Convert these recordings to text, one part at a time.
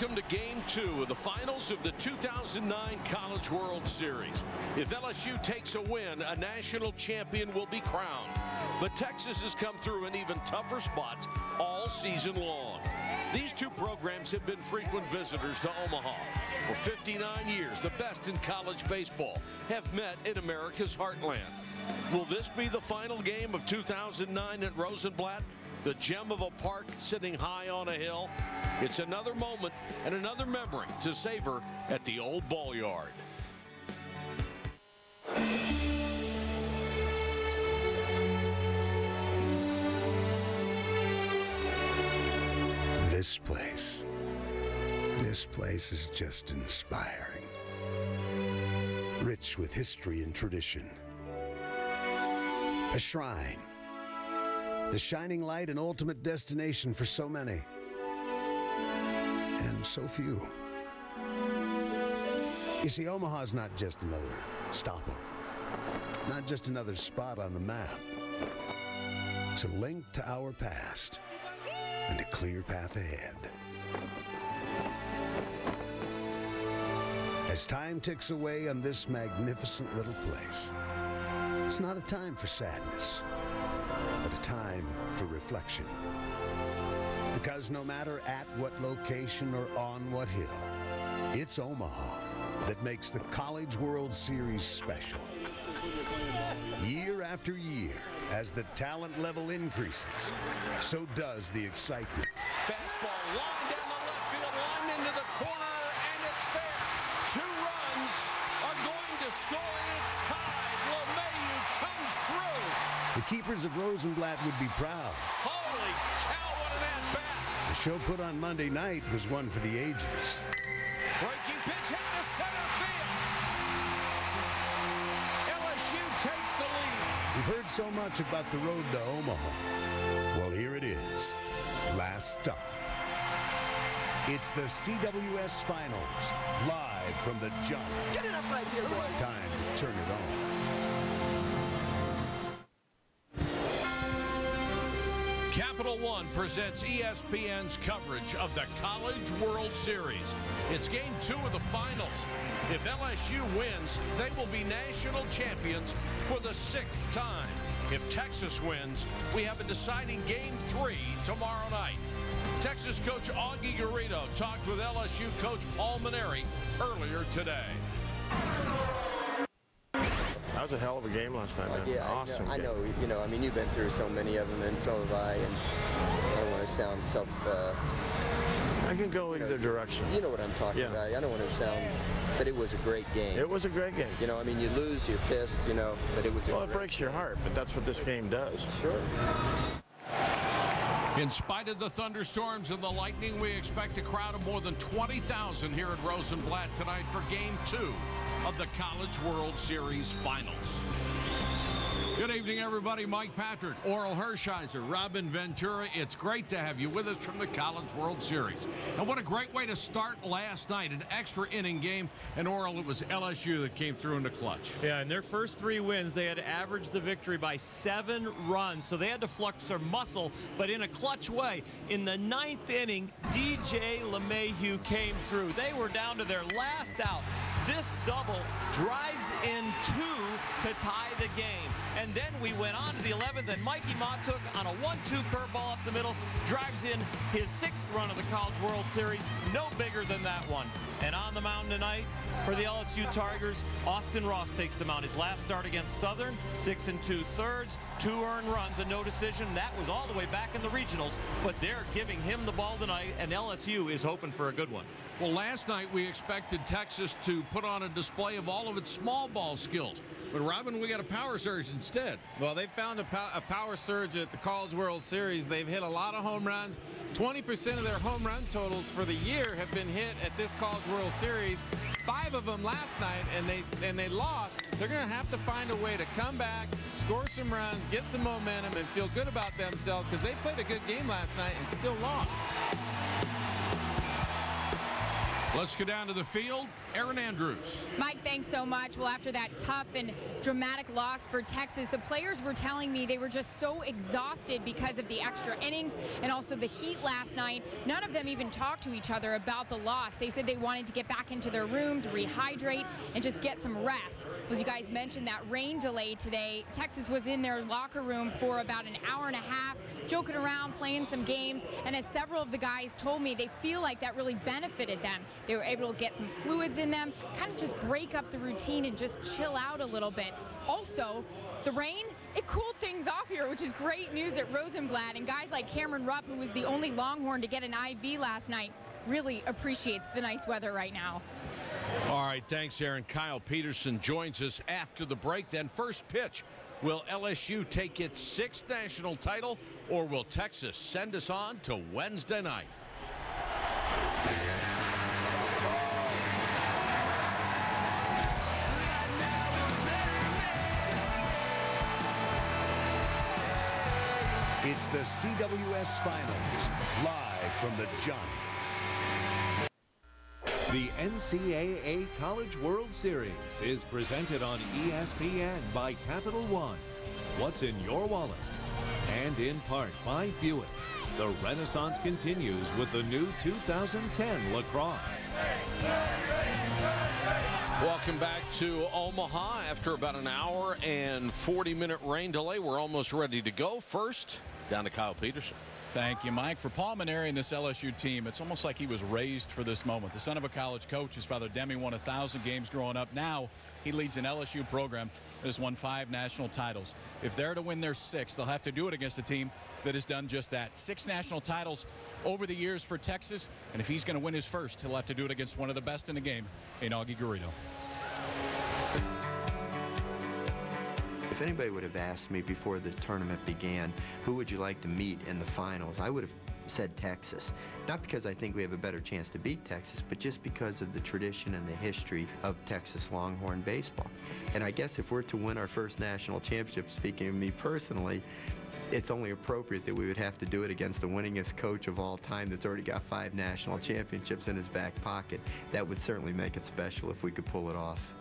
Welcome to Game 2 of the finals of the 2009 College World Series. If LSU takes a win, a national champion will be crowned. But Texas has come through in even tougher spots all season long. These two programs have been frequent visitors to Omaha. For 59 years, the best in college baseball have met in America's heartland. Will this be the final game of 2009 at Rosenblatt? The gem of a park sitting high on a hill? It's another moment and another memory to savor at the old ball yard. This place. This place is just inspiring. Rich with history and tradition. A shrine. The shining light and ultimate destination for so many. And so few. You see, Omaha's not just another stopover. Not just another spot on the map. It's a link to our past and a clear path ahead. As time ticks away on this magnificent little place, it's not a time for sadness, for reflection. Because no matter at what location or on what hill, it's Omaha that makes the College World Series special. Year after year, as the talent level increases, so does the excitement. Fastball line down the left field line into the corner, and it's fair. Two runs are going to score, and it's tied. LeMahieu comes through. The keepers of Rosenblatt would be proud. Holy cow, what an at-bat. The show put on Monday night was one for the ages. Breaking pitch hit to center field. LSU takes the lead. We've heard so much about the road to Omaha. Well, here it is. Last stop. It's the CWS Finals, live from the Johnny. Get it up right here, boy. Time to turn it on. Capital One presents ESPN's coverage of the College World Series. It's game two of the finals. If LSU wins, they will be national champions for the sixth time. If Texas wins, we have a deciding game three tomorrow night. Texas coach Augie Garrido talked with LSU coach Paul Mainieri earlier today. That was a hell of a game last night, man. Yeah, awesome. I know, I know. You know, I mean, you've been through so many of them, and so have I. And I don't want to sound self. Uh, I can go either direction. you know what I'm talking Yeah. about. I don't want to sound, but it was a great game. It was a great game. You know, I mean, you lose, you're pissed. You know, but it was. A Well, it breaks your heart, but that's what this game does. Sure. In spite of the thunderstorms and the lightning, we expect a crowd of more than 20,000 here at Rosenblatt tonight for Game 2 of the College World Series Finals. Good evening, everybody. Mike Patrick, Orel Hershiser, Robin Ventura. It's great to have you with us from the Collins World Series. And what a great way to start last night. An extra inning game. And Orel, it was LSU that came through in the clutch. Yeah, in their first three wins, they had averaged the victory by seven runs, so they had to flex their muscle, but in a clutch way. In the ninth inning, DJ LeMahieu came through. They were down to their last out. This double drives in two to tie the game. And then we went on to the 11th, and Mikie Mahtook on a 1-2 curveball up the middle drives in his sixth run of the College World Series. No bigger than that one. And on the mound tonight for the LSU Tigers, Austin Ross takes the mound. His last start against Southern, six and two thirds, two earned runs, and no decision. That was all the way back in the regionals, but they're giving him the ball tonight, and LSU is hoping for a good one. Well, last night we expected Texas to put on a display of all of its small ball skills. But, Robin, we got a power surge instead. Well, they found a, pow- a power surge at the College World Series. They've hit a lot of home runs. 20% of their home run totals for the year have been hit at this College World Series. Five of them last night, and they and they lost. They're going to have to find a way to come back, score some runs, get some momentum, and feel good about themselves because they played a good game last night and still lost. Let's go down to the field. Erin Andrews. Mike, thanks so much. Well, after that tough and dramatic loss for Texas, the players were telling me they were just so exhausted because of the extra innings and also the heat last night. None of them even talked to each other about the loss. They said they wanted to get back into their rooms, rehydrate, and just get some rest. As you guys mentioned, that rain delay today, Texas was in their locker room for about an hour and a half, joking around, playing some games, and as several of the guys told me, they feel like that really benefited them. They were able to get some fluids in them, kind of just break up the routine and just chill out a little bit. Also, the rain, it cooled things off here, which is great news at Rosenblatt. And guys like Cameron Rupp, who was the only Longhorn to get an IV last night, really appreciates the nice weather right now. All right, thanks, Erin. Kyle Peterson joins us after the break. Then first pitch. Will LSU take its sixth national title, or will Texas send us on to Wednesday night? The CWS Finals, live from the Johnny. The NCAA College World Series is presented on ESPN by Capital One. What's in your wallet? And in part by Buick. The renaissance continues with the new 2010 LaCrosse. Welcome back to Omaha. After about an hour and 40 minute rain delay, we're almost ready to go. First, down to Kyle Peterson. Thank you, Mike. For Paul Mainieri and this LSU team, it's almost like he was raised for this moment. The son of a college coach, his father Demie won a thousand games growing up. Now he leads an LSU program that has won five national titles. If they're to win their sixth, they'll have to do it against a team that has done just that. Six national titles over the years for Texas, and if he's going to win his first, he'll have to do it against one of the best in the game, in Augie Garrido. If anybody would have asked me before the tournament began, who would you like to meet in the finals, I would have said Texas. Not because I think we have a better chance to beat Texas, but just because of the tradition and the history of Texas Longhorn baseball. And I guess if we're to win our first national championship, speaking of me personally, it's only appropriate that we would have to do it against the winningest coach of all time that's already got five national championships in his back pocket. That would certainly make it special if we could pull it off.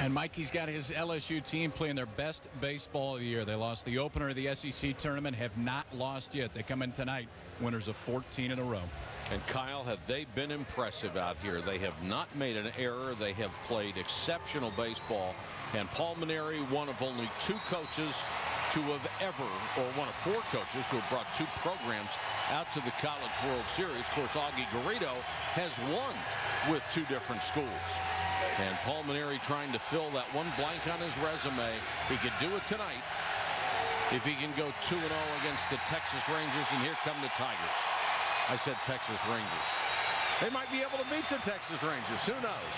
And Mikey's got his LSU team playing their best baseball of the year. They lost the opener of the SEC tournament, have not lost yet. They come in tonight, winners of 14 in a row. And Kyle, have they been impressive out here? They have not made an error. They have played exceptional baseball. And Paul Mainieri, one of only two coaches to have ever, or one of four coaches to have brought two programs out to the College World Series. Of course, Augie Garrido has won with two different schools. And Paul Mainieri trying to fill that one blank on his resume. He could do it tonight if he can go 2-0 against the Texas Rangers. And here come the Tigers. I said Texas Rangers. They might be able to beat the Texas Rangers. Who knows?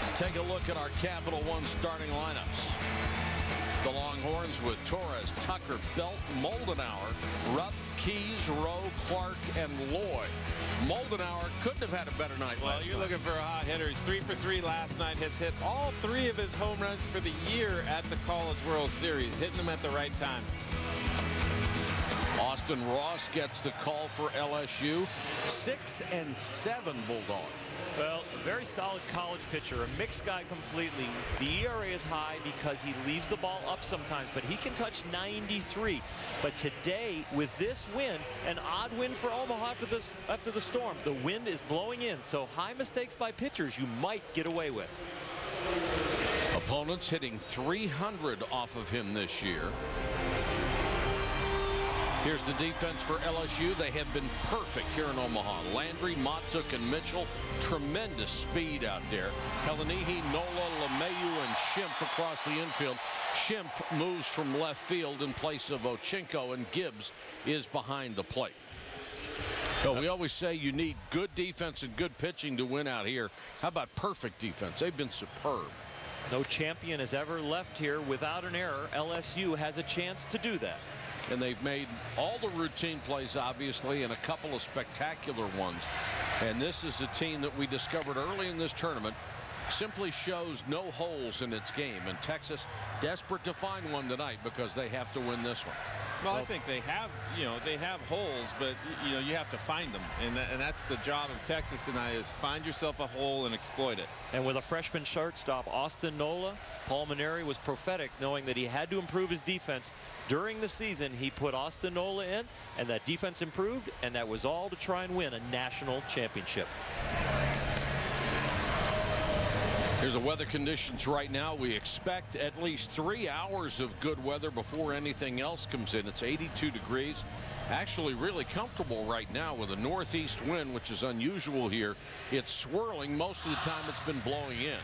Let's take a look at our Capital One starting lineups. The Longhorns with Torres, Tucker, Belt, Moldenhauer, Rupp, Keyes, Rowe, Clark, and Loy. Moldenhauer couldn't have had a better night well, you're night. looking for a hot hitter. He's three for three last night. Has hit all three of his home runs for the year at the College World Series, hitting them at the right time. Austin Ross gets the call for LSU. Six and seven Bulldog. Well, a very solid college pitcher, a mixed guy completely. The ERA is high because he leaves the ball up sometimes, but he can touch 93. But today, with this win, an odd win for Omaha after, this, after the storm. The wind is blowing in, so high mistakes by pitchers you might get away with. Opponents hitting 300 off of him this year. Here's the defense for LSU. They have been perfect here in Omaha. Landry, Mahtook, and Mitchell. Tremendous speed out there. Helenihi, Nola, LeMahieu, and Schimpf across the infield. Schimpf moves from left field in place of Ochinko, and Gibbs is behind the plate. So we always say you need good defense and good pitching to win out here. How about perfect defense? They've been superb. No champion has ever left here without an error. LSU has a chance to do that. And they've made all the routine plays, obviously, and a couple of spectacular ones. And this is a team that we discovered early in this tournament simply shows no holes in its game. And Texas desperate to find one tonight because they have to win this one. Well, I think they have, you know, they have holes, but you know, you have to find them, and that, and that's the job of Texas tonight is find yourself a hole and exploit it. And with a freshman shortstop, Austin Nola, Paul Mainieri was prophetic, knowing that he had to improve his defense during the season. He put Austin Nola in, and that defense improved, and that was all to try and win a national championship. Here's the weather conditions right now. We expect at least three hours of good weather before anything else comes in. It's 82 degrees. Actually really comfortable right now with a northeast wind, which is unusual here. It's swirling. Most of the time it's been blowing in.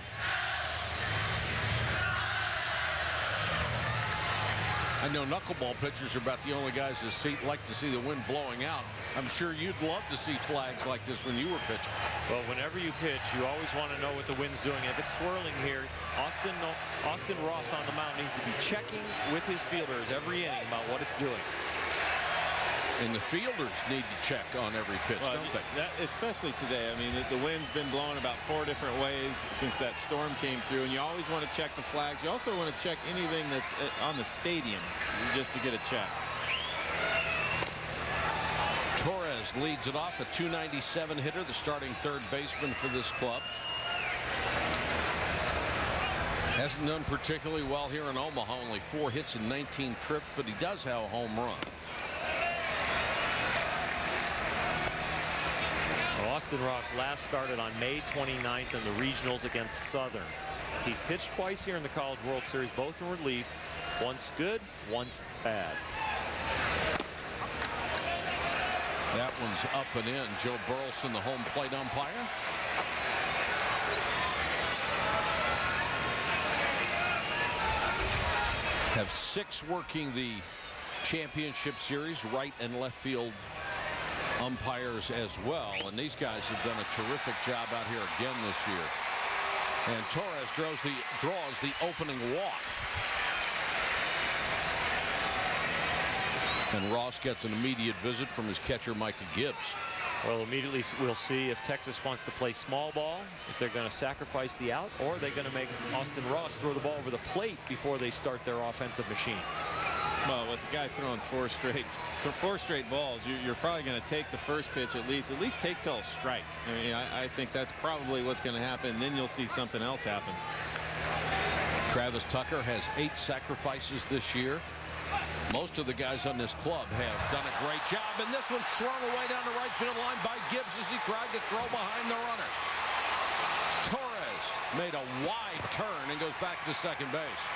I know knuckleball pitchers are about the only guys that see, like to see the wind blowing out. I'm sure you'd love to see flags like this when you were pitching. Well, whenever you pitch, you always want to know what the wind's doing. If it's swirling here, Austin, Austin Ross on the mound needs to be checking with his fielders every inning about what it's doing. And the fielders need to check on every pitch, well, don't they? That, especially today. I mean, the, the, wind's been blowing about four different ways since that storm came through, and you always want to check the flags. You also want to check anything that's uh, on the stadium just to get a check. Torres leads it off, a 297 hitter, the starting third baseman for this club. Hasn't done particularly well here in Omaha, only four hits and 19 trips, but he does have a home run. Austin Ross last started on May 29th in the regionals against Southern. He's pitched twice here in the College World Series, both in relief. Once good, once bad. That one's up and in. Joe Burleson, the home plate umpire. Have six working the championship series, right and left field umpires as well. And these guys have done a terrific job out here again this year. And Torres draws the draws the opening walk. And Ross gets an immediate visit from his catcher Micah Gibbs. Well, immediately we'll see if Texas wants to play small ball, if they're going to sacrifice the out, or they're going to make Austin Ross throw the ball over the plate before they start their offensive machine. Well, with a guy throwing four straight four straight balls, you're probably going to take the first pitch at least, at least take till a strike. I mean, I, I think that's probably what's going to happen. Then you'll see something else happen. Travis Tucker has eight sacrifices this year. Most of the guys on this club have done a great job, and this one's thrown away down the right field line by Gibbs as he tried to throw behind the runner. Torres made a wide turn and goes back to second base.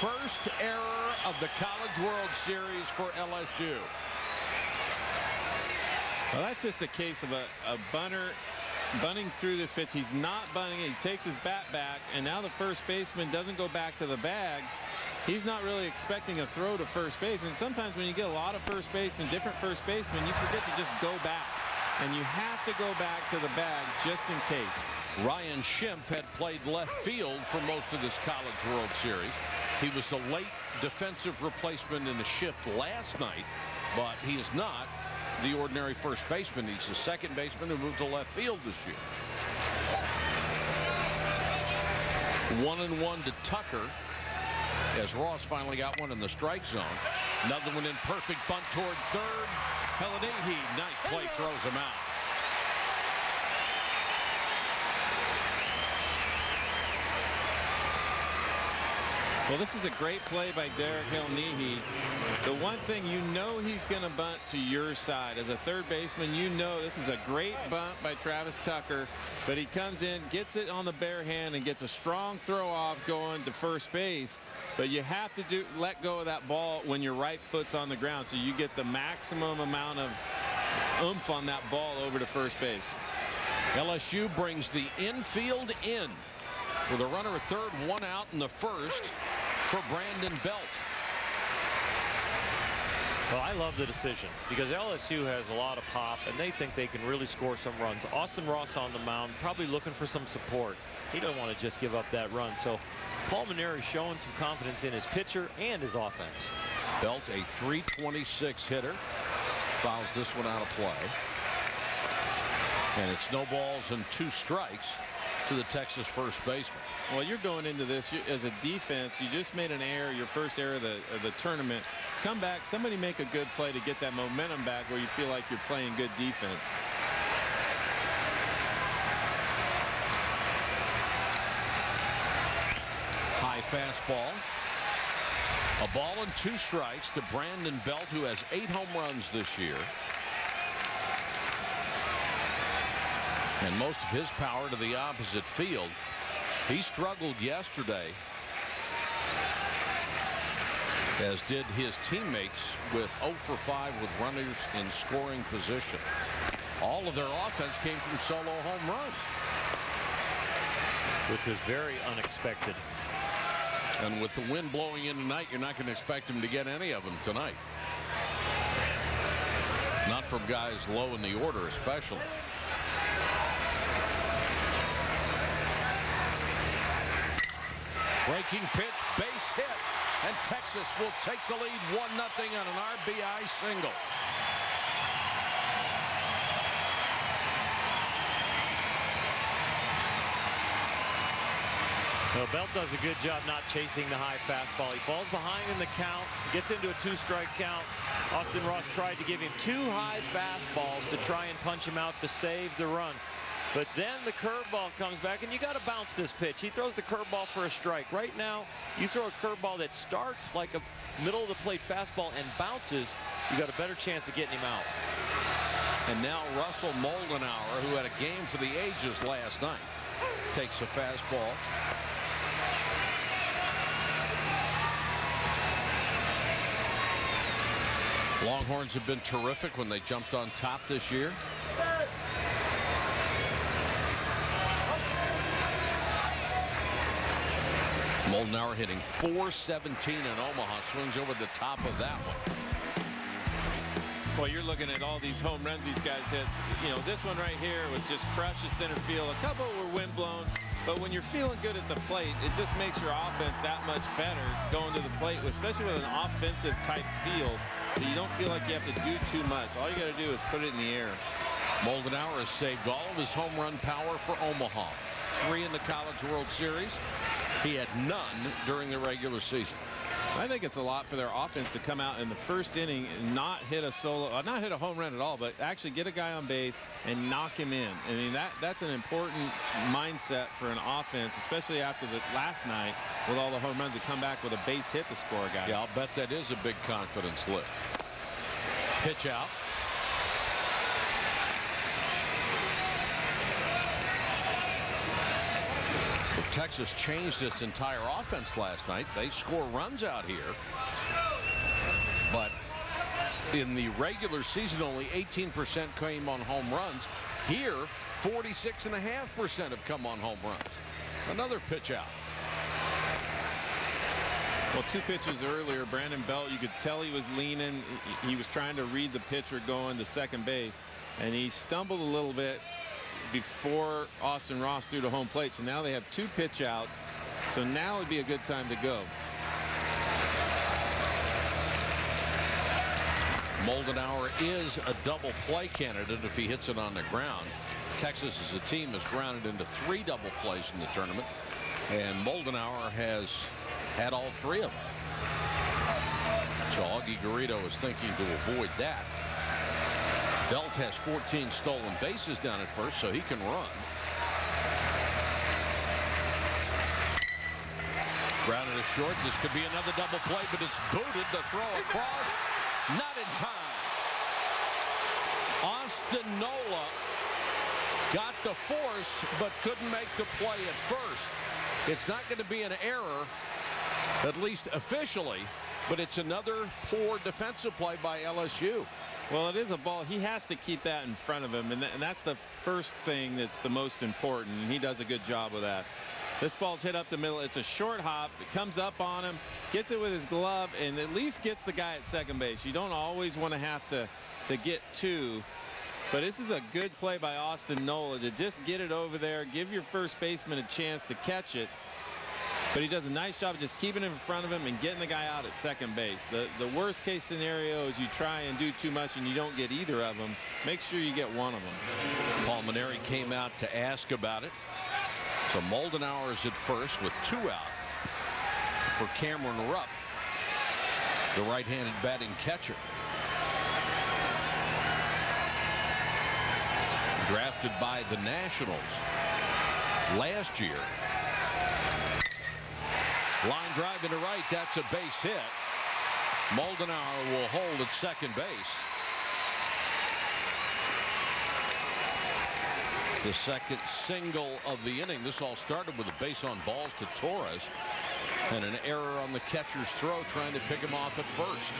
First error of the College World Series for LSU. Well, that's just a case of a, a bunter bunting through this pitch. He's not bunting. He takes his bat back, and now the first baseman doesn't go back to the bag. He's not really expecting a throw to first base. And sometimes when you get a lot of first basemen, different first basemen, you forget to just go back. And you have to go back to the bag just in case. Ryan Schimpf had played left field for most of this College World Series. He was the late defensive replacement in the shift last night, but he is not the ordinary first baseman. He's the second baseman who moved to left field this year. One and one to Tucker as Ross finally got one in the strike zone. Another one in perfect bunt toward third. Helenihi, nice play, throws him out. Well, this is a great play by Derek Helenihi. The one thing you know he's going to bunt to your side. As a third baseman, you know this is a great bunt by Travis Tucker, but he comes in, gets it on the bare hand, and gets a strong throw off going to first base. But you have to do let go of that ball when your right foot's on the ground, so you get the maximum amount of oomph on that ball over to first base. LSU brings the infield in with a runner at third, one out in the first for Brandon Belt. Well, I love the decision because LSU has a lot of pop and they think they can really score some runs. Austin Ross on the mound, probably looking for some support. He doesn't want to just give up that run. So Paul Mainieri showing some confidence in his pitcher and his offense. Belt, a 326 hitter, fouls this one out of play. And it's no balls and two strikes. To the Texas first baseman. Well, you're going into this as a defense. You just made an error, your first error of the, of the tournament. Come back, somebody make a good play to get that momentum back where you feel like you're playing good defense. High fastball. A ball and two strikes to Brandon Belt, who has eight home runs this year. And most of his power to the opposite field. He struggled yesterday, as did his teammates with 0 for 5 with runners in scoring position. All of their offense came from solo home runs. Which was very unexpected. And with the wind blowing in tonight, you're not going to expect him to get any of them tonight. Not from guys low in the order, especially. Breaking pitch, base hit, and Texas will take the lead 1-0 on an RBI single. Well, Belt does a good job not chasing the high fastball. He falls behind in the count, gets into a two-strike count. Austin Ross tried to give him two high fastballs to try and punch him out to save the run. But then the curveball comes back, and you got to bounce this pitch. He throws the curveball for a strike. Right now, you throw a curveball that starts like a middle of the plate fastball and bounces, you got a better chance of getting him out. And now Russell Moldenhauer, who had a game for the ages last night, takes a fastball. Longhorns have been terrific when they jumped on top this year. Moldenhauer hitting 417 in Omaha swings over the top of that one. Well, you're looking at all these home runs these guys hit. You know, this one right here was just crushed to center field. A couple were windblown, but when you're feeling good at the plate, it just makes your offense that much better going to the plate, especially with an offensive type field that you don't feel like you have to do too much. All you got to do is put it in the air. Moldenhauer has saved all of his home run power for Omaha. Three in the College World Series. He had none during the regular season. I think it's a lot for their offense to come out in the first inning and not hit a solo, uh, not hit a home run at all, but actually get a guy on base and knock him in. I mean, that that's an important mindset for an offense, especially after the last night with all the home runs to come back with a base hit to score a guy. Yeah, I'll bet that is a big confidence lift. Pitch out. Texas changed its entire offense last night. They score runs out here. But in the regular season, only 18% came on home runs. Here, 46.5% have come on home runs. Another pitch out. Well, two pitches earlier, Brandon Belt, you could tell he was leaning. He was trying to read the pitcher going to second base, and he stumbled a little bit before Austin Ross threw to home plate. So now they have two pitch outs. So now would be a good time to go. Moldenhauer is a double play candidate if he hits it on the ground. Texas as a team has grounded into three double plays in the tournament. And Moldenhauer has had all three of them. So Augie Garrido is thinking to avoid that. Belt has 14 stolen bases down at first, so he can run. Grounded to short. This could be another double play, but it's booted. The throw across. Not in time. Austin Nola got the force, but couldn't make the play at first. It's not going to be an error, at least officially, but it's another poor defensive play by LSU. Well, it is a ball. He has to keep that in front of him, and, th and that's the first thing that's the most important, and he does a good job of that. This ball's hit up the middle. It's a short hop. It comes up on him, gets it with his glove, and at least gets the guy at second base. You don't always want to have to, to get two, but this is a good play by Austin Nola to just get it over there, give your first baseman a chance to catch it, but he does a nice job of just keeping it in front of him and getting the guy out at second base. The, the worst case scenario is you try and do too much and you don't get either of them. Make sure you get one of them. Paul Mainieri came out to ask about it. So Moldenhauer is at first with two out for Cameron Rupp, the right-handed batting catcher. Drafted by the Nationals last year. Line drive into right. That's a base hit. Moldenhauer will hold at second base. The second single of the inning. This all started with a base on balls to Torres and an error on the catcher's throw trying to pick him off at first.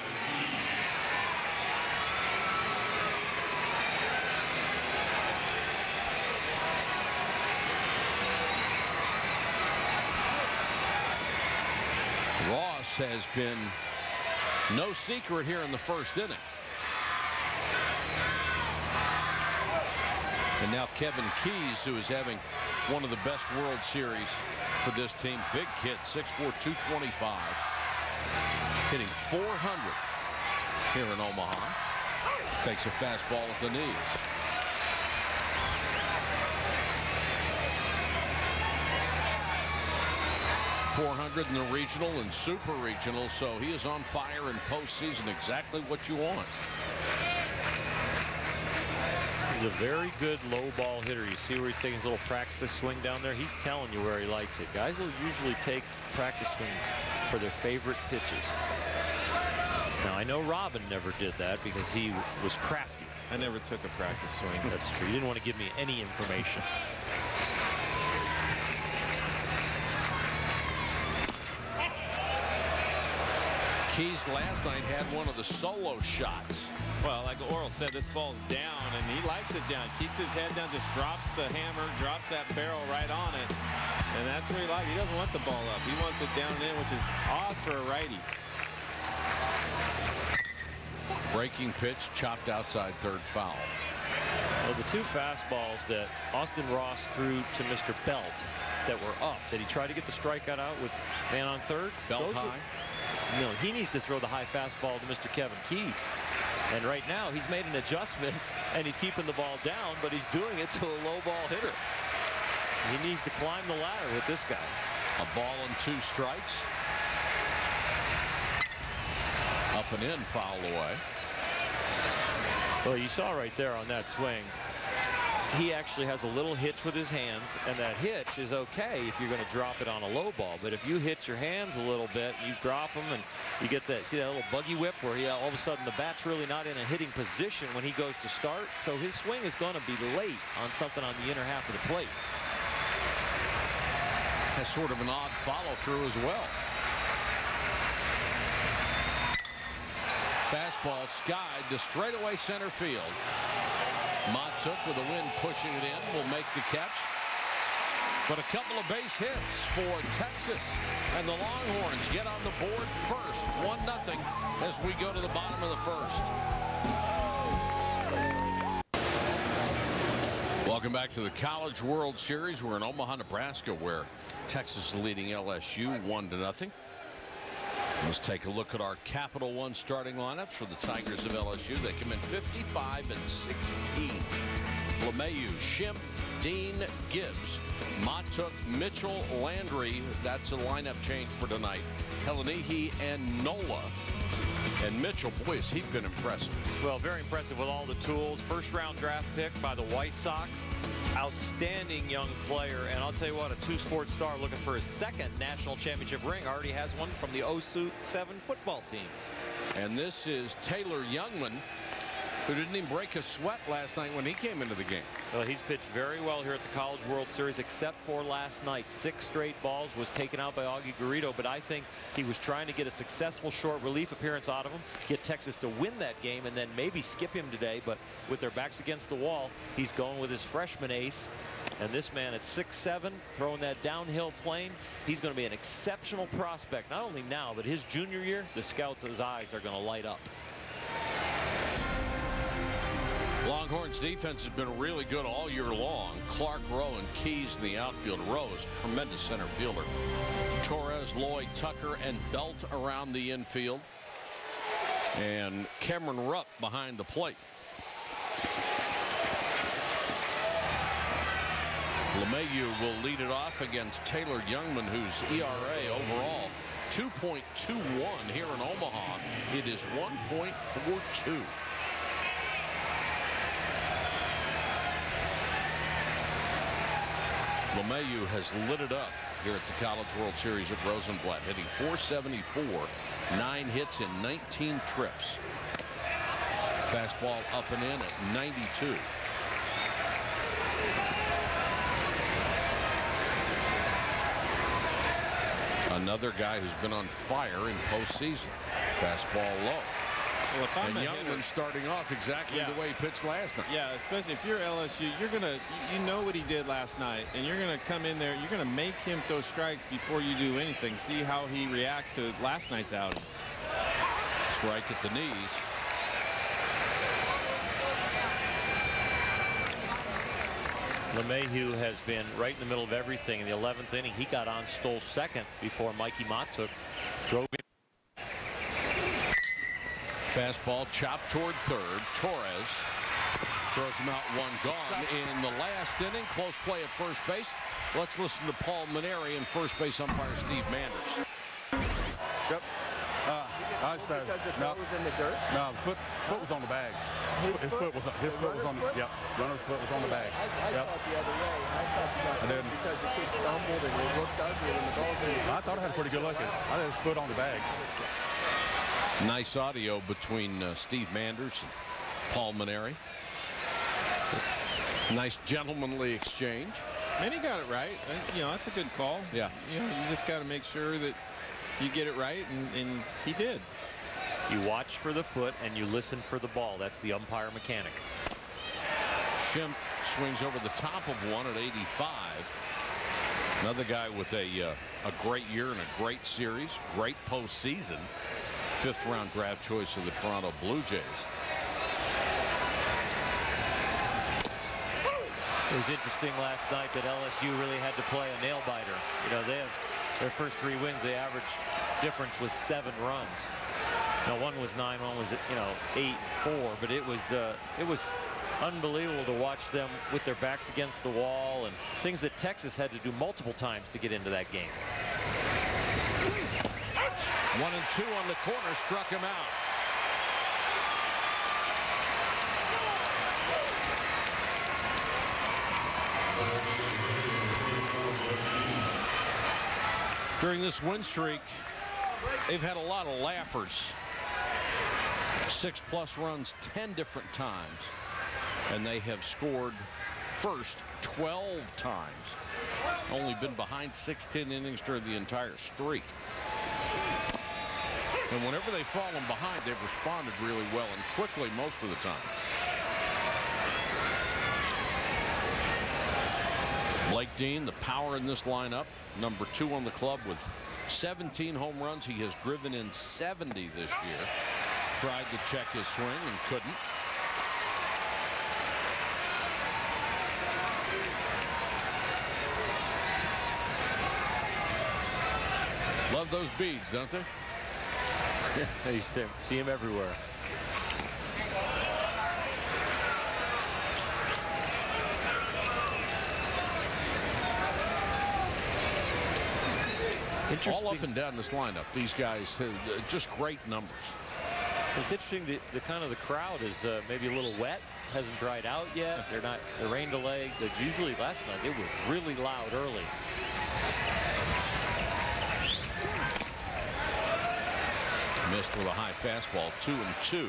Has been no secret here in the first inning. And now Kevin Keyes, who is having one of the best World Series for this team. Big kid, 6'4", 225. Hitting 400 here in Omaha. Takes a fastball at the knees. Four hundred in the regional and super regional, so he is on fire in postseason. Exactly what you want. He's a very good low ball hitter. You see where he's taking his little practice swing down there? He's telling you where he likes it. Guys will usually take practice swings for their favorite pitches. Now, I know Robin never did that because he was crafty. I never took a practice swing. That's true. You didn't want to give me any information. Keyes last night had one of the solo shots. Well, like Orel said, this ball's down, and he likes it down. Keeps his head down, just drops the hammer, drops that barrel right on it. And that's where he likes He doesn't want the ball up. He wants it down and in, which is odd for a righty. Breaking pitch, chopped outside third foul. Well, the two fastballs that Austin Ross threw to Mr. Belt that were up, that he tried to get the strikeout out with man on third. Belt high? Are, no, he needs to throw the high fastball to Mr. Kevin Keyes. And right now, he's made an adjustment, and he's keeping the ball down, but he's doing it to a low ball hitter. He needs to climb the ladder with this guy. A ball and two strikes. Up and in, foul away. Well, you saw right there on that swing, he actually has a little hitch with his hands, and that hitch is okay if you're going to drop it on a low ball. But if you hit your hands a little bit, you drop them, and you get that, see that little buggy whip where he uh, all of a sudden the bat's really not in a hitting position when he goes to start. So his swing is going to be late on something on the inner half of the plate. Has sort of an odd follow through as well. Fastball skied to straightaway center field. Mahtook with the wind pushing it in will make the catch. But a couple of base hits for Texas. And the Longhorns get on the board first. 1-0 as we go to the bottom of the first. Welcome back to the College World Series. We're in Omaha, Nebraska, where Texas is leading LSU 1 to nothing. Let's take a look at our Capital One starting lineups for the Tigers of LSU. They come in 55 and 16. LeMahieu, Schimpf, Dean, Gibbs, Mahtook, Mitchell, Landry. That's a lineup change for tonight. Helenihi and Nola. And Mitchell, boy, has he been impressive. Well, very impressive with all the tools. First round draft pick by the White Sox. Outstanding young player. And I'll tell you what, a two sport star looking for his second national championship ring. Already has one from the OSU 07 football team. And this is Taylor Jungmann, who didn't even break a sweat last night when he came into the game. Well, he's pitched very well here at the College World Series, except for last night. Six straight balls was taken out by Augie Garrido, but I think he was trying to get a successful short relief appearance out of him, get Texas to win that game, and then maybe skip him today. But with their backs against the wall, he's going with his freshman ace. And this man at 6'7", throwing that downhill plane, he's going to be an exceptional prospect, not only now, but his junior year, the scouts' eyes are going to light up. Longhorns defense has been really good all year long. Clark Rowe and Keyes in the outfield. Rowe is tremendous center fielder. Torres, Loy, Tucker, and Belt around the infield. And Cameron Rupp behind the plate. LeMahieu will lead it off against Taylor Jungmann, whose ERA overall 2.21 here in Omaha. It is 1.42. LeMahieu has lit it up here at the College World Series at Rosenblatt, hitting 474, nine hits in 19 trips. Fastball up and in at 92. Another guy who's been on fire in postseason. Fastball low. Well, if I'm and a Jungmann hitter- starting off exactly Yeah. the way he pitched last night. Yeah, especially if you're LSU, you're gonna you know what he did last night, and you're gonna come in there, you're gonna make him throw strikes before you do anything. See how he reacts to last night's outing. Strike at the knees. LeMahieu has been right in the middle of everything in the 11th inning. He got on, stole second before Mikie Mahtook, drove him. Fastball chopped toward third. Torres throws him out one gone in the last inning. Close play at first base. Let's listen to Paul Mainieri and first base umpire Steve Manders. Yep. Uh, I said Because the no, was in the dirt? no, the foot foot was on the bag. His his foot? foot was his The foot was on foot? yep. Runner's foot was on the bag. I, I yep. saw it the other way. I thought you got And hurt then- because the kid stumbled and it looked ugly and the ball's in the I thought I had a pretty good look at it. I had his foot on the bag. Nice audio between uh, Steve Manders and Paul Mainieri. Nice gentlemanly exchange. And he got it right. Uh, You know, that's a good call. Yeah. You know, you just got to make sure that you get it right, and, and he did. You watch for the foot and you listen for the ball. That's the umpire mechanic. Schimpf swings over the top of one at 85. Another guy with a uh, a great year and a great series, great postseason. Fifth round draft choice of the Toronto Blue Jays. It was interesting last night that LSU really had to play a nail biter. You know, they have their first three wins. The average difference was seven runs. Now one was nine, one was you know eight, four. But it was uh, it was unbelievable to watch them with their backs against the wall and things that Texas had to do multiple times to get into that game. One and two on the corner struck him out. During this win streak, they've had a lot of laughers. Six plus runs 10 different times. And they have scored first 12 times. Only been behind 6-10 innings during the entire streak. And whenever they've fallen behind, they've responded really well and quickly most of the time. Blake Dean, the power in this lineup, number two on the club with 17 home runs. He has driven in 70 this year. Tried to check his swing and couldn't. Love those beads, don't they? you see- see him everywhere. All up and down this lineup. These guys, uh, just great numbers. It's interesting that the kind of the crowd is uh, maybe a little wet, hasn't dried out yet. They're not the rain delay. But usually last night it was really loud early. Missed with a high fastball, two and two.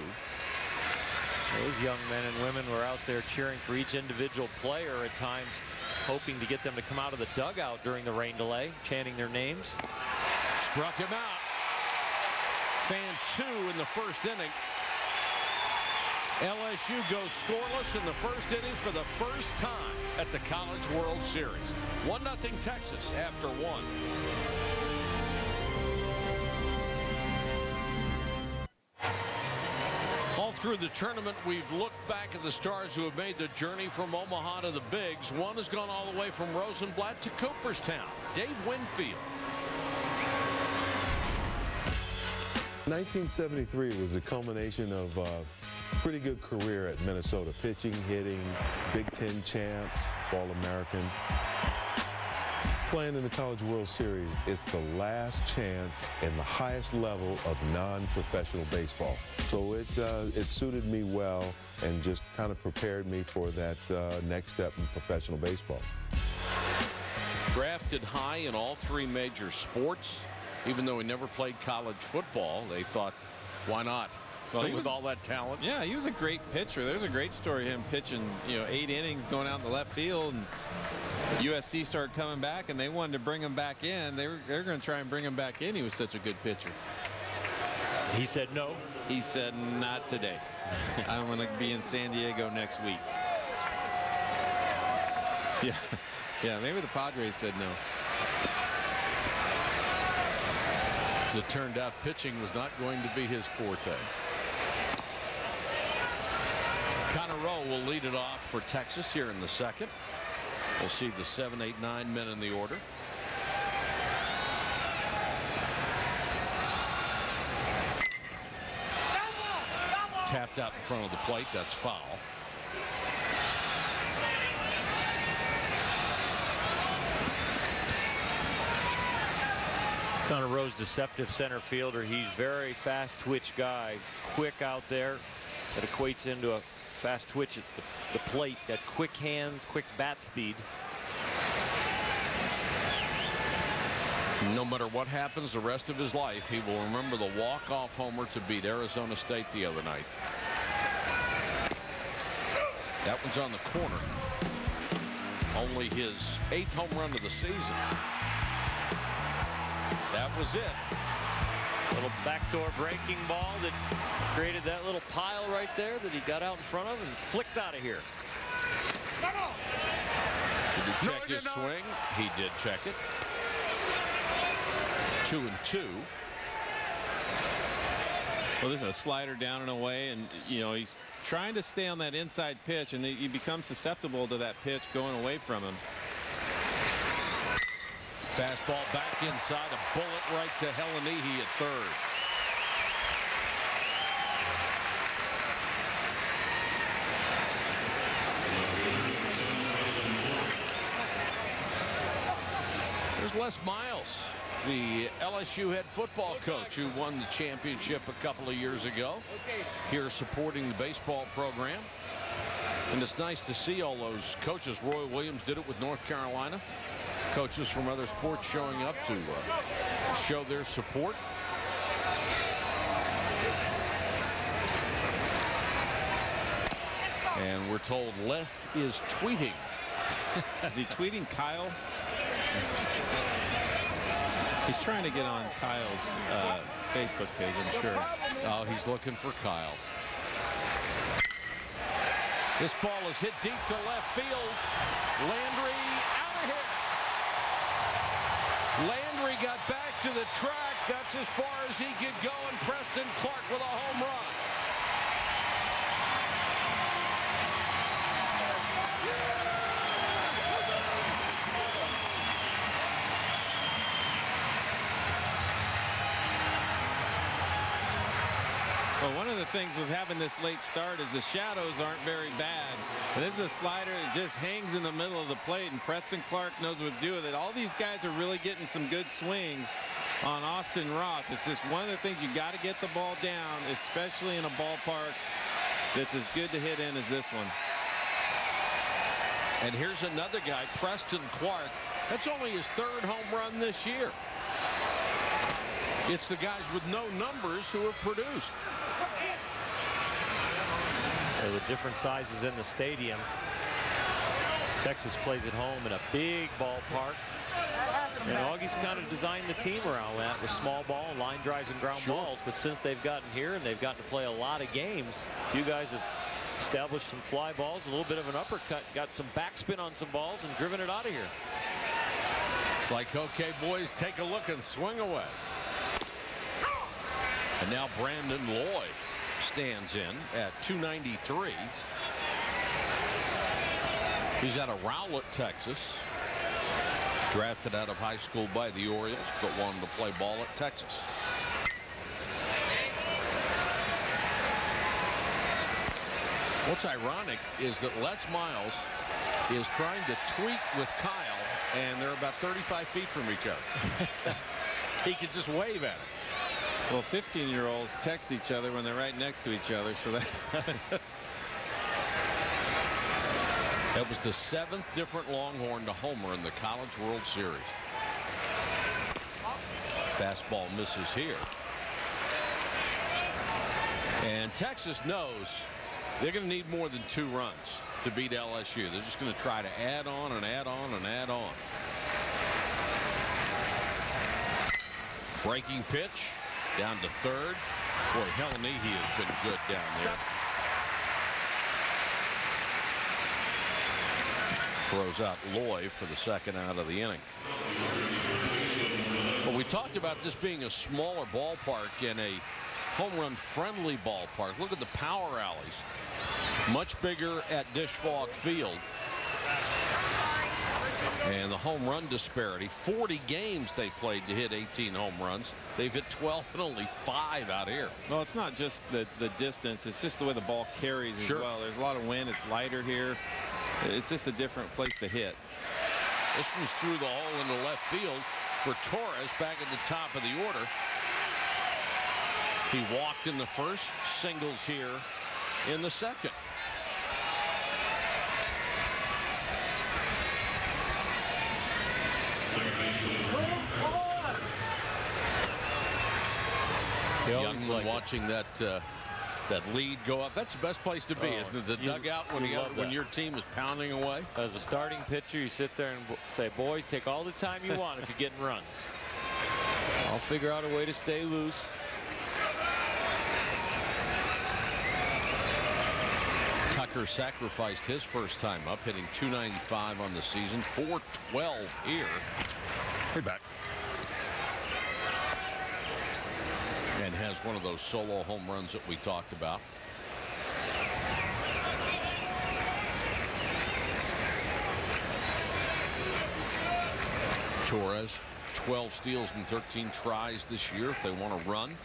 Those young men and women were out there cheering for each individual player at times, hoping to get them to come out of the dugout during the rain delay, chanting their names. Struck him out. Fan two in the first inning. LSU goes scoreless in the first inning for the first time at the College World Series. 1 0 Texas after one. Through the tournament, we've looked back at the stars who have made the journey from Omaha to the Bigs. One has gone all the way from Rosenblatt to Cooperstown. Dave Winfield. 1973 was a culmination of a pretty good career at Minnesota. Pitching, hitting, Big Ten champs, All-American. Playing in the College World Series, it's the last chance in the highest level of non-professional baseball. So it, uh, it suited me well and just kind of prepared me for that uh, next step in professional baseball. Drafted high in all three major sports. Even though he never played college football, they thought, why not? Well, he with was- all that talent. Yeah, he was a great pitcher. There's a great story of him pitching, you know, eight innings going out in the left field. And USC started coming back, and they wanted to bring him back in. They were they're going to try and bring him back in. He was such a good pitcher. He said no. He said not today. I'm going to be in San Diego next week. Yeah, yeah. Maybe the Padres said no. As it turned out, pitching was not going to be his forte. Connor Rowe will lead it off for Texas here in the second. We'll see the seven, eight, nine men in the order. Tapped out in front of the plate. That's foul. Connor Rowe's, deceptive center fielder. He's very fast twitch guy, quick out there. That equates into a fast twitch at the, the plate. Got quick hands, quick bat speed. No matter what happens the rest of his life, he will remember the walk-off homer to beat Arizona State the other night. That one's on the corner. Only his eighth home run of the season. That was it. Little backdoor breaking ball that created that little pile right there that he got out in front of and flicked out of here. Did he check his swing? He did check it. Two and two. Well, this is a slider down and away, and you know he's trying to stay on that inside pitch, and he becomes susceptible to that pitch going away from him. Fastball back inside, a bullet right to Helenihi at third. There's Les Miles, the LSU head football coach who won the championship a couple of years ago, here supporting the baseball program. And it's nice to see all those coaches. Roy Williams did it with North Carolina. Coaches from other sports showing up to uh, show their support. And we're told Les is tweeting. Is he tweeting Kyle? He's trying to get on Kyle's uh, Facebook page, I'm sure. Oh, he's looking for Kyle. This ball is hit deep to left field. Landry out of here. Got back to the track. That's as far as he could go. And Preston Clark with a home run. Things with having this late start is the shadows aren't very bad. And this is a slider that just hangs in the middle of the plate, and Preston Clark knows what to do with it. All these guys are really getting some good swings on Austin Ross. It's just one of the things you got to get the ball down, especially in a ballpark that's as good to hit in as this one. And here's another guy, Preston Clark. That's only his third home run this year. It's the guys with no numbers who have produced. Were different sizes in the stadium. Texas plays at home in a big ballpark. And Augie's kind of designed the team around that with small ball, line drives, and ground Sure. balls. But since they've gotten here and they've gotten to play a lot of games, a few guys have established some fly balls, a little bit of an uppercut, got some backspin on some balls, and driven it out of here. It's like, okay, boys, take a look and swing away. And now Brandon Loy stands in at 293. He's out of Rowlett, Texas. Drafted out of high school by the Orioles, but wanted to play ball at Texas. What's ironic is that Les Miles is trying to tweet with Kyle and they're about 35 feet from each other. he could just wave at it. Well, 15-year-olds text each other when they're right next to each other, so that. that was the seventh different Longhorn to homer in the College World Series. Fastball misses here. And Texas knows they're going to need more than two runs to beat LSU. They're just going to try to add on and add on and add on. Breaking pitch down to third. Boy, Helenihi has been good down there. Throws out Loy for the second out of the inning. But we talked about this being a smaller ballpark and a home run friendly ballpark. Look at the power alleys. Much bigger at Disch Falk Field. And the home run disparity 40 games they played to hit 18 home runs. They've hit 12 and only five out here. Well, it's not just the, the distance, it's just the way the ball carries Sure. as well. There's a lot of wind, it's lighter here. It's just a different place to hit. This one's through the hole in the left field for Torres back at the top of the order. He walked in the first, singles here in the second. Jungmann watching that uh, that lead go up. That's the best place to be, Oh, isn't it? The you- dugout when you when your team is pounding away. As a starting pitcher, you sit there and say, boys, take all the time you want if you're getting runs. I'll figure out a way to stay loose. Tucker sacrificed his first time up, hitting 295 on the season, 412 here. Way back. And has one of those solo home runs that we talked about. Torres, 12 steals and 13 tries this year if they want to run.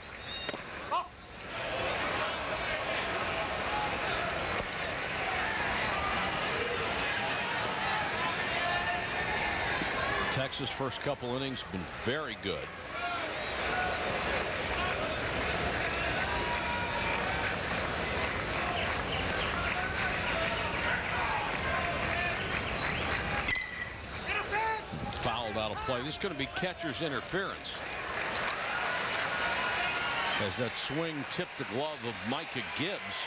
Texas first couple innings been very good. Fouled out of play. This is going to be catcher's interference. As that swing tipped the glove of Micah Gibbs.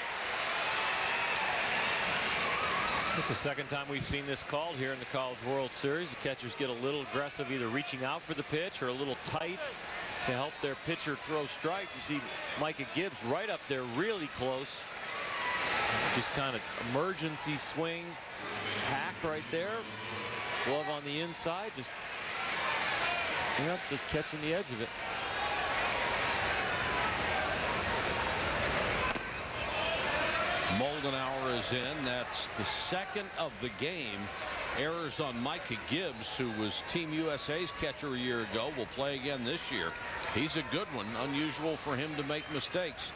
This is the second time we've seen this called here in the College World Series. The catchers get a little aggressive, either reaching out for the pitch or a little tight to help their pitcher throw strikes. You see Micah Gibbs right up there, really close. Just kind of emergency swing, hack right there. Glove on the inside, just, yep, just catching the edge of it. Moldenhauer is in. That's the second of the game. Errors on Micah Gibbs, who was Team USA's catcher a year ago, will play again this year. He's a good one. Unusual for him to make mistakes.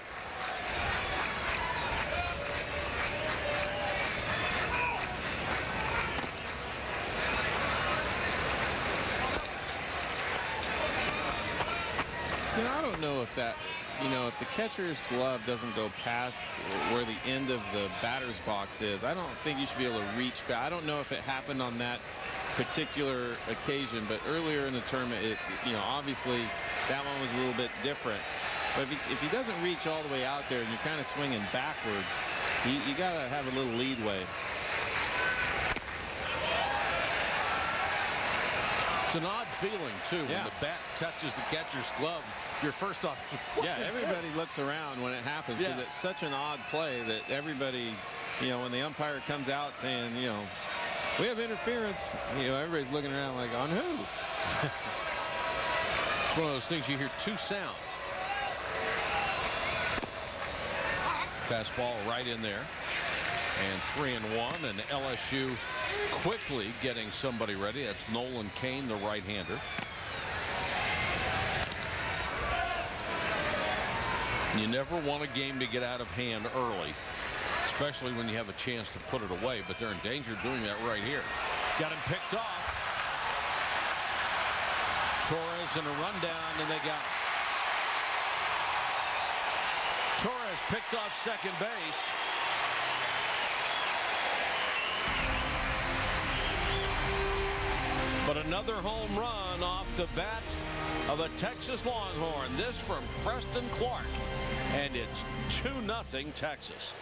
Know if that, you know, if the catcher's glove doesn't go past where the end of the batter's box is, I don't think you should be able to reach back. I don't know if it happened on that particular occasion, but earlier in the tournament, it, you know, obviously that one was a little bit different. But if he, if he doesn't reach all the way out there and you're kind of swinging backwards, you, you got to have a little leadway. It's an odd feeling, too, when the bat touches the catcher's glove. You're first off, yeah, everybody this? looks around when it happens because Yeah. it's such an odd play that everybody, you know, when the umpire comes out saying, you know, we have interference, you know, everybody's looking around like, on who? It's one of those things you hear two sounds. Fastball right in there. And three and one. And LSU quickly getting somebody ready. That's Nolan Cain, the right-hander. You never want a game to get out of hand early, especially when you have a chance to put it away, but they're in danger doing that right here. Got him picked off. Torres in a rundown, and they got. Torres picked off second base. Another home run off the bat of a Texas Longhorn. This from Preston Clark. And it's 2-0 Texas.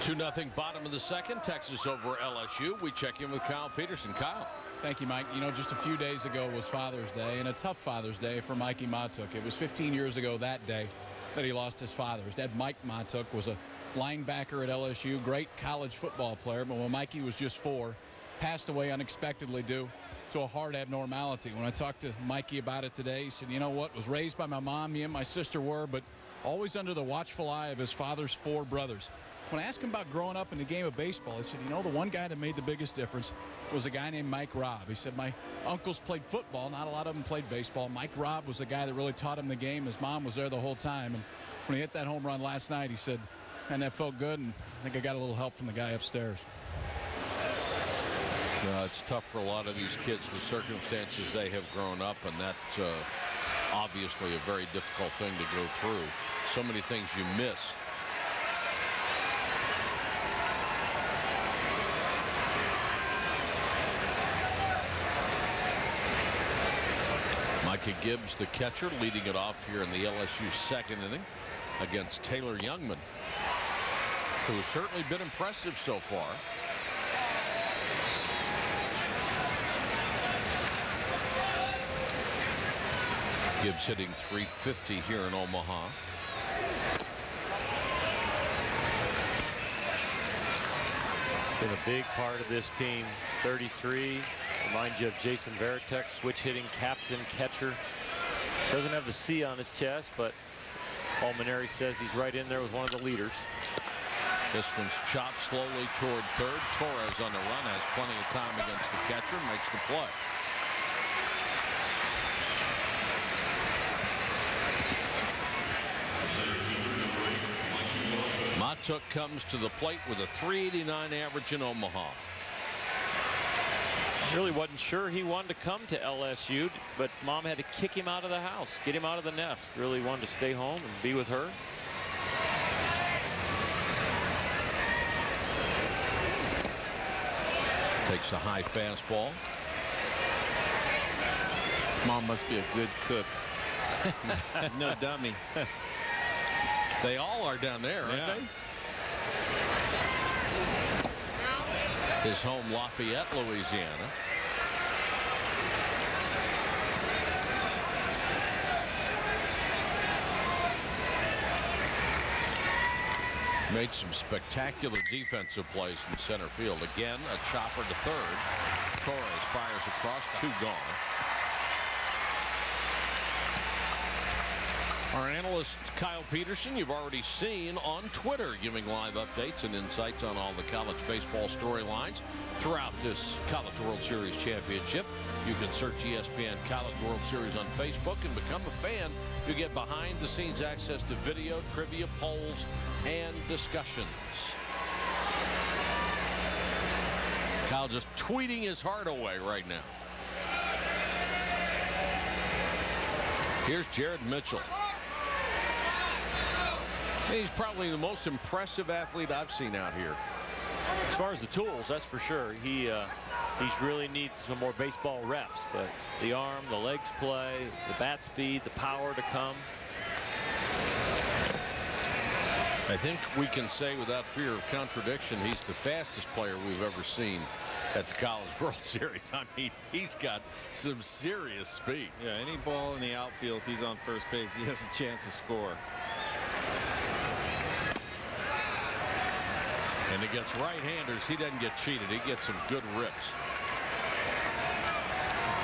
2-0 bottom of the second. Texas over LSU. We check in with Kyle Peterson. Kyle. Thank you, Mike. You know, just a few days ago was Father's Day, and a tough Father's Day for Mikie Mahtook. It was 15 years ago that day that he lost his father. His dad, Mike Mahtook, was a linebacker at LSU, great college football player, but when Mikie was just four, passed away unexpectedly due to a heart abnormality. When I talked to Mikie about it today, he said, you know what, was raised by my mom, me and my sister were, but always under the watchful eye of his father's four brothers. When I asked him about growing up in the game of baseball, he said, you know, the one guy that made the biggest difference was a guy named Mike Robb. He said, my uncles played football. Not a lot of them played baseball. Mike Robb was the guy that really taught him the game. His mom was there the whole time. And when he hit that home run last night, he said, and that felt good. And I think I got a little help from the guy upstairs. Uh, it's tough for a lot of these kids, the circumstances they have grown up, and that's uh, obviously a very difficult thing to go through. So many things you miss Micah Gibbs, the catcher, leading it off here in the LSU second inning against Taylor Jungmann, who has certainly been impressive so far. Gibbs hitting 350 here in Omaha. Been a big part of this team. 33 Remind you of Jason Varitek, switch hitting captain catcher. Doesn't have the C on his chest, but Paul Mainieri says he's right in there with one of the leaders. This one's chopped slowly toward third. Torres on the run has plenty of time against the catcher, makes the play. Mahtook comes to the plate with a 389 average in Omaha. Really wasn't sure he wanted to come to LSU, but mom had to kick him out of the house, get him out of the nest. Really wanted to stay home and be with her. Takes a high fastball. Mom must be a good cook. no dummy. they all are down there, aren't yeah. they? His home Lafayette, Louisiana. Made some spectacular defensive plays in center field. Again, a chopper to third. Torres fires across, two gone. Our analyst Kyle Peterson, you've already seen on Twitter, giving live updates and insights on all the college baseball storylines throughout this College World Series championship. You can search ESPN College World Series on Facebook and become a fan. You get behind the scenes access to video, trivia, polls, and discussions. Kyle just tweeting his heart away right now. Here's Jared Mitchell. He's probably the most impressive athlete I've seen out here. As far as the tools, that's for sure. He uh, he really needs some more baseball reps, but the arm, the legs play, the bat speed, the power to come. I think we can say without fear of contradiction, he's the fastest player we've ever seen at the College World Series. I mean, he's got some serious speed. Yeah, any ball in the outfield, if he's on first base, he has a chance to score. And against right-handers, he doesn't get cheated. He gets some good rips.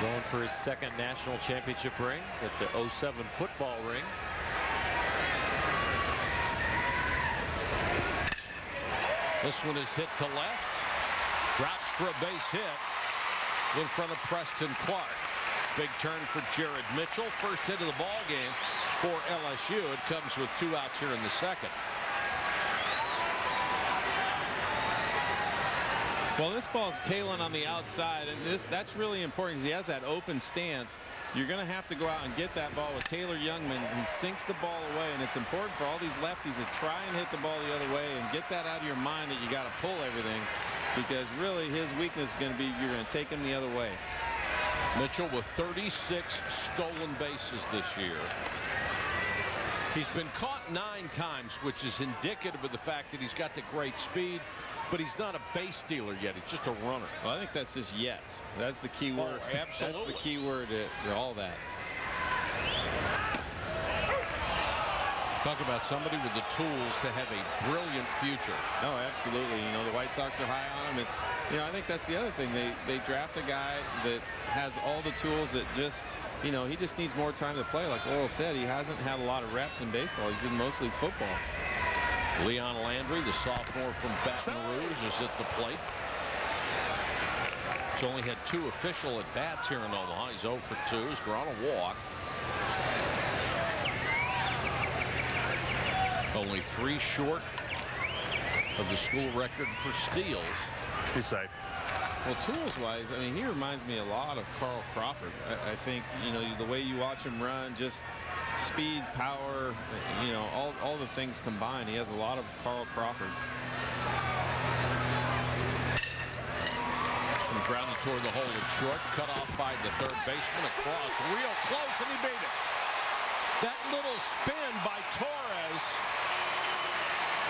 Going for his second national championship ring at the 07 football ring. This one is hit to left. Drops for a base hit in front of Preston Clark. Big turn for Jared Mitchell. First hit of the ball game for LSU. It comes with two outs here in the second. Well, this ball's tailing on the outside, and this that's really important because he has that open stance. You're going to have to go out and get that ball with Taylor Jungmann. He sinks the ball away, and it's important for all these lefties to try and hit the ball the other way and get that out of your mind that you got to pull everything because really his weakness is going to be you're going to take him the other way. Mitchell with 36 stolen bases this year. He's been caught nine times, which is indicative of the fact that he's got the great speed, but he's not a base stealer yet. He's just a runner. Well, I think that's just yet. That's the key oh, word. Oh, absolutely. That's the key word to, to all that. Talk about somebody with the tools to have a brilliant future. Oh, absolutely. You know, the White Sox are high on him. It's, you know, I think that's the other thing. They they draft a guy that has all the tools that just, you know, he just needs more time to play. Like Orel said, he hasn't had a lot of reps in baseball. He's been mostly football. Leon Landry, the sophomore from Baton Rouge, is at the plate. He's only had two official at bats here in Omaha. He's 0 for 2. He's drawn a walk. Only three short of the school record for steals. He's safe. Well, tools wise, I mean, he reminds me a lot of Carl Crawford. I, I think, you know, the way you watch him run, just speed, power, you know, all, all the things combined. He has a lot of Carl Crawford. Grounded toward the hole at short, cut off by the third baseman across, real close, and he beat it. That little spin by Torres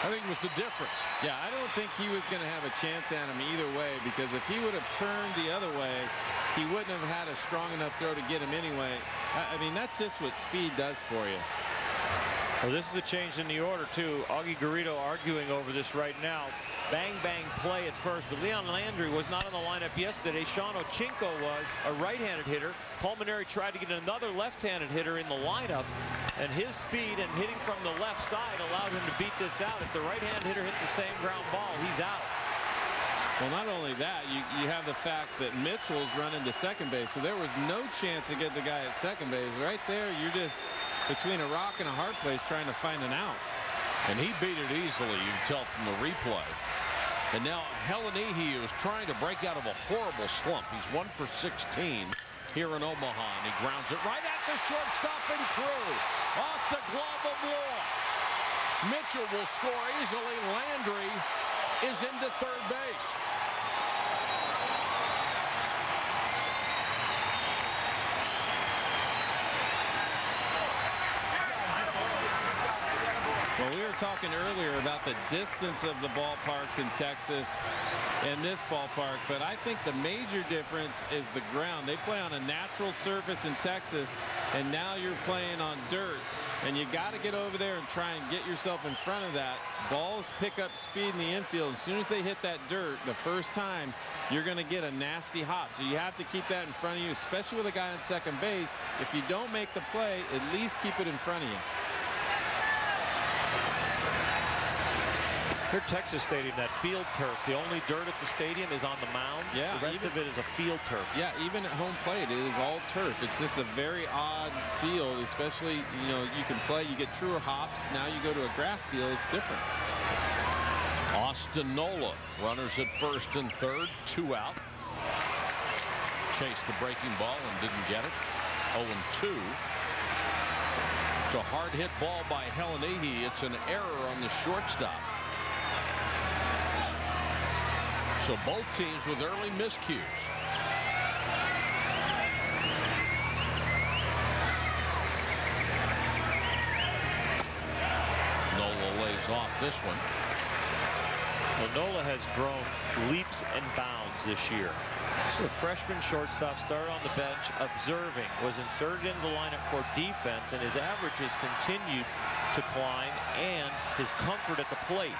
I think was the difference. Yeah, I don't think he was going to have a chance at him either way because if he would have turned the other way, he wouldn't have had a strong enough throw to get him anyway. I, I mean, that's just what speed does for you. Well, this is a change in the order, too. Augie Garrido arguing over this right now. Bang, bang play at first, but Leon Landry was not in the lineup yesterday. Sean Ochinko was a right-handed hitter. Paul Mainieri tried to get another left-handed hitter in the lineup, and his speed and hitting from the left side allowed him to beat this out. If the right-hand hitter hits the same ground ball, he's out. Well, not only that, you, you have the fact that Mitchell's running to second base, so there was no chance to get the guy at second base. Right there, you're just between a rock and a hard place trying to find an out. And he beat it easily, you can tell from the replay. And now Helenihi is trying to break out of a horrible slump. He's one for 16 here in Omaha, and he grounds it right at the shortstop and through. Off the glove of Loy. Mitchell will score easily. Landry is into third base. Talking earlier about the distance of the ballparks in Texas and this ballpark, but I think the major difference is the ground. They play on a natural surface in Texas, and now you're playing on dirt. And you got to get over there and try and get yourself in front of that. Balls pick up speed in the infield. As soon as they hit that dirt the first time, you're going to get a nasty hop. So you have to keep that in front of you, especially with a guy on second base. If you don't make the play, at least keep it in front of you. Here, Texas Stadium, that field turf, the only dirt at the stadium is on the mound. Yeah, the rest even- of it is a field turf. Yeah, even at home plate, it is all turf. It's just a very odd field, especially, you know, you can play, you get truer hops. Now you go to a grass field, it's different. Austin Nola, runners at first and third, two out. Chased the breaking ball and didn't get it. 0 2. It's a hard hit ball by Helenihi. It's an error on the shortstop. So both teams with early miscues. Nola lays off this one. Well, Nola has grown leaps and bounds this year. So freshman shortstop started on the bench, observing, was inserted into the lineup for defense, and his averages continued to climb, and his comfort at the plate.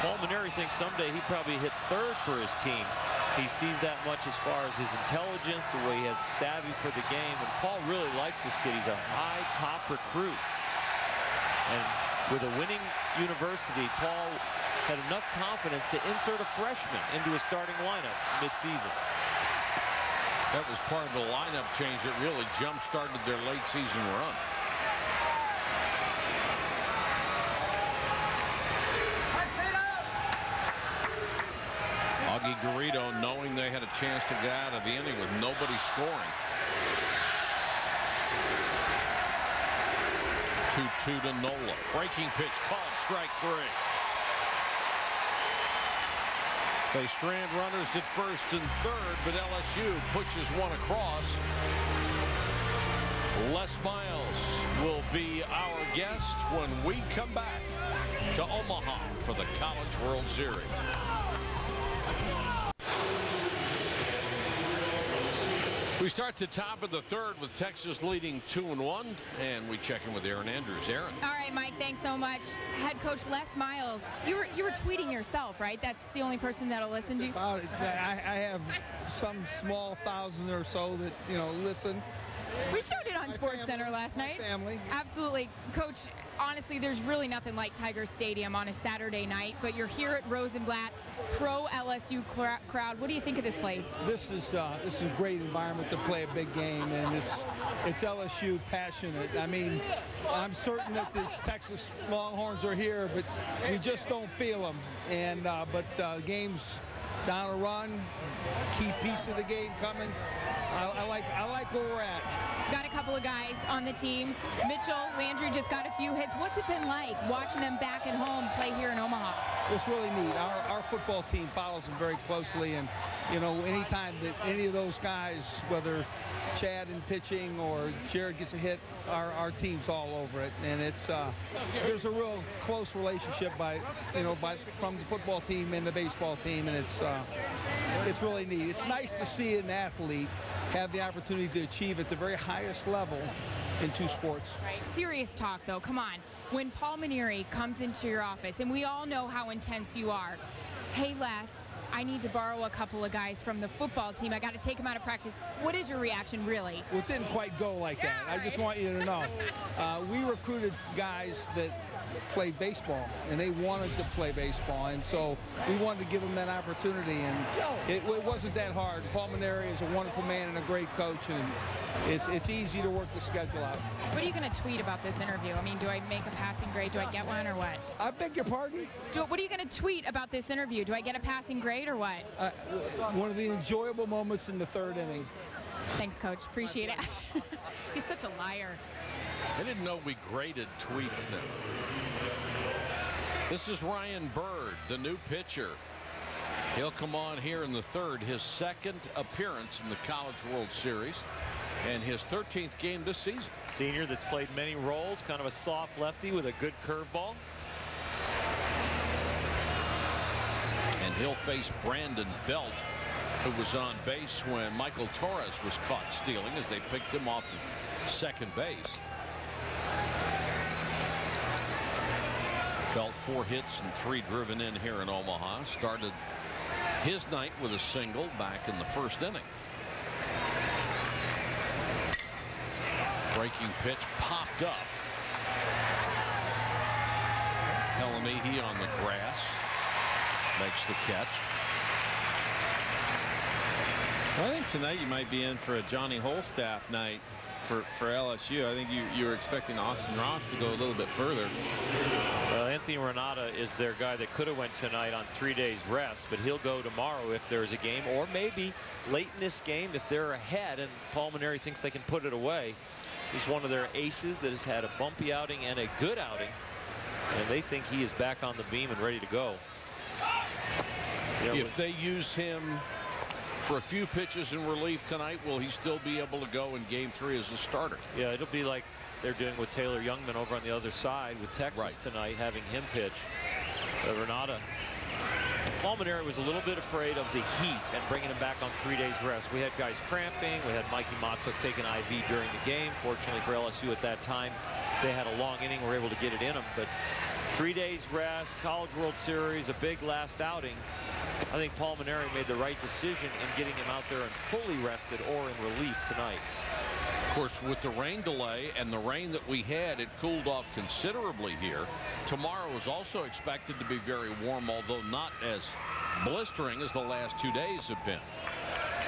Paul Mainieri thinks someday he probably hit third for his team. He sees that much as far as his intelligence, the way he has savvy for the game, and Paul really likes this kid. He's a high top recruit. And with a winning university, Paul had enough confidence to insert a freshman into his starting lineup midseason. That was part of the lineup change that really jump-started their late season run. Augie Garrido knowing they had a chance to get out of the inning with nobody scoring. 2-2 to Nola. Breaking pitch called strike three. They strand runners at first and third, but LSU pushes one across. Les Miles will be our guest when we come back to Omaha for the College World Series. We start the top of the third with Texas leading two and one, and we check in with Erin Andrews. Erin. All right, Mike. Thanks so much. Head coach Les Miles. You were you were tweeting yourself, right? That's the only person that'll listen to you. About. I, I have some small thousand or so that you know listen. We showed it on Sports Center last night. Family. Absolutely. Coach, honestly, there's really nothing like Tiger Stadium on a Saturday night, but you're here at Rosenblatt, pro LSU crowd. What do you think of this place? This is uh, this is a great environment to play a big game, and it's it's LSU passionate. I mean, I'm certain that the Texas Longhorns are here, but we just don't feel them. And uh, but uh, games down a run, key piece of the game coming. I, I like I like where we're at. Got a couple of guys on the team. Mitchell, Landry just got a few hits. What's it been like watching them back at home play here in Omaha? It's really neat. Our, our football team follows them very closely, and you know, anytime that any of those guys, whether Chad in pitching or Jared gets a hit, our, our team's all over it, and it's uh, there's a real close relationship by you know by from the football team and the baseball team, and it's uh, it's really neat. It's nice to see an athlete have the opportunity to achieve at the very highest level in two sports. Right. Serious talk, though. Come on. When Paul Mainieri comes into your office, and we all know how intense you are, hey, Les, I need to borrow a couple of guys from the football team. I got to take them out of practice. What is your reaction, really? Well, it didn't quite go like that. I just want you to know. Uh, we recruited guys that played baseball, and they wanted to play baseball, and so we wanted to give them that opportunity, and it, it wasn't that hard. Paul Mainieri is a wonderful man and a great coach, and it's it's easy to work the schedule out. What are you going to tweet about this interview? I mean, do I make a passing grade? Do I get one or what? I beg your pardon? Do, what are you going to tweet about this interview? Do I get a passing grade or what? Uh, one of the enjoyable moments in the third inning. Thanks, Coach. Appreciate it. He's such a liar. I didn't know we graded tweets now. This is Ryan Byrd, the new pitcher. He'll come on here in the third, his second appearance in the College World Series and his 13th game this season. Senior that's played many roles, kind of a soft lefty with a good curveball. And he'll face Brandon Belt, who was on base when Michael Torres was caught stealing as they picked him off of second base. Belt four hits and three driven in here in Omaha. Started his night with a single back in the first inning. Breaking pitch popped up. Helenihi on the grass makes the catch. I think tonight you might be in for a Johnny Holstaff night for, for LSU. I think you, you were expecting Austin Ross to go a little bit further. Well, Anthony Ranaudo is their guy that could have went tonight on three days rest, but he'll go tomorrow if there's a game, or maybe late in this game if they're ahead and Paul Mainieri thinks they can put it away. He's one of their aces that has had a bumpy outing and a good outing, and they think he is back on the beam and ready to go. You know, if they use him for a few pitches in relief tonight, will he still be able to go in game three as a starter? Yeah, it'll be like they're doing with Taylor Jungmann over on the other side with Texas Right. tonight, having him pitch. But Ranaudo. Paul Mainieri was a little bit afraid of the heat and bringing him back on three days rest. We had guys cramping. We had Mikie Mahtook taking IV during the game. Fortunately for LSU at that time, they had a long inning, were able to get it in them. But three days rest, College World Series, a big last outing. I think Paul Mainieri made the right decision in getting him out there and fully rested or in relief tonight. Of course, with the rain delay and the rain that we had, it cooled off considerably here. Tomorrow is also expected to be very warm, although not as blistering as the last two days have been.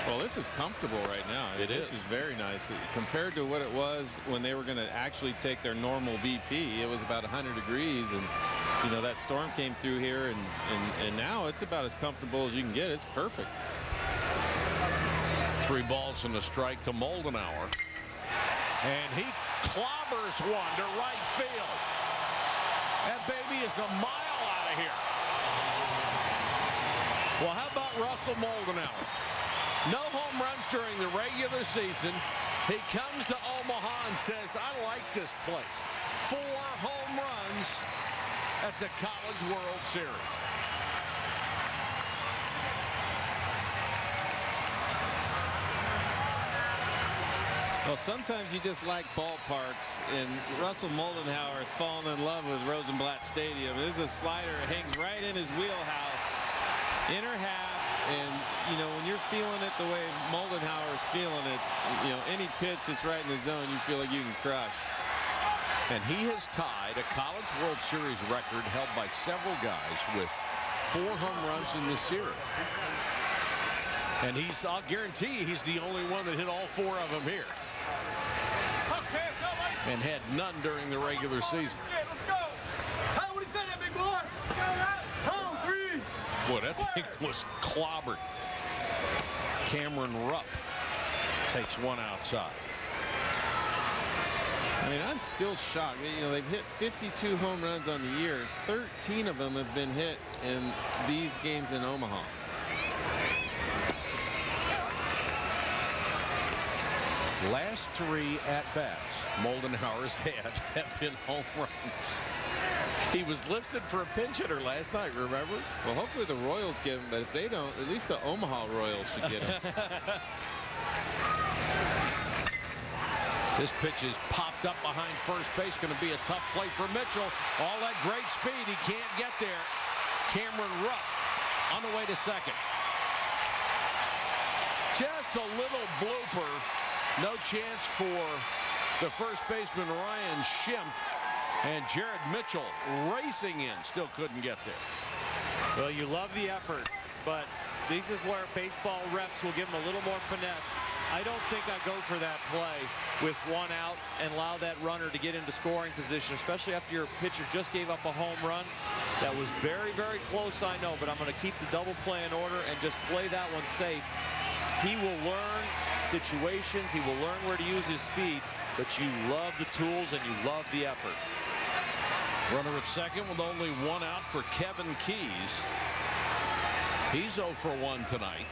Well, this is comfortable right now. It this is. is very nice compared to what it was when they were going to actually take their normal BP. It was about 100 degrees, and you know, that storm came through here, and, and, and now it's about as comfortable as you can get. It's perfect. Three balls and a strike to Moldenhauer. And he clobbers one to right field. That baby is a mile out of here. Well, how about Russell Moldenhauer? No home runs during the regular season. He comes to Omaha and says, I like this place. Four home runs at the College World Series. Well, sometimes you just like ballparks, and Russell Moldenhauer has fallen in love with Rosenblatt Stadium. This is a slider that hangs right in his wheelhouse, inner half, and, you know, when you're feeling it the way Moldenhauer's feeling it, you know, any pitch that's right in the zone, you feel like you can crush. And he has tied a College World Series record held by several guys with four home runs in this series. And he's, I'll guarantee he's the only one that hit all four of them here. And had none during the regular season. Boy, that thing was clobbered. Cameron Rupp takes one outside. I mean, I'm still shocked. You know, they've hit 52 home runs on the year. 13 of them have been hit in these games in Omaha. Last three at-bats Moldenhauer's had have been home runs. He was lifted for a pinch hitter last night, remember? Well, hopefully the Royals get him, but if they don't, at least the Omaha Royals should get him. This pitch is popped up behind first base. Going to be a tough play for Mitchell. All that great speed. He can't get there. Cameron Rupp on the way to second. Just a little blooper. No chance for the first baseman Ryan Schimpf. And Jared Mitchell racing in. Still couldn't get there. Well, you love the effort, but this is where baseball reps will give him a little more finesse. I don't think I go for that play with one out and allow that runner to get into scoring position, especially after your pitcher just gave up a home run. That was very, very close, I know, but I'm going to keep the double play in order and just play that one safe. He will learn situations. He will learn where to use his speed, but you love the tools and you love the effort. Runner at second with only one out for Kevin Keyes. He's 0 for 1 tonight.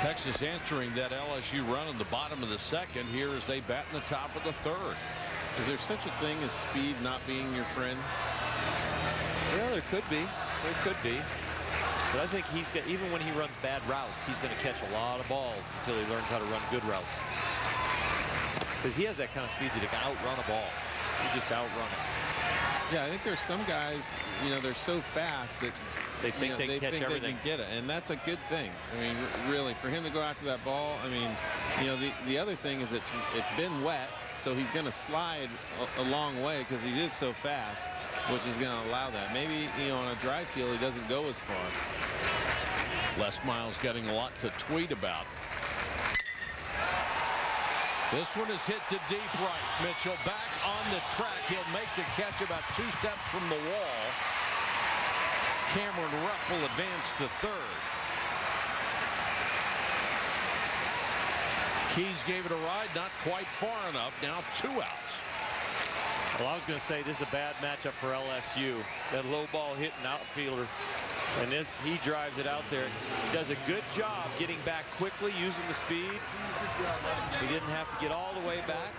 Texas answering that LSU run in the bottom of the second here as they bat in the top of the third. Is there such a thing as speed not being your friend? Yeah, there could be. There could be. But I think he's got, even when he runs bad routes, he's going to catch a lot of balls until he learns how to run good routes. Because he has that kind of speed that he can outrun a ball. He just outrun it. Yeah, I think there's some guys, you know, they're so fast that they think you know, they, they catch think everything. They can get it, and that's a good thing. I mean, really, for him to go after that ball, I mean, you know, the the other thing is it's it's been wet, so he's going to slide a, a long way because he is so fast, which is going to allow that. Maybe you know, on a dry field, he doesn't go as far. Les Miles getting a lot to tweet about. This one is hit to deep right. Mitchell back on the track. He'll make the catch about two steps from the wall. Cameron Rupp will advance to third. Keyes gave it a ride, not quite far enough. Now two outs. Well, I was going to say this is a bad matchup for LSU. That low ball hitting outfielder. And it, he drives it out there. He does a good job getting back quickly, using the speed. He didn't have to get all the way back.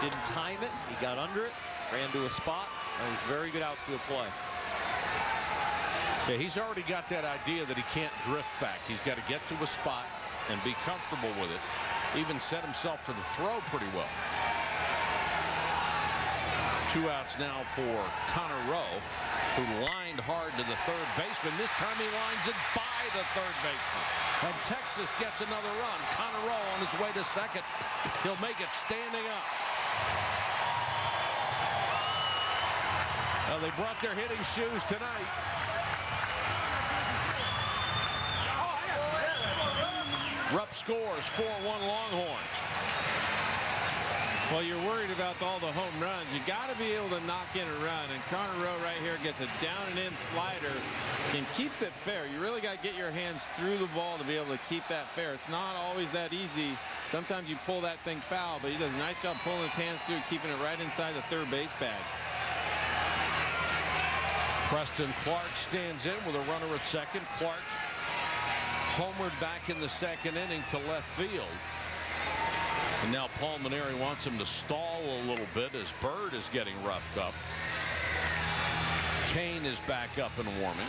He didn't time it. He got under it, ran to a spot. It was very good outfield play. Yeah, he's already got that idea that he can't drift back. He's got to get to a spot and be comfortable with it. Even set himself for the throw pretty well. Two outs now for Connor Rowe, who lined hard to the third baseman. This time he lines it by the third baseman. And Texas gets another run. Connor Rowe on his way to second. He'll make it standing up. Well, they brought their hitting shoes tonight. Rupp scores 4-1 Longhorns. Well, you're worried about all the home runs. You got to be able to knock in a run. And Connor Rowe right here gets a down and in slider and keeps it fair. You really got to get your hands through the ball to be able to keep that fair. It's not always that easy. Sometimes you pull that thing foul, but he does a nice job pulling his hands through, keeping it right inside the third base bag. Preston Clark stands in with a runner at second. Clark homered back in the second inning to left field. And now Paul Mainieri wants him to stall a little bit as Byrd is getting roughed up. Cain is back up and warming.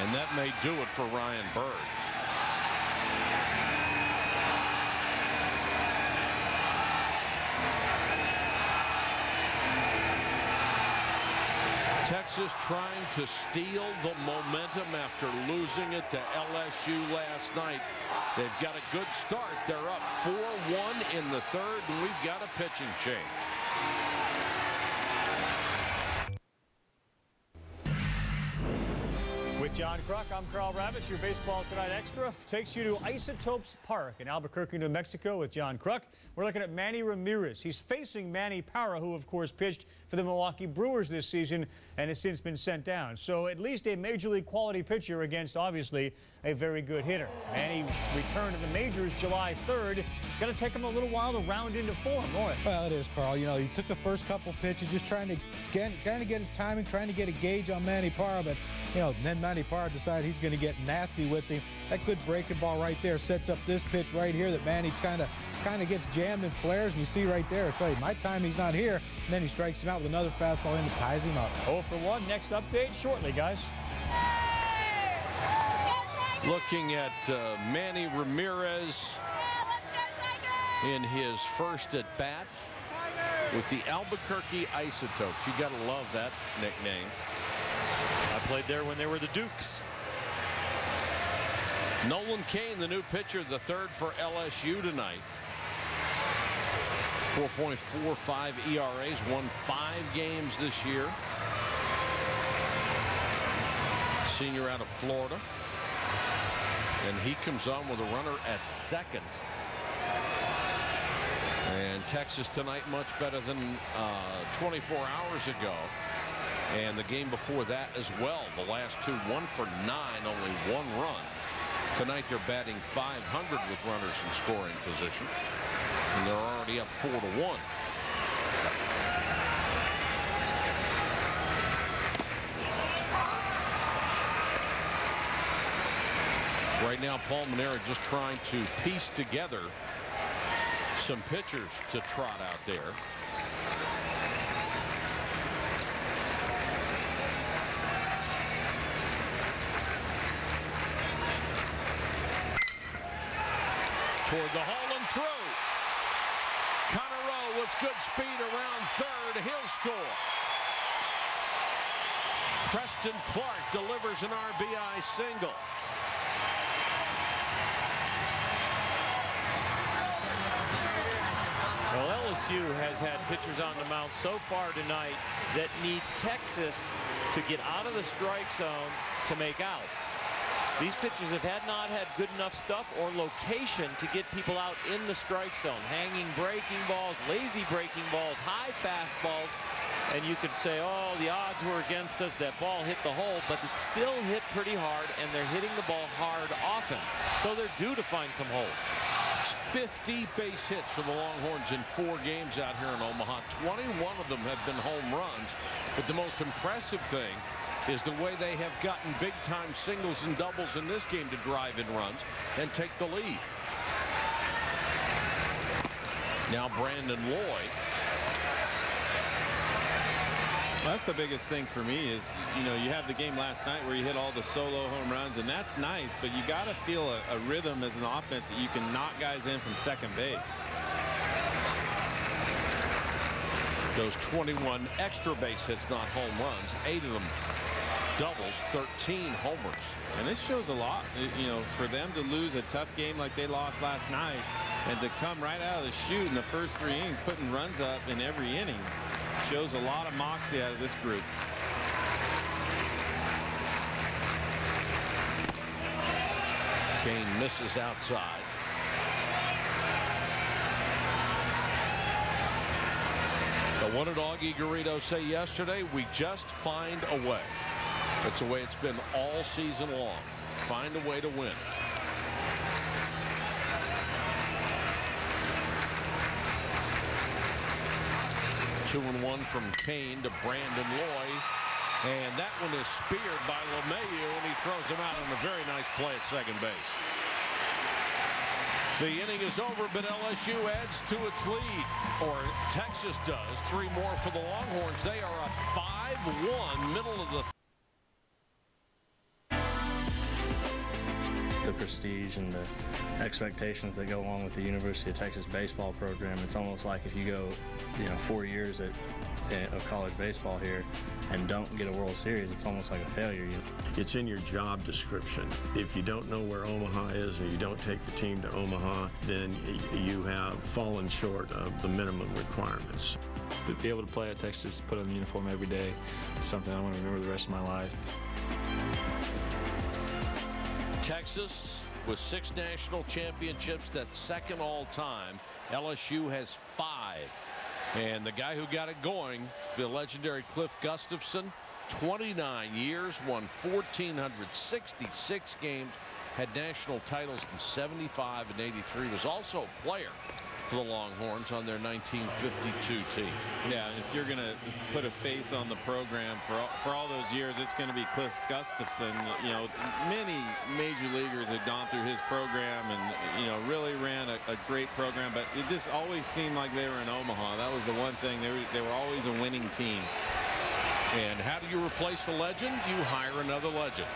And that may do it for Ryan Byrd. Texas trying to steal the momentum after losing it to LSU last night. They've got a good start. They're up 4-1 in the third, and we've got a pitching change. John Kruk, I'm Karl Ravech. Your Baseball Tonight Extra takes you to Isotopes Park in Albuquerque, New Mexico with John Kruk. We're looking at Manny Ramirez. He's facing Manny Parra, who, of course, pitched for the Milwaukee Brewers this season and has since been sent down. So at least a major league quality pitcher against, obviously, a very good hitter. Manny returned to the majors July 3rd. It's going to take him a little while to round into form. Well, it is, Carl. You know, he took the first couple pitches just trying to get, trying to get his timing, trying to get a gauge on Manny Parra, but, you know, then Manny Parra decided he's going to get nasty with him. That good breaking ball right there sets up this pitch right here that Manny kind of kind of gets jammed and flares, and you see right there, hey, my time he's not here, and then he strikes him out with another fastball and ties him up. 0 for 1. Next update shortly, guys. Looking at uh, Manny Ramirez in his first at bat with the Albuquerque Isotopes. You got to love that nickname. Played there when they were the Dukes. Nolan Cain, the new pitcher, the third for LSU tonight. 4.45 ERAs, won five games this year. Senior out of Florida. And he comes on with a runner at second. And Texas tonight much better than uh, 24 hours ago. And the game before that as well. The last two, one for nine, only one run. Tonight they're batting 500 with runners in scoring position. And they're already up four to one. Right now, Paul Mainieri just trying to piece together some pitchers to trot out there. Toward the hole and through. Connor Rowe with good speed around third. He'll score. Preston Clark delivers an RBI single. Well, LSU has had pitchers on the mound so far tonight that need Texas to get out of the strike zone to make outs. These pitchers have had not had good enough stuff or location to get people out in the strike zone. Hanging breaking balls, lazy breaking balls, high fastballs. And you could say, oh, the odds were against us. That ball hit the hole, but it still hit pretty hard, and they're hitting the ball hard often. So they're due to find some holes. 50 base hits for the Longhorns in four games out here in Omaha. 21 of them have been home runs. But the most impressive thing is the way they have gotten big-time singles and doubles in this game to drive in runs and take the lead. Now Brandon Loy. Well, that's the biggest thing for me is, you know, you have the game last night where you hit all the solo home runs, and that's nice, but you got to feel a, a rhythm as an offense that you can knock guys in from second base. Those 21 extra base hits, not home runs, eight of them doubles, 13 homers. And this shows a lot, you know, for them to lose a tough game like they lost last night and to come right out of the chute in the first three innings, putting runs up in every inning, shows a lot of moxie out of this group. Cain misses outside. The one did Augie Garrido say yesterday, we just find a way. That's the way it's been all season long. Find a way to win. Two and one from Cain to Brandon Loy. And that one is speared by LeMahieu, and he throws him out on a very nice play at second base. The inning is over, but LSU adds to its lead, or Texas does. Three more for the Longhorns. They are up 5-1, middle of the the prestige and the expectations that go along with the University of Texas baseball program. It's almost like if you go, you know, four years at, of college baseball here and don't get a World Series, it's almost like a failure. It's in your job description. If you don't know where Omaha is and you don't take the team to Omaha, then you have fallen short of the minimum requirements. To be able to play at Texas, put on the uniform every day, is something I want to remember the rest of my life. Texas with six national championships, that's second all time. LSU has five. And the guy who got it going, the legendary Cliff Gustafson, 29 years, won 1,466 games, had national titles in 75 and 83, was also a player for the Longhorns on their 1952 team. Yeah, if you're going to put a face on the program for all, for all those years, it's going to be Cliff Gustafson. You know, many major leaguers had gone through his program and, you know, really ran a, a great program, but it just always seemed like they were in Omaha. That was the one thing. They were, they were always a winning team. And how do you replace a legend? You hire another legend.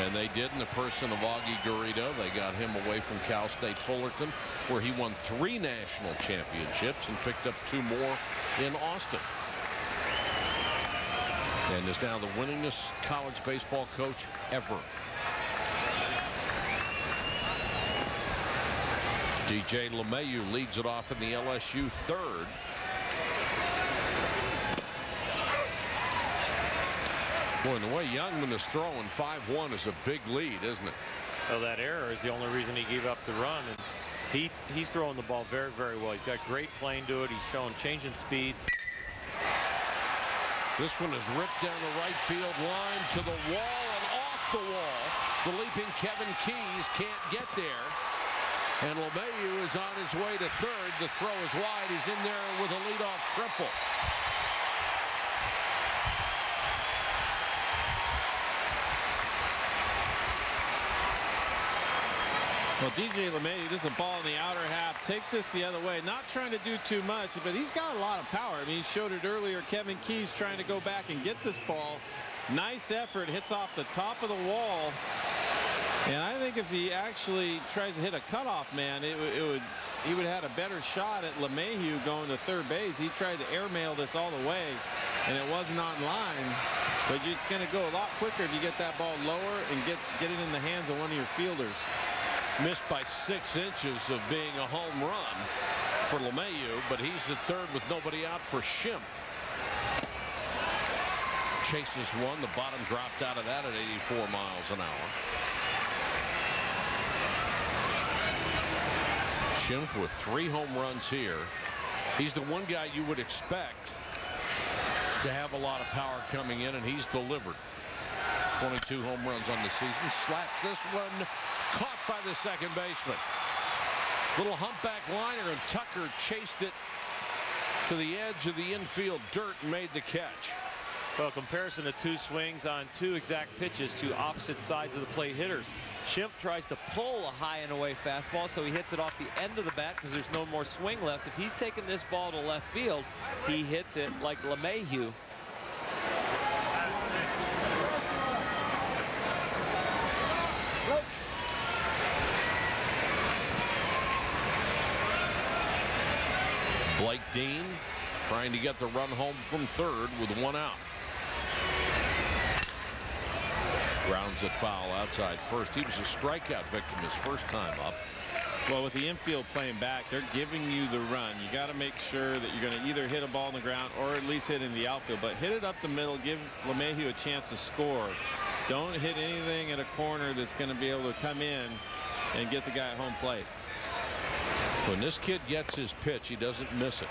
And they did in the person of Augie Garrido. They got him away from Cal State Fullerton, where he won three national championships and picked up two more in Austin. And is now the winningest college baseball coach ever. DJ LeMahieu leads it off in the LSU third. Boy, and the way Jungmann is throwing 5-1 is a big lead, isn't it? Well, that error is the only reason he gave up the run. And he he's throwing the ball very, very well. He's got great plane to it. He's showing changing speeds. This one is ripped down the right field line to the wall and off the wall. The leaping Kevin Keyes can't get there. And LeMahieu is on his way to third. The throw is wide. He's in there with a leadoff triple. Well, DJ LeMahieu, this is a ball in the outer half, takes this the other way. Not trying to do too much, but he's got a lot of power. I mean, he showed it earlier. Kevin Keyes trying to go back and get this ball. Nice effort. Hits off the top of the wall. And I think if he actually tries to hit a cutoff man, it, it would he would have had a better shot at LeMahieu going to third base. He tried to airmail this all the way, and it wasn't on line. But it's going to go a lot quicker if you get that ball lower and get, get it in the hands of one of your fielders missed by six inches of being a home run for LeMahieu, but he's at third with nobody out for Schimpf. Chases one. The bottom dropped out of that at 84 miles an hour. Schimpf with three home runs here. He's the one guy you would expect to have a lot of power coming in, and he's delivered. 22 home runs on the season. Slaps this one caught by the second baseman. Little humpback liner, and Tucker chased it to the edge of the infield dirt and made the catch. Well, comparison to two swings on two exact pitches to opposite sides of the plate hitters. Schimpf tries to pull a high and away fastball, so he hits it off the end of the bat because there's no more swing left. If he's taking this ball to left field, he hits it like LeMahieu Blake Dean trying to get the run home from third with one out. Grounds it foul outside first. He was a strikeout victim his first time up. Well, with the infield playing back, they're giving you the run. You got to make sure that you're going to either hit a ball on the ground or at least hit in the outfield. But hit it up the middle, give LeMahieu a chance to score. Don't hit anything at a corner that's going to be able to come in and get the guy at home plate. When this kid gets his pitch, he doesn't miss it.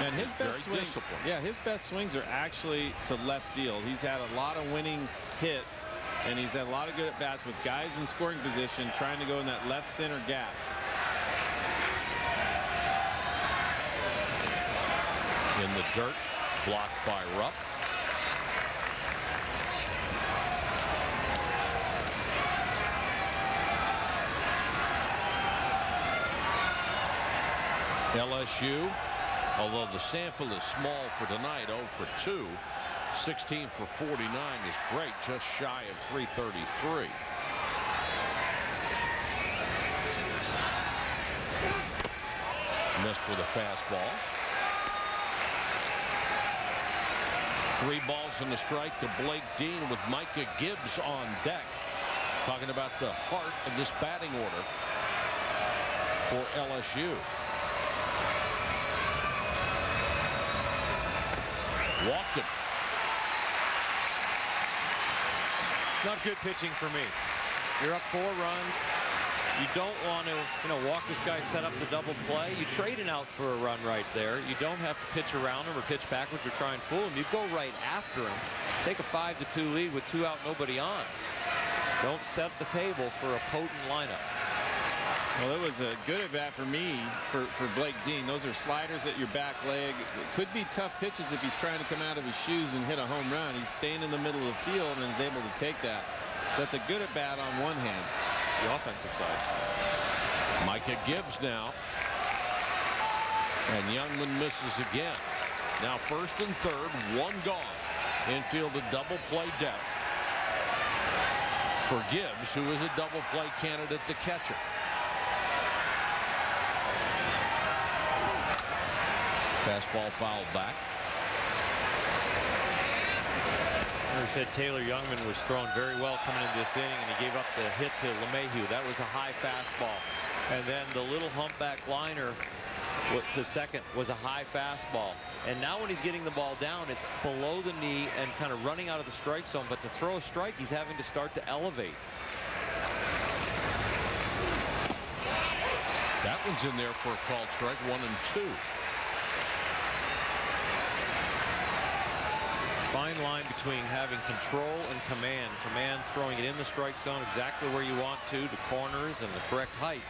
And his best swings, yeah, his best swings are actually to left field. He's had a lot of winning hits, and he's had a lot of good at bats with guys in scoring position trying to go in that left center gap. In the dirt, blocked by Rupp. LSU, although the sample is small for tonight, 0 for 2, 16 for 49 is great, just shy of 333. Missed with a fastball. Three balls and a strike to Blake Dean with Micah Gibbs on deck. Talking about the heart of this batting order for LSU. Walked him. It's not good pitching for me. You're up four runs. You don't want to, you know, walk this guy, set up the double play. You trade an out for a run right there. You don't have to pitch around him or pitch backwards or try and fool him. You go right after him. Take a five to two lead with two out, nobody on. Don't set the table for a potent lineup. Well, it was a good at bat for me for, for Blake Dean. Those are sliders at your back leg. It could be tough pitches if he's trying to come out of his shoes and hit a home run. He's staying in the middle of the field and is able to take that. So that's a good at bat on one hand. The offensive side. Micah Gibbs now. And Jungmann misses again. Now first and third, one gone. Infield a double play depth for Gibbs, who is a double play candidate to catcher. Fastball fouled back. I said Taylor Jungmann was thrown very well coming into this inning, and he gave up the hit to LeMahieu. That was a high fastball. And then the little humpback liner to second was a high fastball. And now when he's getting the ball down, it's below the knee and kind of running out of the strike zone. But to throw a strike, he's having to start to elevate. That one's in there for a called strike, one and two. Fine line between having control and command. Command throwing it in the strike zone exactly where you want to, to corners and the correct height.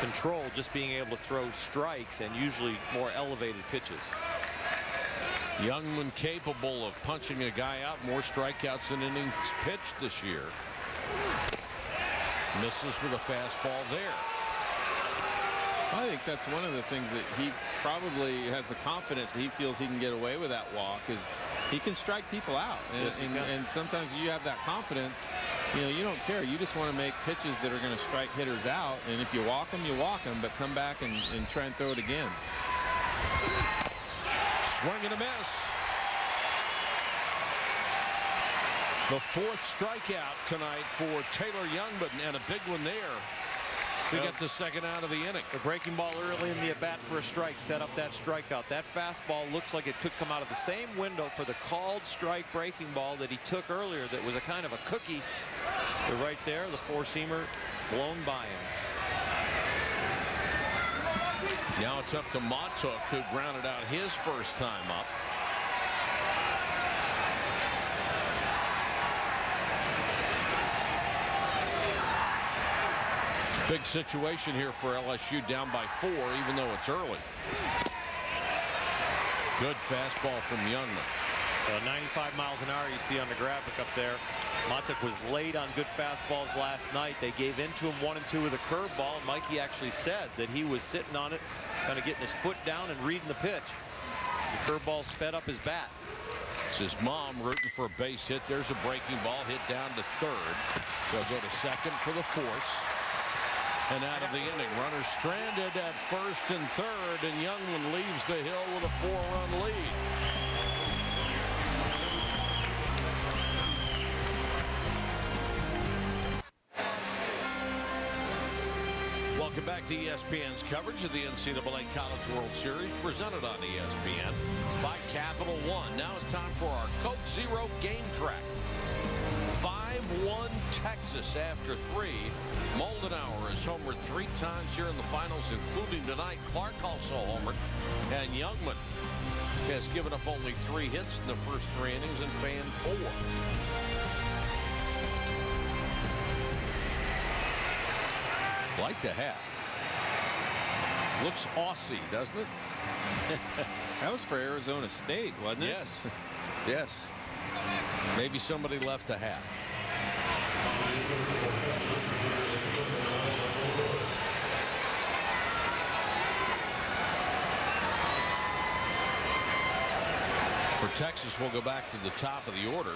Control just being able to throw strikes and usually more elevated pitches. Jungmann capable of punching a guy out more strikeouts than innings pitched this year. Misses with a fastball there. I think that's one of the things that he probably has the confidence that he feels he can get away with that walk is he can strike people out. And, Yes, and, and sometimes you have that confidence. You know, you don't care. You just want to make pitches that are going to strike hitters out. And if you walk them, you walk them, but come back and, and try and throw it again. Swing and a miss. The fourth strikeout tonight for Taylor Jungmann and a big one there to Well, get the second out of the inning. The breaking ball early in the at bat for a strike set up that strikeout. That fastball looks like it could come out of the same window for the called strike breaking ball that he took earlier that was a kind of a cookie. But right there, the four-seamer blown by him. Now it's up to Mahtook, who grounded out his first time up. Big situation here for LSU down by four, even though it's early. Good fastball from Jungmann. Uh, 95 miles an hour you see on the graphic up there. Mahtook was late on good fastballs last night. They gave in to him one and two with a curveball. Mikie actually said that he was sitting on it, kind of getting his foot down and reading the pitch. The curveball sped up his bat. It's his mom rooting for a base hit. There's a breaking ball hit down to third. They'll go to second for the force. And out of the inning, runners stranded at first and third, and Jungmann leaves the hill with a four-run lead. Welcome back to ESPN's coverage of the NCAA College World Series presented on ESPN by Capital One. Now it's time for our Coke Zero Game Track. 5-1 Texas after three. Moldenhauer has homered three times here in the finals, including tonight. Clark also homered. And Jungmann has given up only three hits in the first three innings and fanned four. Like the hat. Looks Aussie, doesn't it? that was for Arizona State, wasn't it? Yes. Yes. Maybe somebody left a hat. For Texas, we'll go back to the top of the order.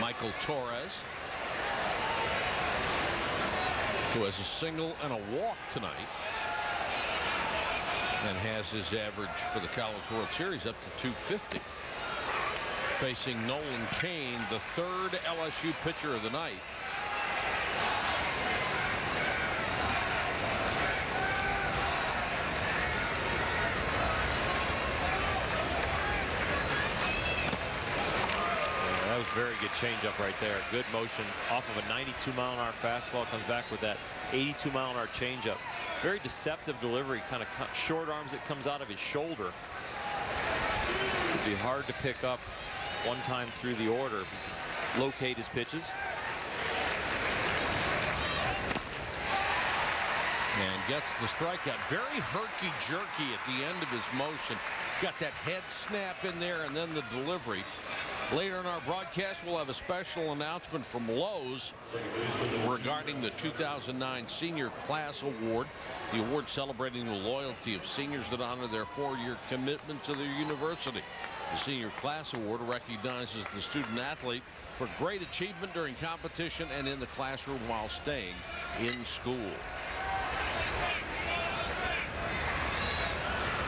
Michael Torres, who has a single and a walk tonight and has his average for the College World Series up to 250. Facing Nolan Cain, the third LSU pitcher of the night. That was very good changeup right there. Good motion off of a 92 mile an hour fastball. Comes back with that 82 mile an hour changeup. Very deceptive delivery. Kind of short arms that comes out of his shoulder. Could be hard to pick up one time through the order if he can locate his pitches. And gets the strikeout. Very herky-jerky at the end of his motion. He's got that head snap in there and then the delivery. Later in our broadcast, we'll have a special announcement from Lowe's regarding the 2009 Senior Class Award. The award celebrating the loyalty of seniors that honor their four-year commitment to their university. The Senior Class Award recognizes the student athlete for great achievement during competition and in the classroom while staying in school.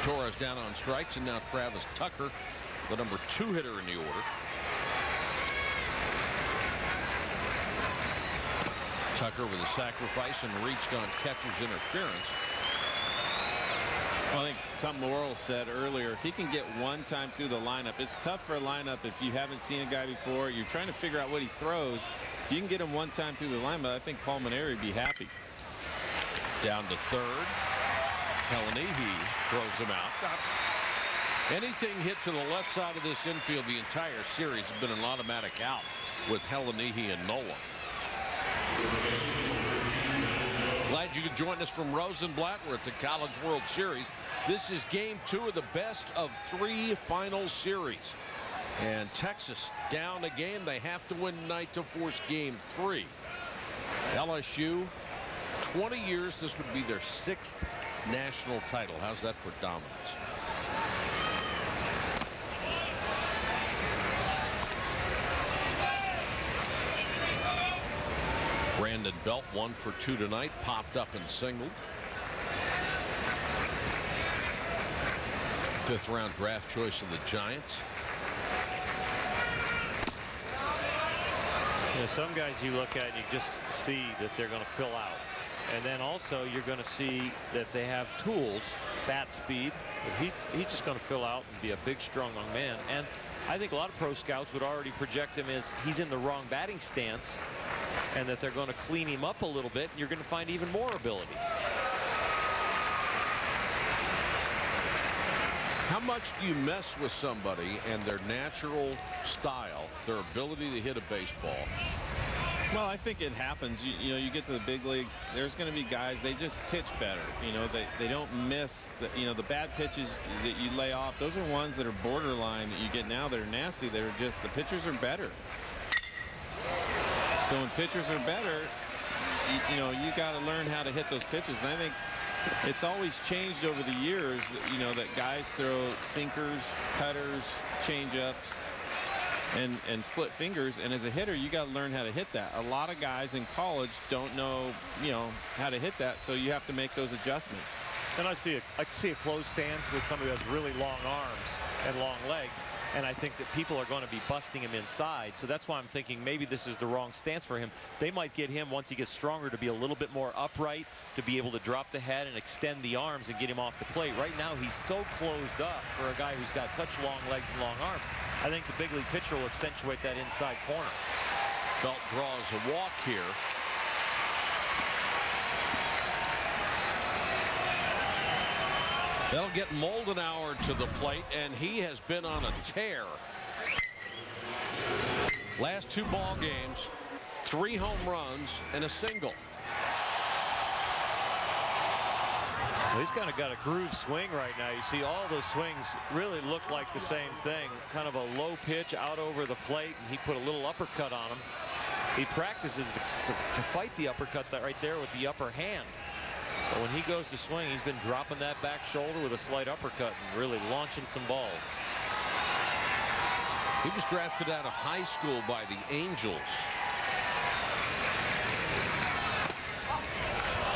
Torres down on strikes, and now Travis Tucker, the number two hitter in the order. Tucker with a sacrifice and reached on catcher's interference. Well, I think something Orel said earlier, if he can get one time through the lineup, it's tough for a lineup if you haven't seen a guy before. You're trying to figure out what he throws. If you can get him one time through the lineup, I think Paul Mainieri would be happy. Down to third. Helenihi throws him out. Anything hit to the left side of this infield the entire series has been an automatic out with Helenihi and Nola. Glad you could join us from Rosenblatt. We're at the College World Series. This is game two of the best of three final series. And Texas down a game. They have to win tonight to force game three. LSU, 20 years. This would be their sixth national title. How's that for dominance? Brandon Belt one for two tonight popped up and singled. Fifth round draft choice of the Giants. You know, some guys you look at and you just see that they're going to fill out. And then also you're going to see that they have tools, bat speed. He, he's just going to fill out and be a big, strong young man. And I think a lot of pro scouts would already project him as he's in the wrong batting stance and that they're going to clean him up a little bit. And you're going to find even more ability. How much do you mess with somebody and their natural style, their ability to hit a baseball? Well, I think it happens. You, you know, you get to the big leagues, there's going to be guys, they just pitch better. You know, they, they don't miss, the, you know, the bad pitches that you lay off. Those are ones that are borderline that you get now that are nasty. They're just, the pitchers are better. So when pitchers are better, you, you know, you got to learn how to hit those pitches. And I think it's always changed over the years, you know, that guys throw sinkers, cutters, changeups, and, and split fingers. And as a hitter, you got to learn how to hit that. A lot of guys in college don't know, you know, how to hit that, so you have to make those adjustments. And I see a, I see a closed stance with somebody who has really long arms and long legs. And I think that people are going to be busting him inside. So that's why I'm thinking maybe this is the wrong stance for him. They might get him once he gets stronger to be a little bit more upright, to be able to drop the head and extend the arms and get him off the plate. Right now, he's so closed up for a guy who's got such long legs and long arms. I think the big league pitcher will accentuate that inside corner. Belt draws a walk here. They'll get Moldenhauer to the plate, and he has been on a tear. Last two ball games, three home runs and a single. Well, he's kind of got a groove swing right now. You see all those swings really look like the same thing. Kind of a low pitch out over the plate, and he put a little uppercut on him. He practices to, to fight the uppercut that right there with the upper hand. But when he goes to swing, he's been dropping that back shoulder with a slight uppercut and really launching some balls. He was drafted out of high school by the Angels.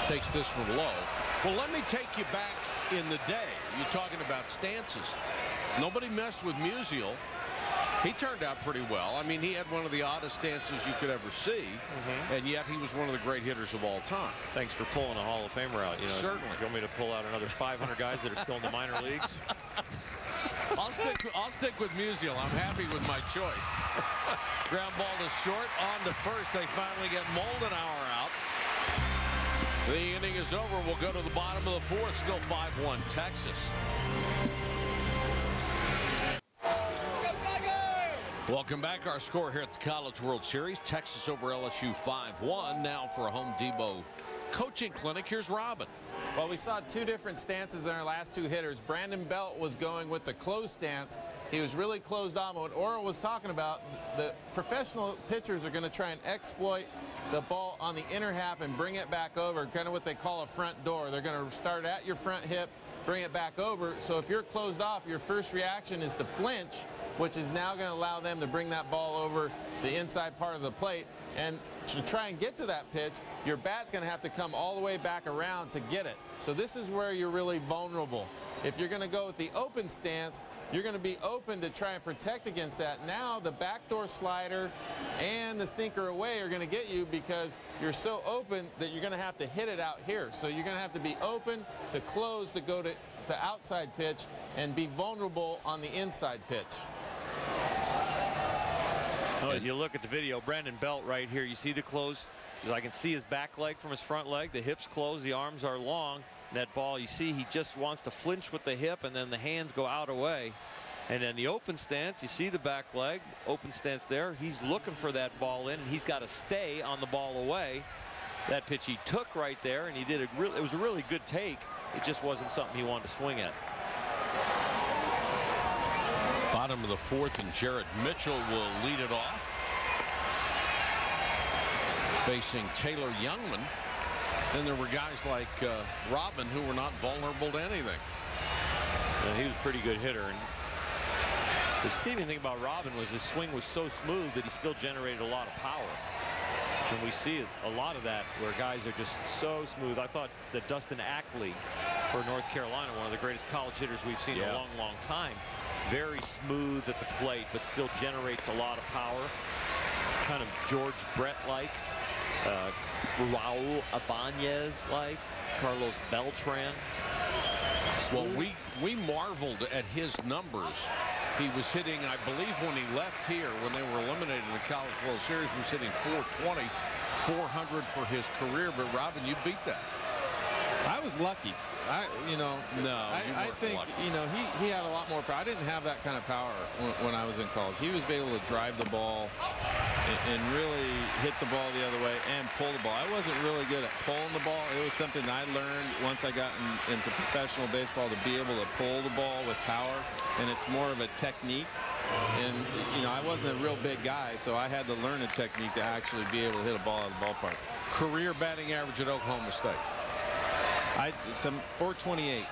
Takes this one low. Well, let me take you back in the day. You're talking about stances. Nobody messed with Musial. He turned out pretty well. I mean, he had one of the oddest stances you could ever see, Mm-hmm. and yet he was one of the great hitters of all time. Thanks for pulling a Hall of Famer out. You know, Certainly. You want me to pull out another 500 guys that are still in the minor leagues? I'll stick. I'll stick with Musial. I'm happy with my choice. Ground ball to short. On to first. They finally get Moldenhauer out. The inning is over. We'll go to the bottom of the fourth. Still 5-1 Texas. Welcome back. Our score here at the College World Series. Texas over LSU 5-1. Now for a Home Depot coaching clinic. Here's Robin. Well, we saw two different stances in our last two hitters. Brandon Belt was going with the closed stance. He was really closed on. What Orel was talking about, the professional pitchers are going to try and exploit the ball on the inner half and bring it back over, kind of what they call a front door. They're going to start at your front hip, bring it back over. So if you're closed off, your first reaction is to flinch, which is now going to allow them to bring that ball over the inside part of the plate. And to try and get to that pitch, your bat's going to have to come all the way back around to get it. So this is where you're really vulnerable. If you're going to go with the open stance, you're going to be open to try and protect against that. Now the backdoor slider and the sinker away are going to get you because you're so open that you're going to have to hit it out here. So you're going to have to be open to close to go to the outside pitch and be vulnerable on the inside pitch. Oh, as you look at the video, Brandon Belt right here, you see the close. I can see his back leg from his front leg. The hips close, the arms are long. That ball, you see, he just wants to flinch with the hip, and then the hands go out away. And then the open stance, you see the back leg, open stance there. He's looking for that ball in, and he's got to stay on the ball away. That pitch he took right there, and he did a real. It was a really good take. It just wasn't something he wanted to swing at. Bottom of the fourth, and Jared Mitchell will lead it off. Facing Taylor Jungmann. Then there were guys like uh, Robin who were not vulnerable to anything. And he was a pretty good hitter. And the deceiving thing about Robin was his swing was so smooth that he still generated a lot of power. And we see a lot of that where guys are just so smooth. I thought that Dustin Ackley for North Carolina, one of the greatest college hitters we've seen in a long, long time. Very smooth at the plate, but still generates a lot of power. Kind of George Brett-like, uh, Raul Ibanez-like, Carlos Beltran. Well, we we marveled at his numbers. He was hitting, I believe, when he left here, when they were eliminated in the College World Series, was hitting 420, 400 for his career. But Robin, you beat that. I was lucky. I, you know, No, I, I think, lucky. you know, he, he had a lot more power. I didn't have that kind of power when, when I was in college. He was able to drive the ball and, and really hit the ball the other way and pull the ball. I wasn't really good at pulling the ball. It was something I learned once I got in, into professional baseball to be able to pull the ball with power, and it's more of a technique. And, you know, I wasn't a real big guy, so I had to learn a technique to actually be able to hit a ball out of the ballpark. Career batting average at Oklahoma State. I some 428.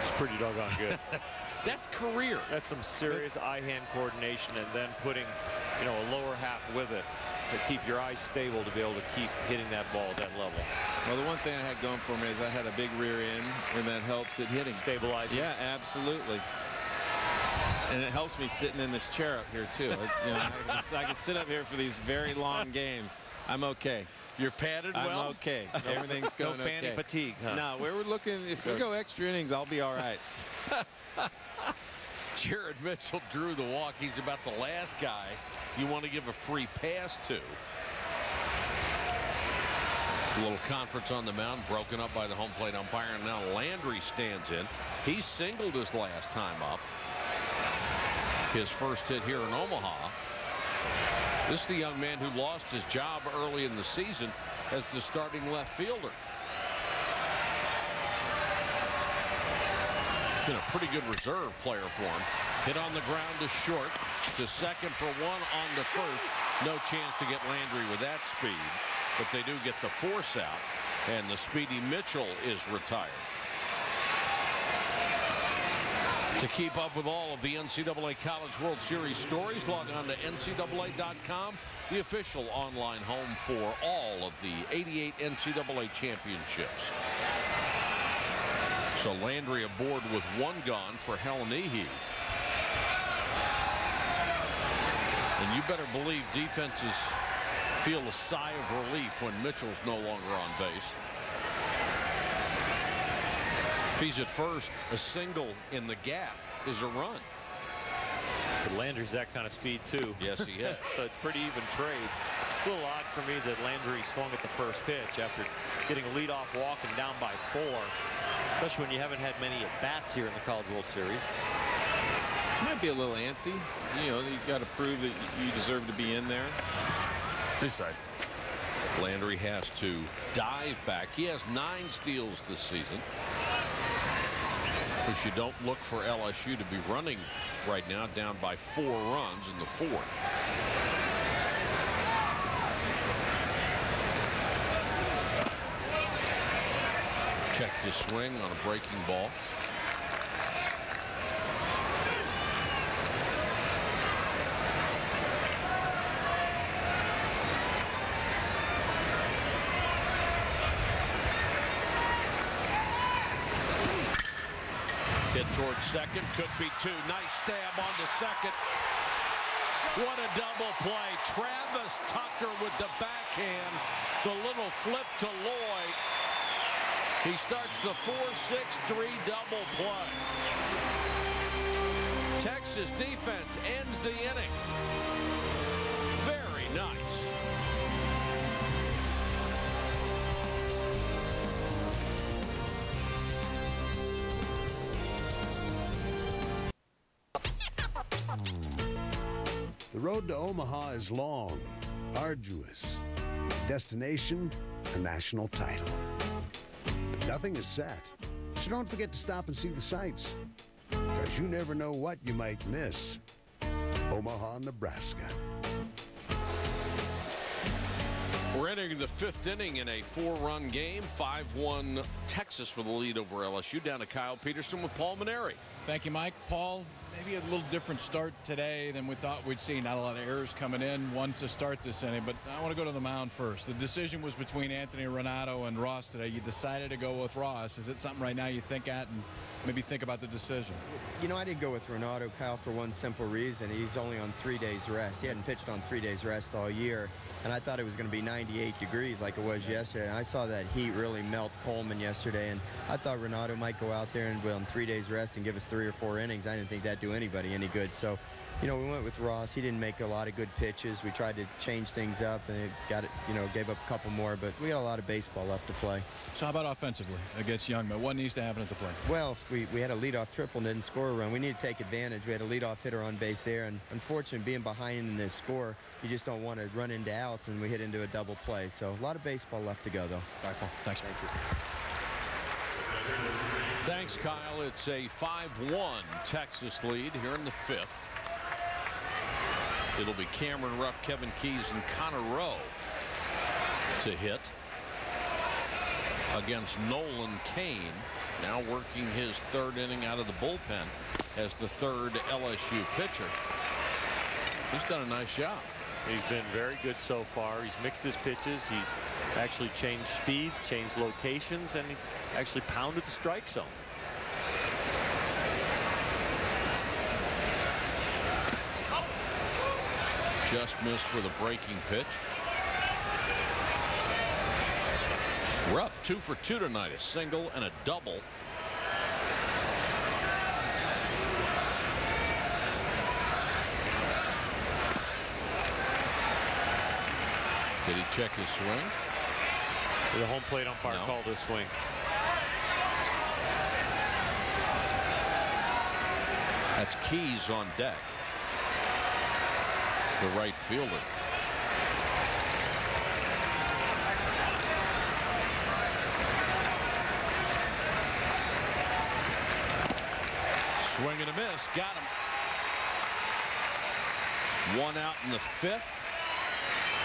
It's pretty doggone good. That's career. That's some serious eye-hand coordination and then putting, you know, a lower half with it to keep your eyes stable to be able to keep hitting that ball at that level. Well, the one thing I had going for me is I had a big rear end, and that helps it hitting. Stabilizing. Yeah, absolutely. And it helps me sitting in this chair up here, too. It- you know, I, can, I can sit up here for these very long games. I'm okay. You're padded I'm well? okay. Everything's going no fanny okay. fatigue, huh? No, we were looking, if we go extra innings, I'll be all right. Jared Mitchell drew the walk. He's about the last guy you want to give a free pass to. A little conference on the mound broken up by the home plate umpire and now Landry stands in. He singled his last time up. His first hit here in Omaha. This is the young man who lost his job early in the season as the starting left fielder. Been a pretty good reserve player for him. Hit on the ground to short. To second for one on the first. No chance to get Landry with that speed. But they do get the force out. And the speedy Mitchell is retired. To keep up with all of the NCAA College World Series stories, log on to NCAA.com, the official online home for all of the 88 NCAA championships. So Landry aboard with one gone for Helenihi. And you better believe defenses feel a sigh of relief when Mitchell's no longer on base. If he's at first, a single in the gap is a run. But Landry's that kind of speed too. Yes, he is. so it's pretty even trade. It's a little odd for me that Landry swung at the first pitch after getting a leadoff walk and down by four, especially when you haven't had many at bats here in the College World Series. Might be a little antsy. You know, you got to prove that you deserve to be in there. This side. Landry has to dive back. He has nine steals this season. Which you don't look for LSU to be running right now, down by four runs in the fourth. Checked his swing on a breaking ball. Towards second. Could be two. Nice stab onto second. What a double play. Travis Tucker with the backhand. The little flip to Loy. He starts the 4-6-3 double play. Texas defense ends the inning. Very nice. The road to Omaha is long, arduous. Destination, a national title. But nothing is set, so don't forget to stop and see the sights. Because you never know what you might miss. Omaha, Nebraska. We're entering the fifth inning in a four-run game. 5-1 Texas with a lead over LSU. Down to Kyle Peterson with Paul Mainieri. Thank you, Mike. Paul, maybe a little different start today than we thought we'd see. Not a lot of errors coming in. One to start this inning, but I want to go to the mound first. The decision was between Anthony Ranaudo and Ross today. You decided to go with Ross. Is it something right now you think at and maybe think about the decision? You know, I didn't go with Ranaudo, Kyle, for one simple reason. He's only on three days rest. He hadn't pitched on three days rest all year, and I thought it was going to be 98 degrees like it was yesterday. And I saw that heat really melt Coleman yesterday, and I thought Ranaudo might go out there and on three days rest and give us three or four innings. I didn't think that'd do anybody any good. So, you know, we went with Ross. He didn't make a lot of good pitches. We tried to change things up, and it got it, you know, gave up a couple more, but we got a lot of baseball left to play. So how about offensively against Jungmann? What needs to happen at the plate? Well, we, we had a leadoff triple and didn't score a run. We need to take advantage. We had a leadoff hitter on base there, and unfortunately, being behind in the score, you just don't want to run into outs, and we hit into a double play. So a lot of baseball left to go, though. All right, Paul. Thanks. Thank you. Thanks, Kyle. It's a 5-1 Texas lead here in the fifth. It'll be Cameron Rupp, Kevin Keyes, and Connor Rowe to hit against Nolan Cain. Now working his third inning out of the bullpen as the third LSU pitcher. He's done a nice job. He's been very good so far. He's mixed his pitches. He's actually changed speeds, changed locations, and he's actually pounded the strike zone. just missed with a breaking pitch. We're up two for two tonight, a single and a double. Did he check his swing? The home plate umpire no. called his swing. That's Keyes on deck. The right fielder. Swing and a miss. Got him. One out in the fifth.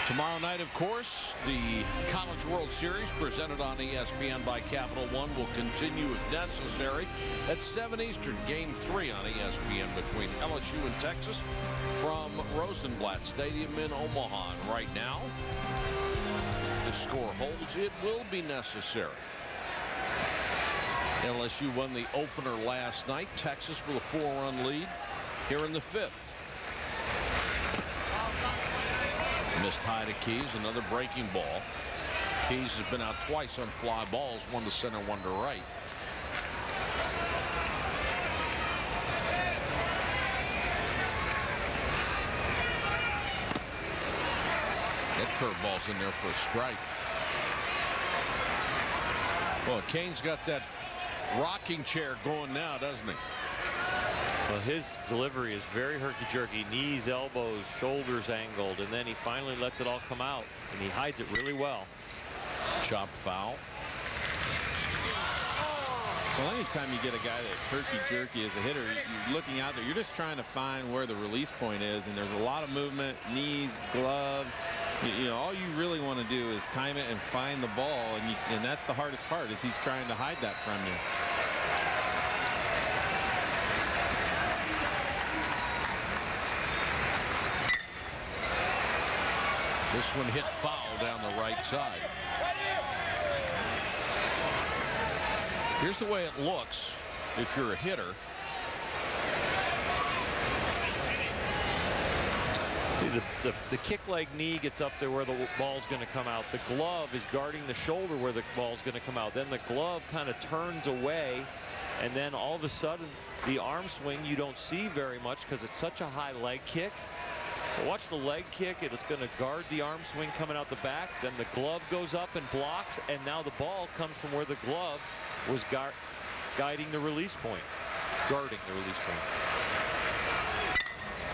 Tomorrow night, of course, the College World Series presented on ESPN by Capital One will continue if necessary at 7 Eastern. Game three on ESPN between LSU and Texas from Rosenblatt Stadium in Omaha. And right now, if the score holds, it will be necessary. LSU won the opener last night. Texas with a four-run lead here in the fifth. Missed high to Keyes, another breaking ball. Keyes has been out twice on fly balls, one to center, one to right. That curveball's in there for a strike. Well, Cain's got that rocking chair going now, doesn't he? Well, his delivery is very herky-jerky, knees, elbows, shoulders angled, and then he finally lets it all come out, and he hides it really well. Chopped foul. Well, anytime you get a guy that's herky-jerky as a hitter, you're looking out there, you're just trying to find where the release point is, and there's a lot of movement, knees, glove. You, you know, all you really want to do is time it and find the ball, and, you, and that's the hardest part, is he's trying to hide that from you. This one hit foul down the right side. Here's the way it looks if you're a hitter. See, the, the, the kick leg knee gets up there where the ball's going to come out. The glove is guarding the shoulder where the ball's going to come out. Then the glove kind of turns away, and then all of a sudden, the arm swing you don't see very much because it's such a high leg kick. Watch the leg kick. It is going to guard the arm swing coming out the back. Then the glove goes up and blocks, and now the ball comes from where the glove was guiding the release point, guarding the release point.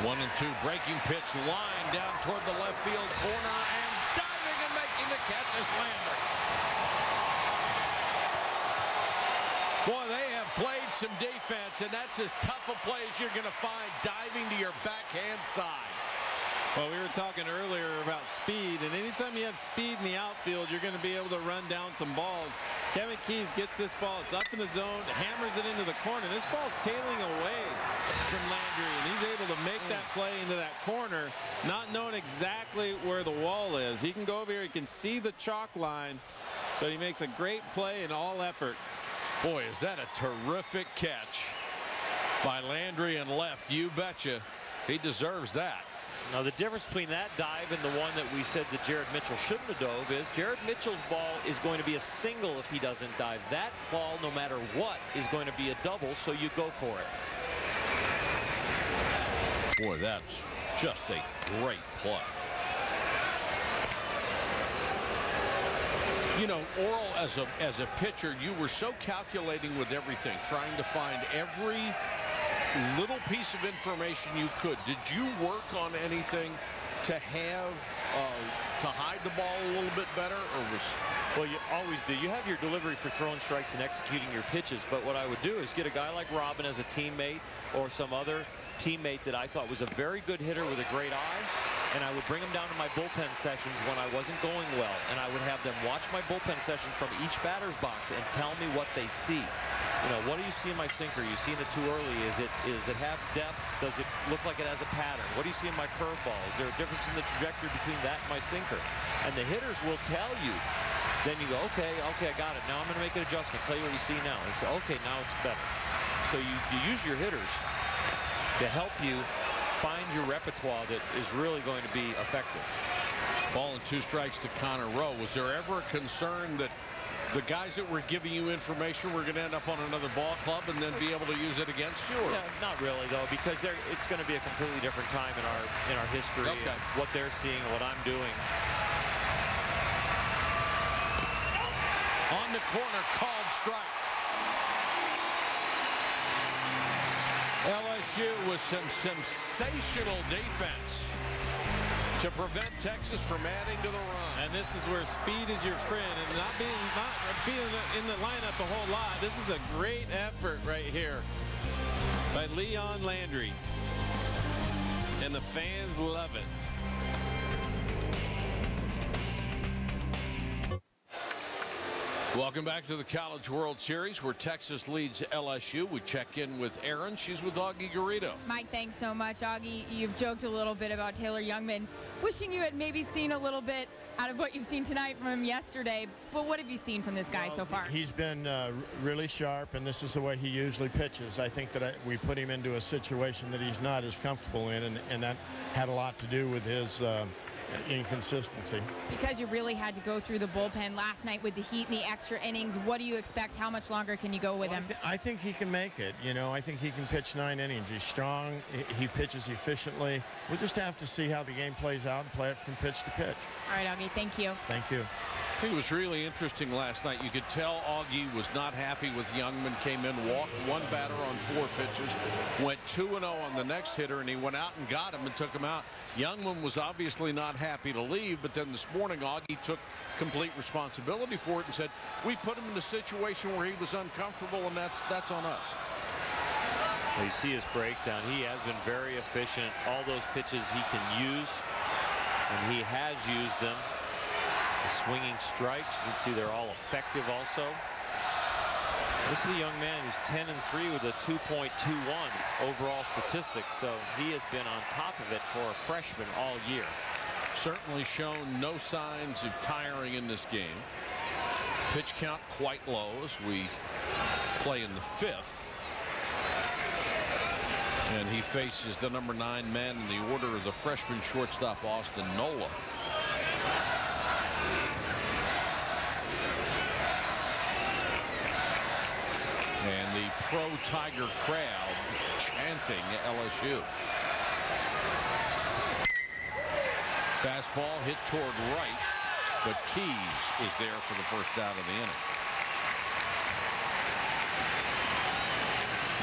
One and two breaking pitch line down toward the left field corner and diving and making the catch is Landry. Boy, they have played some defense, and that's as tough a play as you're going to find diving to your backhand side. Well, we were talking earlier about speed, and anytime you have speed in the outfield, you're going to be able to run down some balls. Kevin Keyes gets this ball. It's up in the zone, hammers it into the corner. This ball's tailing away from Landry, and he's able to make that play into that corner, not knowing exactly where the wall is. He can go over here, he can see the chalk line, but he makes a great play in all effort. Boy, is that a terrific catch by Landry and left. You betcha. He deserves that. Now the difference between that dive and the one that we said that Jared Mitchell shouldn't have dove is Jared Mitchell's ball is going to be a single if he doesn't dive. That ball, no matter what, is going to be a double, so you go for it. Boy, that's just a great play. You know, Orel, as a as a pitcher, you were so calculating with everything, trying to find every little piece of information you could. Did you work on anything to have uh, to hide the ball a little bit better, or was? Well, you always do. You have your delivery for throwing strikes and executing your pitches, but what I would do is get a guy like Robin as a teammate or some other teammate that I thought was a very good hitter with a great eye, and I would bring him down to my bullpen sessions when I wasn't going well, and I would have them watch my bullpen session from each batter's box and tell me what they see. You know, what do you see in my sinker? You seeing it too early? Is it is it half depth? Does it look like it has a pattern? What do you see in my curveball? Is there a difference in the trajectory between that and my sinker? And the hitters will tell you. Then you go, okay, okay, I got it. Now I'm going to make an adjustment. Tell you what you see now. And say, okay, now it's better. So you, you use your hitters to help you find your repertoire that is really going to be effective. Ball and two strikes to Connor Rowe. Was there ever a concern that the guys that were giving you information were going to end up on another ball club and then be able to use it against you? Yeah, not really though, because it's going to be a completely different time in our in our history. Okay. What they're seeing, what I'm doing. On the corner, called strike. LSU with some sensational defense to prevent Texas from adding to the run. And this is where speed is your friend and not being not being in the lineup a whole lot. This is a great effort right here by Leon Landry. And the fans love it. Welcome back to the College World Series where Texas leads LSU. We check in with Erin. She's with Augie Garrido. Mike, thanks so much. Augie, you've joked a little bit about Taylor Jungmann. Wishing you had maybe seen a little bit out of what you've seen tonight from him yesterday. But what have you seen from this guy well, so far? He's been uh, really sharp, and this is the way he usually pitches. I think that I, we put him into a situation that he's not as comfortable in, and, and that had a lot to do with his uh, inconsistency. Because you really had to go through the bullpen last night with the heat and the extra innings, what do you expect? How much longer can you go with well, him? I, th I, think he can make it. You know, I think he can pitch nine innings. He's strong. He, he pitches efficiently. We'll just have to see how the game plays out and play it from pitch to pitch. All right, Augie, thank you. Thank you. I think it was really interesting last night. You could tell Augie was not happy with Jungmann. Came in, walked one batter on four pitches, went 2-0 on the next hitter, and he went out and got him and took him out. Jungmann was obviously not happy to leave, but then this morning Augie took complete responsibility for it and said, we put him in a situation where he was uncomfortable, and that's, that's on us. Well, you see his breakdown. He has been very efficient. All those pitches he can use, and he has used them. The swinging strikes, you can see they're all effective also. This is a young man who's 10 and 3 with a 2.21 overall statistic, so he has been on top of it for a freshman all year. Certainly shown no signs of tiring in this game. Pitch count quite low as we play in the fifth. And he faces the number nine man in the order of the freshman shortstop Austin Nola. And the pro Tiger crowd chanting LSU. Fastball hit toward right, but Keyes is there for the first out of the inning.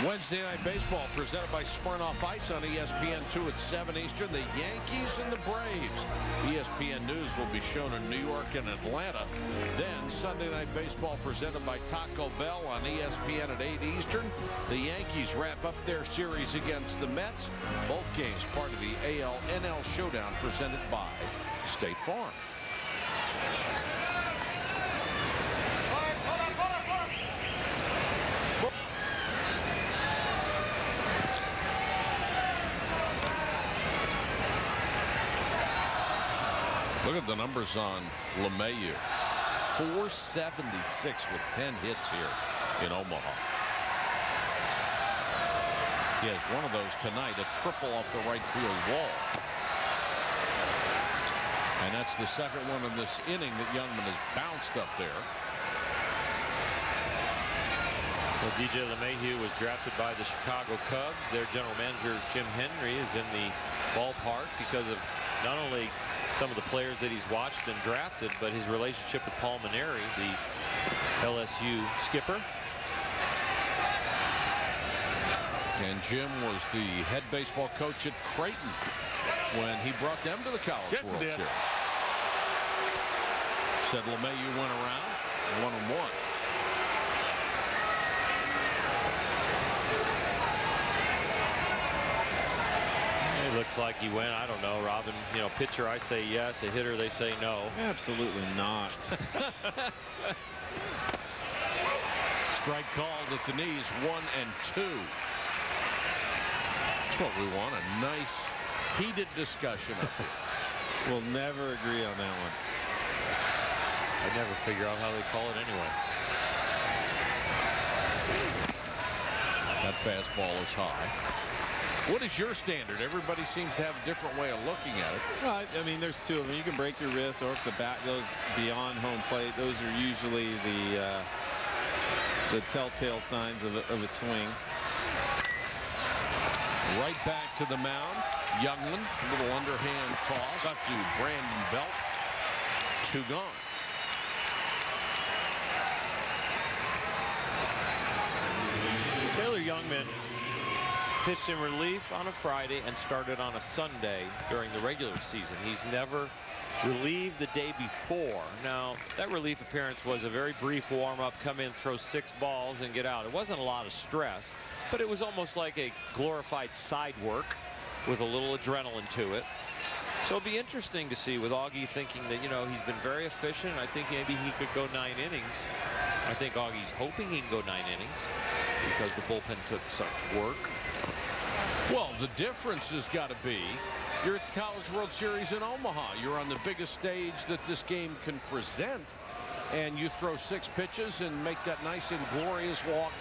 Wednesday Night Baseball presented by Smirnoff Ice on ESPN2 at 7 Eastern. The Yankees and the Braves. ESPN News will be shown in New York and Atlanta. Then Sunday Night Baseball presented by Taco Bell on ESPN at 8 Eastern. The Yankees wrap up their series against the Mets. Both games part of the AL NL Showdown presented by State Farm. Look at the numbers on LeMahieu. 476 with 10 hits here in Omaha. He has one of those tonight, a triple off the right field wall. And that's the second one in this inning that Jungmann has bounced up there. Well, DJ LeMahieu was drafted by the Chicago Cubs. Their general manager, Jim Hendry, is in the ballpark because of not only some of the players that he's watched and drafted, but his relationship with Paul Mainieri, the LSU skipper. And Jim was the head baseball coach at Creighton when he brought them to the College Yes, World he. Series. Said LeMahieu went around and one and one. It looks like he went. I don't know, Robin. You know, pitcher, I say yes. A hitter, they say no. Absolutely not. Strike called at the knees, one and two. That's what we want, a nice heated discussion up here. we'll never agree on that one. I never figure out how they call it anyway. That fastball is high. What is your standard? Everybody seems to have a different way of looking at it. Well, I mean, there's two of them. You can break your wrist, or if the bat goes beyond home plate, those are usually the uh, the telltale signs of a, of a swing. Right back to the mound. Jungmann, little underhand toss up to Brandon Belt. Two gone. Taylor Jungmann pitched in relief on a Friday and started on a Sunday during the regular season. He's never relieved the day before. Now, that relief appearance was a very brief warm-up, come in, throw six balls, and get out. It wasn't a lot of stress, but it was almost like a glorified side work with a little adrenaline to it. So it'll be interesting to see with Augie thinking that, you know, he's been very efficient. I think maybe he could go nine innings. I think Augie's hoping he can go nine innings because the bullpen took such work. Well, the difference has got to be you're at the College World Series in Omaha. You're on the biggest stage that this game can present. And you throw six pitches and make that nice and glorious walk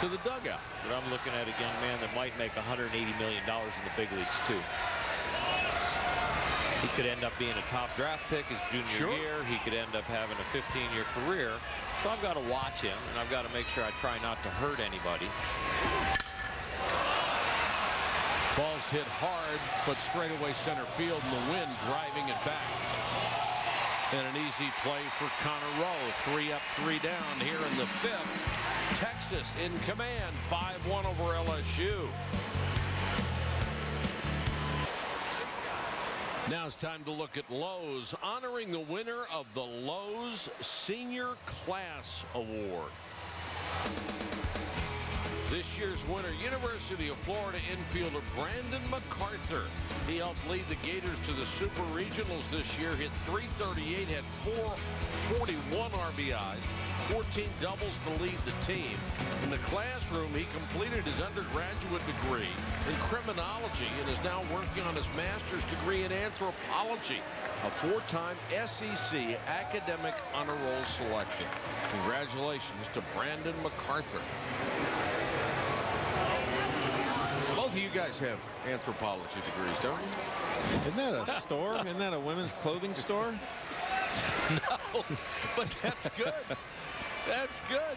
to the dugout. But I'm looking at a young man that might make $180 million in the big leagues, too. He could end up being a top draft pick his junior Sure. year. He could end up having a 15-year career. So I've got to watch him, and I've got to make sure I try not to hurt anybody. Ball's hit hard, but straightaway center field, and the wind driving it back. And an easy play for Connor Rowe. Three up, three down here in the fifth. Texas in command, 5-1 over LSU. Now it's time to look at Lowe's, honoring the winner of the Lowe's Senior Class Award. This year's winner, University of Florida infielder Brandon MacArthur. He helped lead the Gators to the Super Regionals this year, hit 338, had 441 RBIs, 14 doubles to lead the team. In the classroom, he completed his undergraduate degree in criminology and is now working on his master's degree in anthropology, a four-time SEC academic honor roll selection. Congratulations to Brandon MacArthur. Both of you guys have anthropology degrees, don't you? Isn't that a store? Isn't that a women's clothing store? no, but that's good. That's good.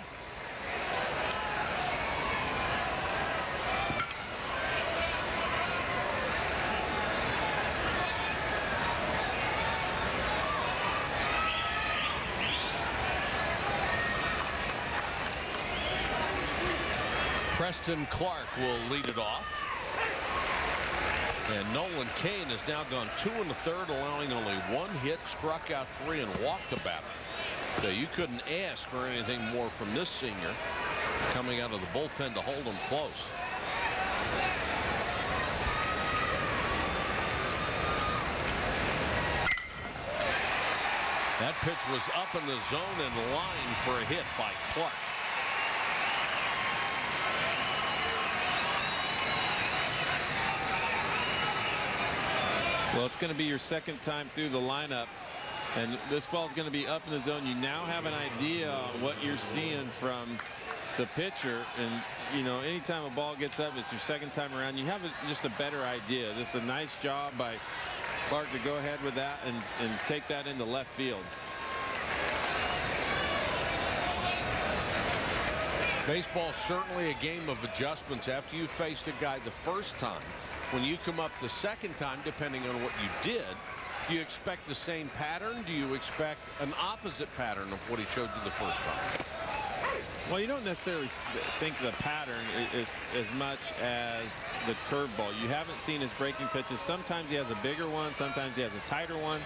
Preston Clark will lead it off. And Nolan Cain has now gone two in the third, allowing only one hit, struck out three, and walked a batter. So you couldn't ask for anything more from this senior coming out of the bullpen to hold him close. That pitch was up in the zone and line for a hit by Clark. Well, it's going to be your second time through the lineup. And this ball's going to be up in the zone. You now have an idea on what you're seeing from the pitcher. And, you know, anytime a ball gets up, it's your second time around, you have a, just a better idea. This is a nice job by Clark to go ahead with that and, and take that into left field. Baseball certainly a game of adjustments after you faced a guy the first time. When you come up the second time, depending on what you did, do you expect the same pattern? Do you expect an opposite pattern of what he showed you the first time? Well, you don't necessarily think the pattern is as much as the curveball. You haven't seen his breaking pitches. Sometimes he has a bigger one. Sometimes he has a tighter one.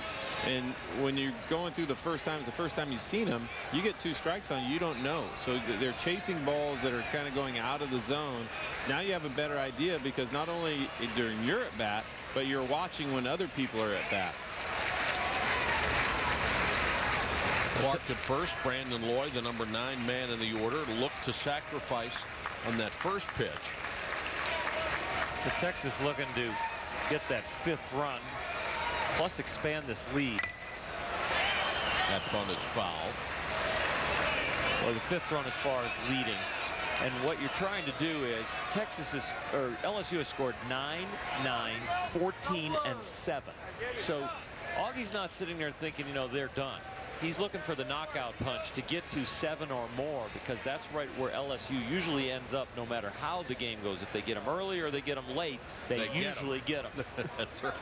And when you're going through the first time, it's the first time you've seen him, you get two strikes on you, you don't know. So they're chasing balls that are kind of going out of the zone. Now you have a better idea because not only during your at bat, but you're watching when other people are at bat. Clark at first, Brandon Loy, the number nine man in the order, looked to sacrifice on that first pitch. The Texas looking to get that fifth run, plus expand this lead. That bunt is foul. Well, the fifth run as far as leading. And what you're trying to do is Texas is or LSU has scored 9, 9, 14, and 7. So Augie's not sitting there thinking, you know, they're done. He's looking for the knockout punch to get to seven or more because that's right where LSU usually ends up no matter how the game goes. If they get them early or they get them late, they, They get 'em. usually get them. That's right.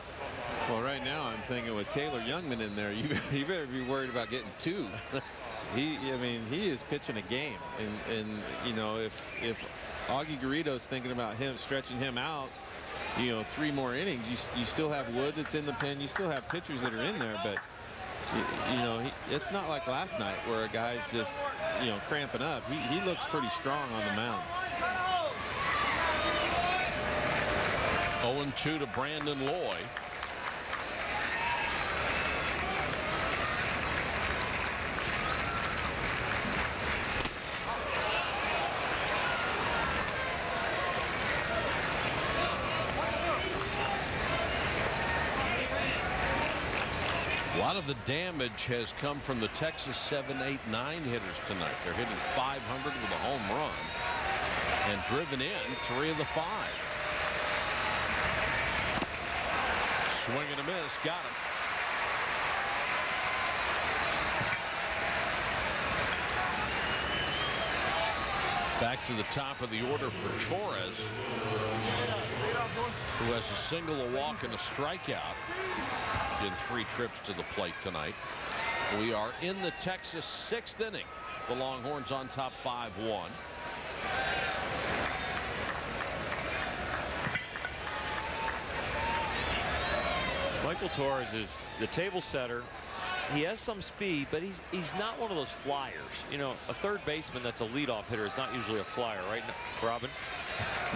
Well, right now I'm thinking with Taylor Jungmann in there, you, you better be worried about getting two. he, I mean, he is pitching a game, and and you know if if Augie Garrido's thinking about him stretching him out, you know, three more innings, you you still have Wood that's in the pen, you still have pitchers that are in there, but you, know, it's not like last night where a guy's just you know cramping up. He he looks pretty strong on the mound. 0-2 to Brandon Loy. Lot of the damage has come from the Texas 7, 8, 9 hitters tonight. They're hitting 500 with a home run and driven in three of the five. Swing and a miss. Got him. Back to the top of the order for Torres, who has a single, a walk, and a strikeout in three trips to the plate tonight. We are in the Texas sixth inning. The Longhorns on top 5-1. Michael Torres is the table setter. He has some speed, but he's he's not one of those flyers. You know, a third baseman that's a leadoff hitter is not usually a flyer, right, Robin?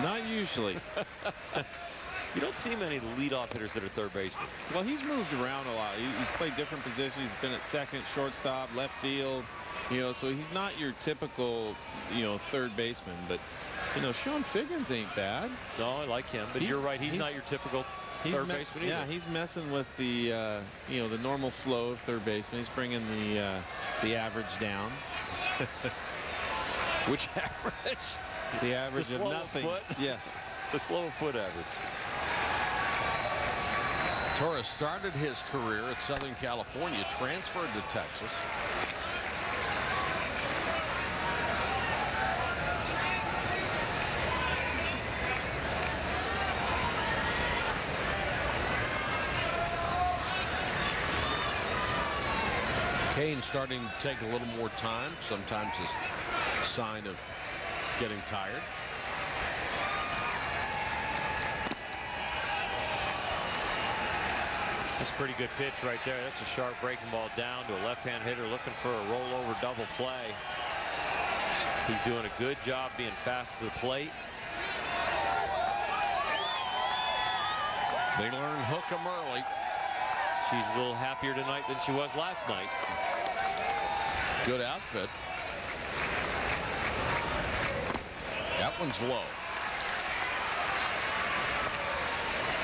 Not usually. you don't see many leadoff hitters that are third baseman. Well, he's moved around a lot. He's played different positions. He's been at second, shortstop, left field. You know, so he's not your typical, you know, third baseman. But, you know, Chone Figgins ain't bad. No, I like him. But He's- you're right. He's, he's- not your typical third baseman either. Yeah, he's messing with the uh, you know the normal flow of third baseman. He's bringing the uh, the average down. Which average? The average the of slow nothing. Foot? Yes. The slow foot average. Torres started his career at Southern California, transferred to Texas. Cain starting to take a little more time, sometimes a sign of getting tired. That's a pretty good pitch right there. That's a sharp breaking ball down to a left-hand hitter looking for a rollover double play. He's doing a good job being fast to the plate. They learn hook 'em early. She's a little happier tonight than she was last night. Good outfit. One's low.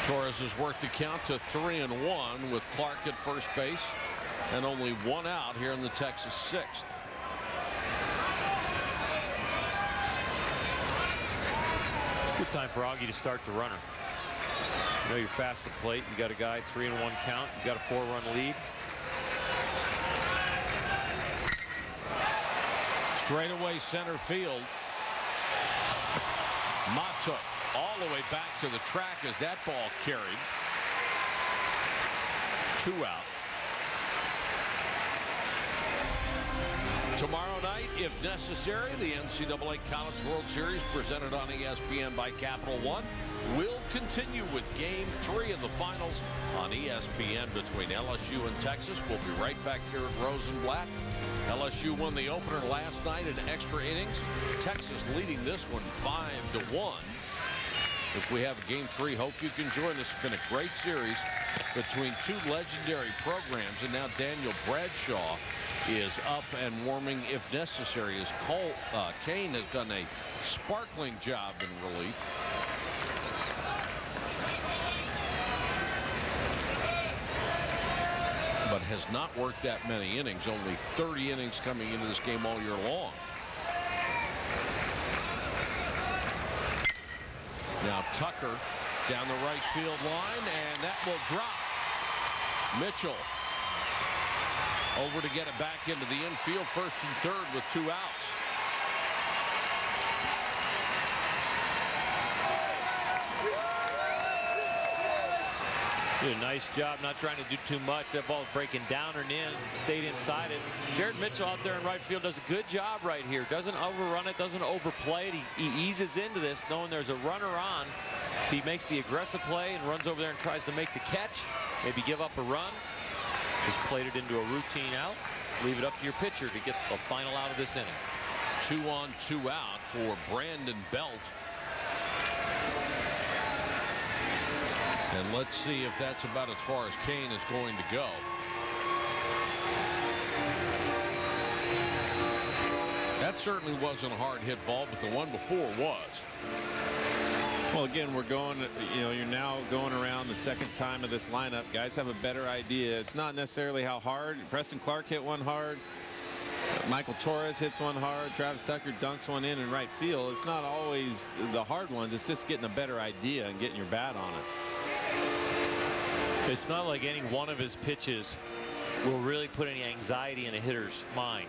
Torres has worked the count to three and one with Clark at first base and only one out here in the Texas sixth. It's a good time for Augie to start the runner. You know you're fast at plate. You got a guy three and one count. You got a four-run lead. Straight away center field. Mahtook all the way back to the track as that ball carried. Two out. Tomorrow night, if necessary, the NCAA College World Series presented on ESPN by Capital One will continue with game three in the finals on ESPN between LSU and Texas. We'll be right back here at Rosenblatt. LSU won the opener last night in extra innings. Texas leading this one five to one. If we have a game three, hope you can join us. It's been a great series between two legendary programs, and now Daniel Bradshaw is up and warming if necessary as Cole uh, Cain has done a sparkling job in relief. But has not worked that many innings, only 30 innings coming into this game all year long. Now Tucker down the right field line, and that will drop. Mitchell over to get it back into the infield, first and third with two outs. Did a nice job not trying to do too much. That ball's breaking down and in, stayed inside it. Jared Mitchell out there in right field does a good job right here. Doesn't overrun it, doesn't overplay it. He, he eases into this knowing there's a runner on. If he makes the aggressive play and runs over there and tries to make the catch, maybe give up a run, just played it into a routine out. Leave it up to your pitcher to get the final out of this inning. Two on, two out for Brandon Belt. And let's see if that's about as far as Cain is going to go. That certainly wasn't a hard hit ball, but the one before was. Well, again, we're going, you know, you're now going around the second time of this lineup. Guys have a better idea. It's not necessarily how hard. Preston Clark hit one hard. Michael Torres hits one hard. Travis Tucker dunks one in in right field. It's not always the hard ones. It's just getting a better idea and getting your bat on it. It's not like any one of his pitches will really put any anxiety in a hitter's mind.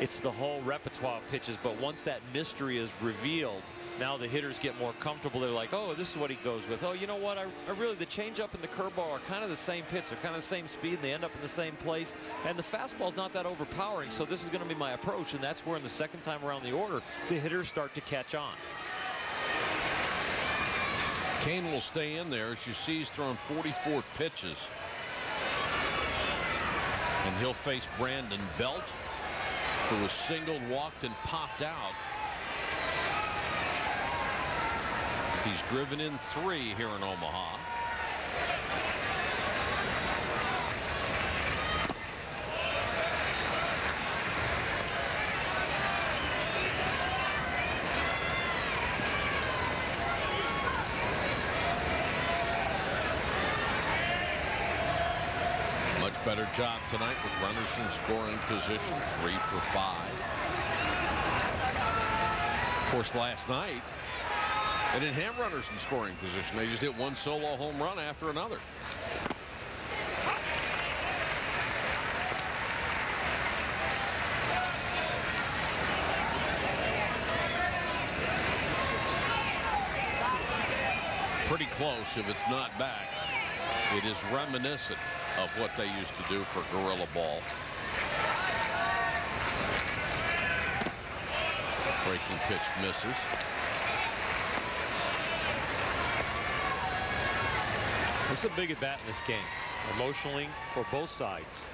It's the whole repertoire of pitches, but once that mystery is revealed, now the hitters get more comfortable. They're like, oh, this is what he goes with. Oh, you know what? I, I really, the changeup and the curveball are kind of the same pitch. They're kind of the same speed, and they end up in the same place. And the fastball's not that overpowering, so this is going to be my approach. And that's where, in the second time around the order, the hitters start to catch on. Cain will stay in there. As you see, he's thrown 44 pitches. And he'll face Brandon Belt, who was singled, walked, and popped out. He's driven in three here in Omaha. Better job tonight with runners in scoring position, three for five. Of course, last night, they didn't have runners in scoring position. They just hit one solo home run after another. Pretty close if it's not back. It is reminiscent of what they used to do for Gorilla Ball. Breaking pitch misses. This is a big at bat in this game, emotionally for both sides.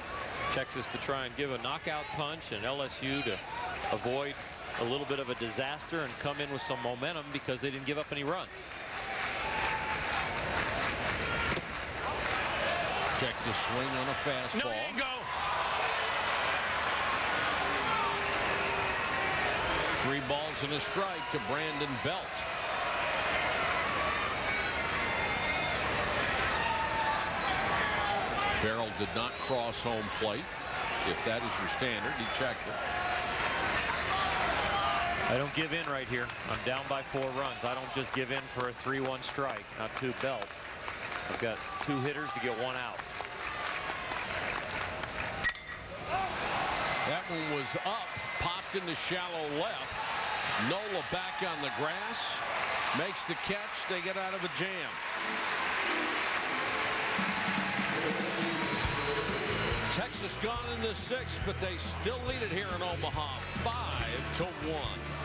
Texas to try and give a knockout punch and LSU to avoid a little bit of a disaster and come in with some momentum because they didn't give up any runs. Check the swing on a fastball. No, you go. Three balls and a strike to Brandon Belt. Barrel did not cross home plate. If that is your standard, he checked it. I don't give in right here. I'm down by four runs. I don't just give in for a 3-1 strike, not two belt. I've got two hitters to get one out. That one was up, popped into shallow left. Nola back on the grass, makes the catch. They get out of a jam. Texas gone into six, but they still lead it here in Omaha, five to one.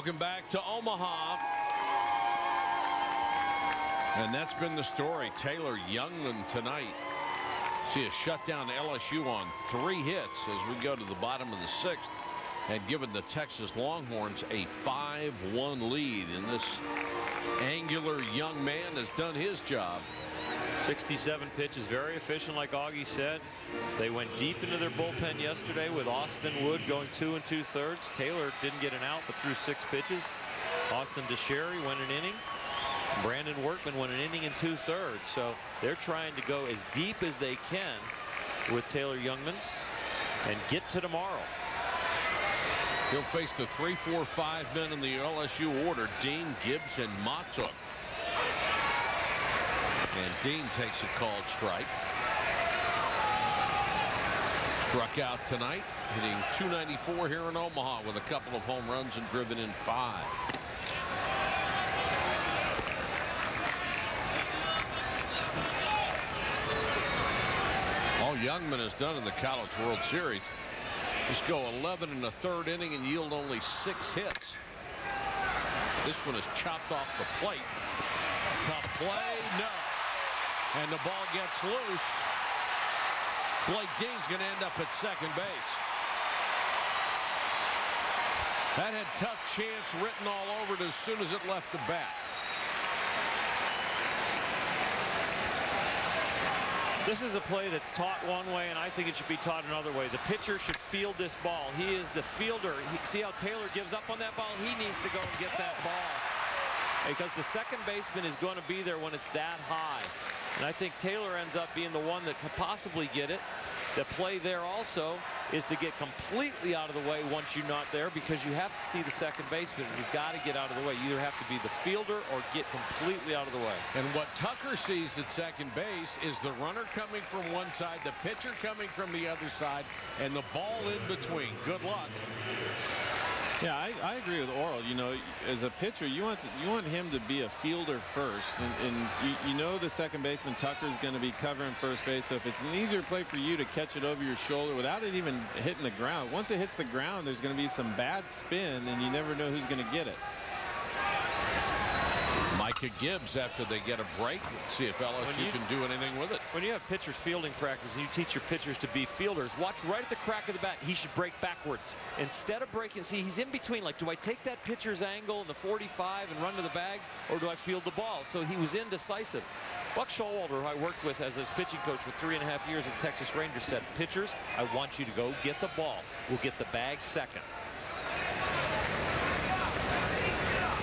Welcome back to Omaha. And that's been the story. Taylor Jungmann tonight. She has shut down LSU on three hits as we go to the bottom of the sixth and given the Texas Longhorns a 5-1 lead. And this angular young man has done his job. 67 pitches, very efficient, like Augie said. They went deep into their bullpen yesterday with Austin Wood going two and two thirds. Taylor didn't get an out, but threw six pitches. Austin Dicharry went an inning. Brandon Workman went an inning and two thirds. So they're trying to go as deep as they can with Taylor Jungmann and get to tomorrow. He'll face the three, four, five men in the LSU order, Dean, Gibbs, and Mahtook. And Dean takes a called strike. Struck out tonight, hitting 294 here in Omaha with a couple of home runs and driven in five. All Jungmann has done in the College World Series is go 11 in the third inning and yield only six hits. This one is chopped off the plate. Tough play, no. And the ball gets loose. Blake Dean's going to end up at second base. That had tough chance written all over it as soon as it left the bat. This is a play that's taught one way, and I think it should be taught another way. The pitcher should field this ball. He is the fielder. He, see how Taylor gives up on that ball? He needs to go and get that ball. Because the second baseman is going to be there when it's that high. And I think Taylor ends up being the one that could possibly get it. The play there also is to get completely out of the way once you're not there because you have to see the second baseman. You've got to get out of the way. You either have to be the fielder or get completely out of the way. And what Tucker sees at second base is the runner coming from one side, the pitcher coming from the other side, and the ball in between. Good luck. Yeah, I, I, agree with Orel. You know, as a pitcher, you want you want him to be a fielder first, and, and you, you, know the second baseman Tucker is going to be covering first base. So if it's an easier play for you to catch it over your shoulder without it even hitting the ground, once it hits the ground, there's going to be some bad spin, and you never know who's going to get it. Micah Gibbs after they get a break. Let's see if LSU you, can do anything with it. When you have pitchers fielding practice and you teach your pitchers to be fielders, watch right at the crack of the bat. He should break backwards. Instead of breaking, see, he's in between. Like, do I take that pitcher's angle in the 45 and run to the bag, or do I field the ball? So he was indecisive. Buck Showalter, who I worked with as his pitching coach for three and a half years at the Texas Rangers, said, pitchers, I want you to go get the ball. We'll get the bag second.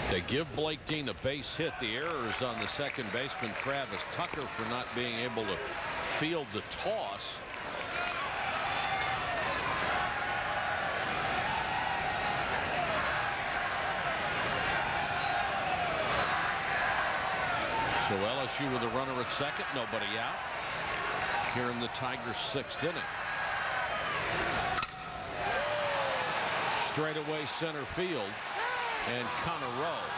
They give Blake Dean a base hit. The errors on the second baseman Travis Tucker for not being able to field the toss. So LSU with a runner at second, nobody out. Here in the Tigers' sixth inning. Straight away center field. And Connor Rowe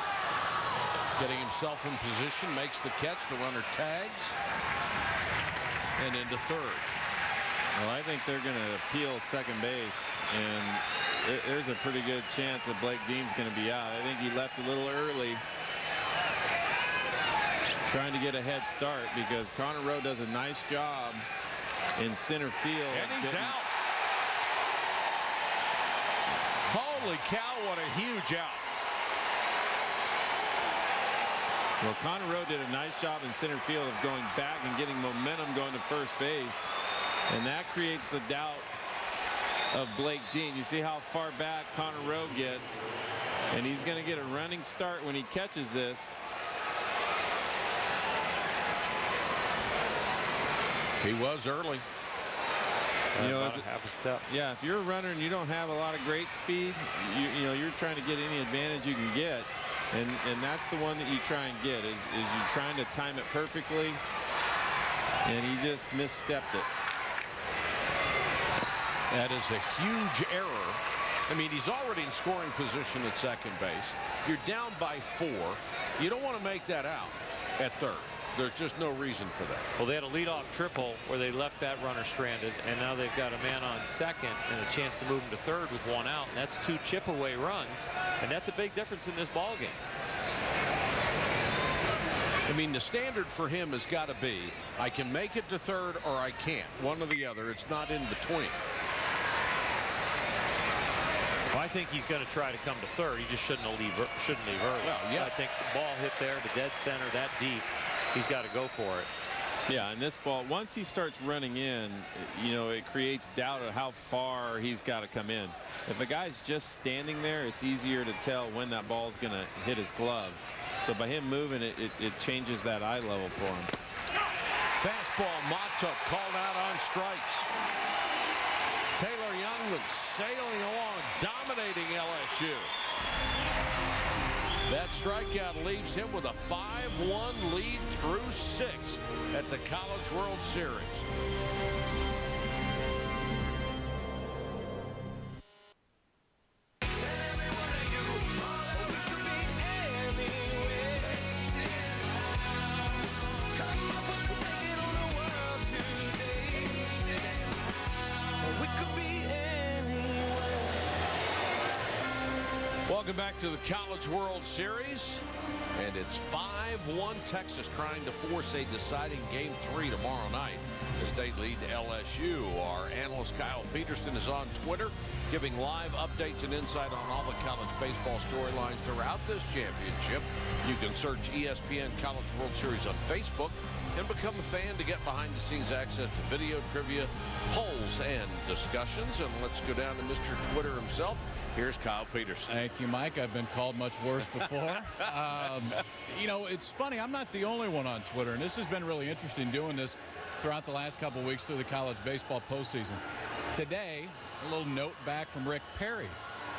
getting himself in position, makes the catch. The runner tags. And into third. Well, I think they're going to appeal second base. And there's a pretty good chance that Blake Dean's going to be out. I think he left a little early trying to get a head start because Connor Rowe does a nice job in center field. And he's out. Holy cow, what a huge out. Well, Connor Rowe did a nice job in center field of going back and getting momentum going to first base. And that creates the doubt of Blake Dean. You see how far back Connor Rowe gets. And he's going to get a running start when he catches this. He was early. You know, half a step. Yeah, if you're a runner and you don't have a lot of great speed, you, you know, you're trying to get any advantage you can get. And, and that's the one that you try and get is, is you trying to time it perfectly. And he just misstepped it. That is a huge error. I mean, he's already in scoring position at second base. You're down by four. You don't want to make that out at third. There's just no reason for that. Well, they had a leadoff triple where they left that runner stranded, and now they've got a man on second and a chance to move him to third with one out, and that's two chip away runs, and that's a big difference in this ball game. I mean, the standard for him has got to be I can make it to third or I can't. One or the other. It's not in between. Well, I think he's going to try to come to third. He just shouldn't leave. Shouldn't leave early. Well, yeah. I think the ball hit there to dead center that deep he's got to go for it. Yeah, and this ball, once he starts running in, you know, it creates doubt of how far he's got to come in. If a guy's just standing there, it's easier to tell when that ball's going to hit his glove. So by him moving it, it, it changes that eye level for him. Fastball, Mahtook called out on strikes. Taylor Jungmann sailing along, dominating LSU. That strikeout leaves him with a 5-1 lead through six at the College World Series. Welcome back to the College World Series. And it's 5-1 Texas trying to force a deciding game three tomorrow night as they lead LSU. Our analyst Kyle Peterson is on Twitter giving live updates and insight on all the college baseball storylines throughout this championship. You can search ESPN College World Series on Facebook and become a fan to get behind the scenes access to video trivia, polls, and discussions. And let's go down to Mr. Twitter himself. Here's Kyle Peterson. Thank you, Mike. I've been called much worse before. um, you know, it's funny. I'm not the only one on Twitter, and this has been really interesting doing this throughout the last couple weeks through the college baseball postseason. Today, a little note back from Rick Perry,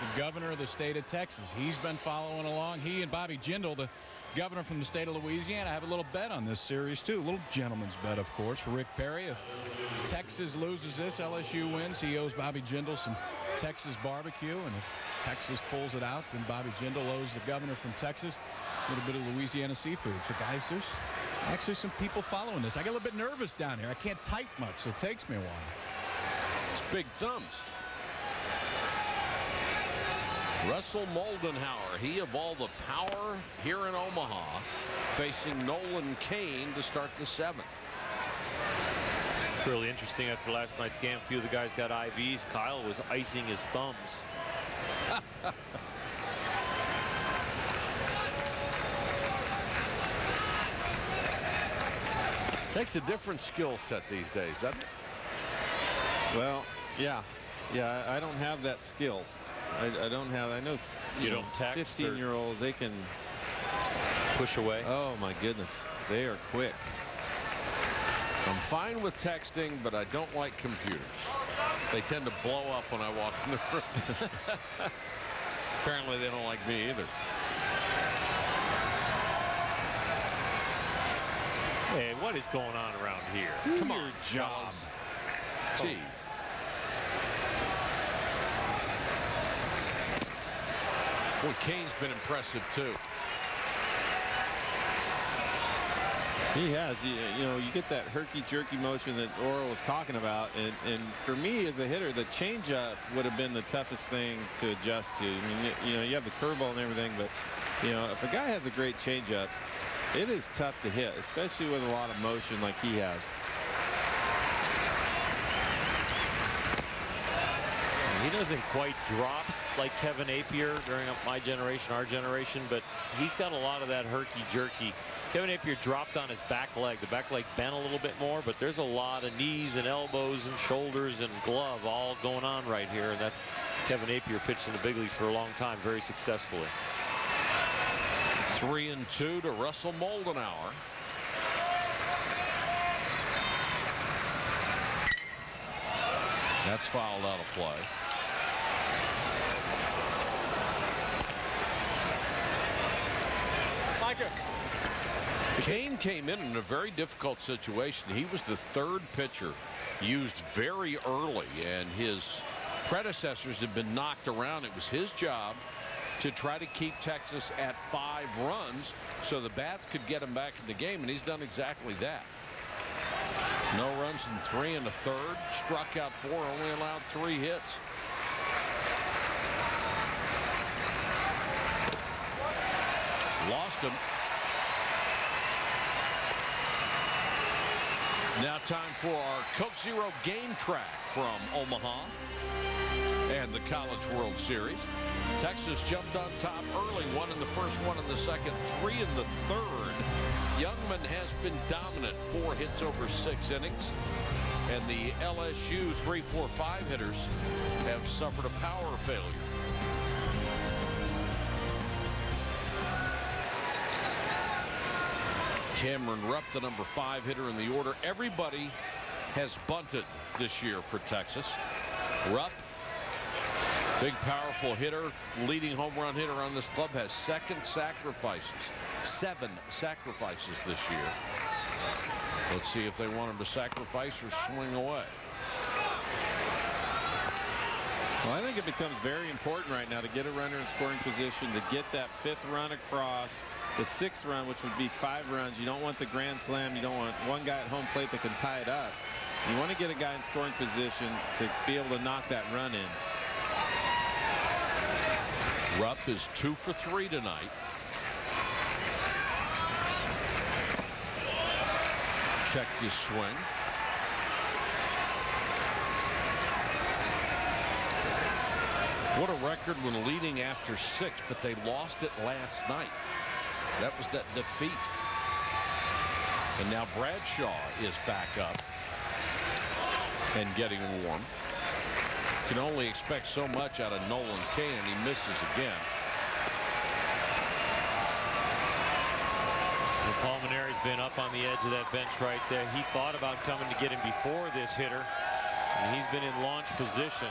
the governor of the state of Texas. He's been following along. He and Bobby Jindal, the governor from the state of Louisiana, have a little bet on this series, too. A little gentleman's bet, of course, for Rick Perry. If Texas loses this, LSU wins, he owes Bobby Jindal some Texas barbecue. And if Texas pulls it out, then Bobby Jindal owes the governor from Texas a little bit of Louisiana seafood. So, guys, there's actually some people following this. I get a little bit nervous down here. I can't type much, so it takes me a while. It's big thumbs. Russell Moldenhauer, he of all the power here in Omaha, facing Nolan Cain to start the seventh. It's really interesting after last night's game. A few of the guys got IVs. Kyle was icing his thumbs. Takes a different skill set these days, doesn't it? Well, yeah. Yeah, I don't have that skill. I, I don't have, I know, you, you don't 15 year olds, they can push away. Oh, my goodness. They are quick. I'm fine with texting, but I don't like computers. They tend to blow up when I walk in the room. Apparently, they don't like me either. Hey, what is going on around here? Do Come on, job. Jeez. Boy, Cain's been impressive, too. He has. You, you, know, you get that herky-jerky motion that Orel was talking about. And, and, for me as a hitter, the changeup would have been the toughest thing to adjust to. I mean, you, you know, you have the curveball and everything, but, you know, if a guy has a great changeup, it is tough to hit, especially with a lot of motion like he has. He doesn't quite drop like Kevin Appier during my generation, our generation, but he's got a lot of that herky-jerky. Kevin Appier dropped on his back leg. The back leg bent a little bit more, but there's a lot of knees and elbows and shoulders and glove all going on right here. And that's Kevin Appier pitched in the big leagues for a long time very successfully. Three and two to Russell Moldenhauer. That's fouled out of play. Micah. Cain came in in a very difficult situation. He was the third pitcher used very early, and his predecessors had been knocked around. It was his job to try to keep Texas at five runs so the bats could get him back in the game, and he's done exactly that. No runs in three and a third. Struck out four, only allowed three hits. Lost him. Now time for our Coke Zero game track from Omaha and the College World Series. Texas jumped on top early, one in the first, one in the second, three in the third. Jungmann has been dominant, four hits over six innings. And the LSU 3-4-5 hitters have suffered a power failure. Cameron Rupp, the number five hitter in the order. Everybody has bunted this year for Texas. Rupp Big, powerful hitter, leading home run hitter on this club, has second sacrifices. Seven sacrifices this year. Let's see if they want him to sacrifice or swing away. Well, I think it becomes very important right now to get a runner in scoring position, to get that fifth run across, the sixth run, which would be five runs. You don't want the grand slam. You don't want one guy at home plate that can tie it up. You want to get a guy in scoring position to be able to knock that run in. Rupp is two for three tonight. Checked his swing. What a record when leading after six, but they lost it last night. That was that defeat. And now Bradshaw is back up and getting warm. Can only expect so much out of Nolan Cain, and he misses again. Paul Mainieri's been up on the edge of that bench right there. He thought about coming to get him before this hitter. And he's been in launch position.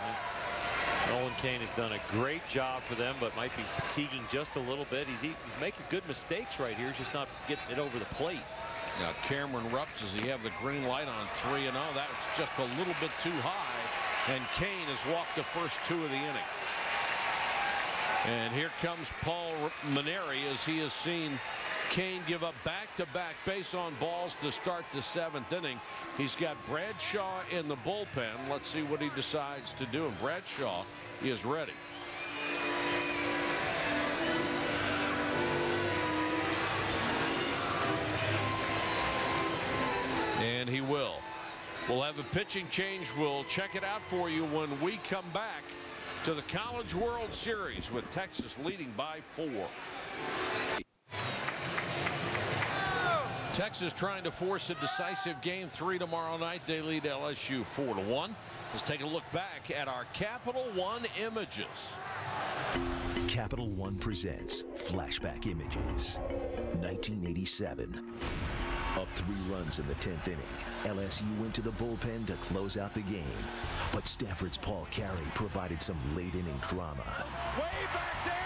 Nolan Cain has done a great job for them, but might be fatiguing just a little bit. He's, he's making good mistakes right here. He's just not getting it over the plate. Now Cameron Rupp, does he have the green light on 3 and 0? That's just a little bit too high. And Cain has walked the first two of the inning. And here comes Paul Mainieri as he has seen Cain give up back-to-back base on balls to start the seventh inning. He's got Bradshaw in the bullpen. Let's see what he decides to do. And Bradshaw is ready. And he will. We'll have a pitching change. We'll check it out for you when we come back to the College World Series with Texas leading by four. Texas trying to force a decisive game three tomorrow night. They lead LSU four to one. Let's take a look back at our Capital One images. Capital One presents flashback images. 1987. Up three runs in the 10th inning. LSU went to the bullpen to close out the game. But Stanford's Paul Carey provided some late inning drama. Way back there,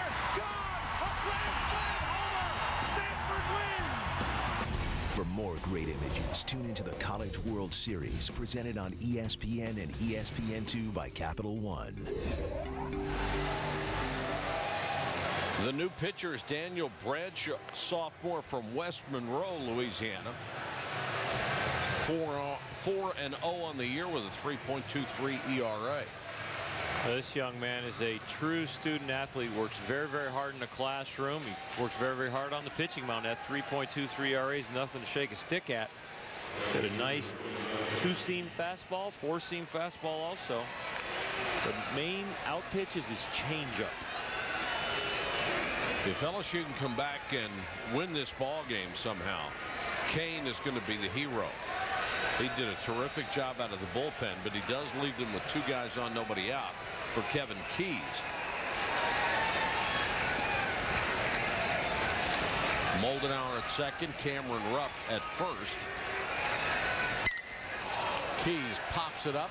For more great images, tune into the College World Series presented on ESPN and ESPN2 by Capital One. The new pitcher is Daniel Bradshaw, sophomore from West Monroe, Louisiana. 4 4 and 0 on the year with a 3.23 ERA. This young man is a true student athlete. Works very, very hard in the classroom. He works very, very hard on the pitching mound. That 3.23 ERA is nothing to shake a stick at. He's got a nice two-seam fastball, four-seam fastball also. The main out pitch is his changeup. If LSU can come back and win this ball game somehow, Cain is going to be the hero. He did a terrific job out of the bullpen, but he does leave them with two guys on, nobody out for Kevin Keyes. Moldenhauer at second, Cameron Rupp at first. Keyes pops it up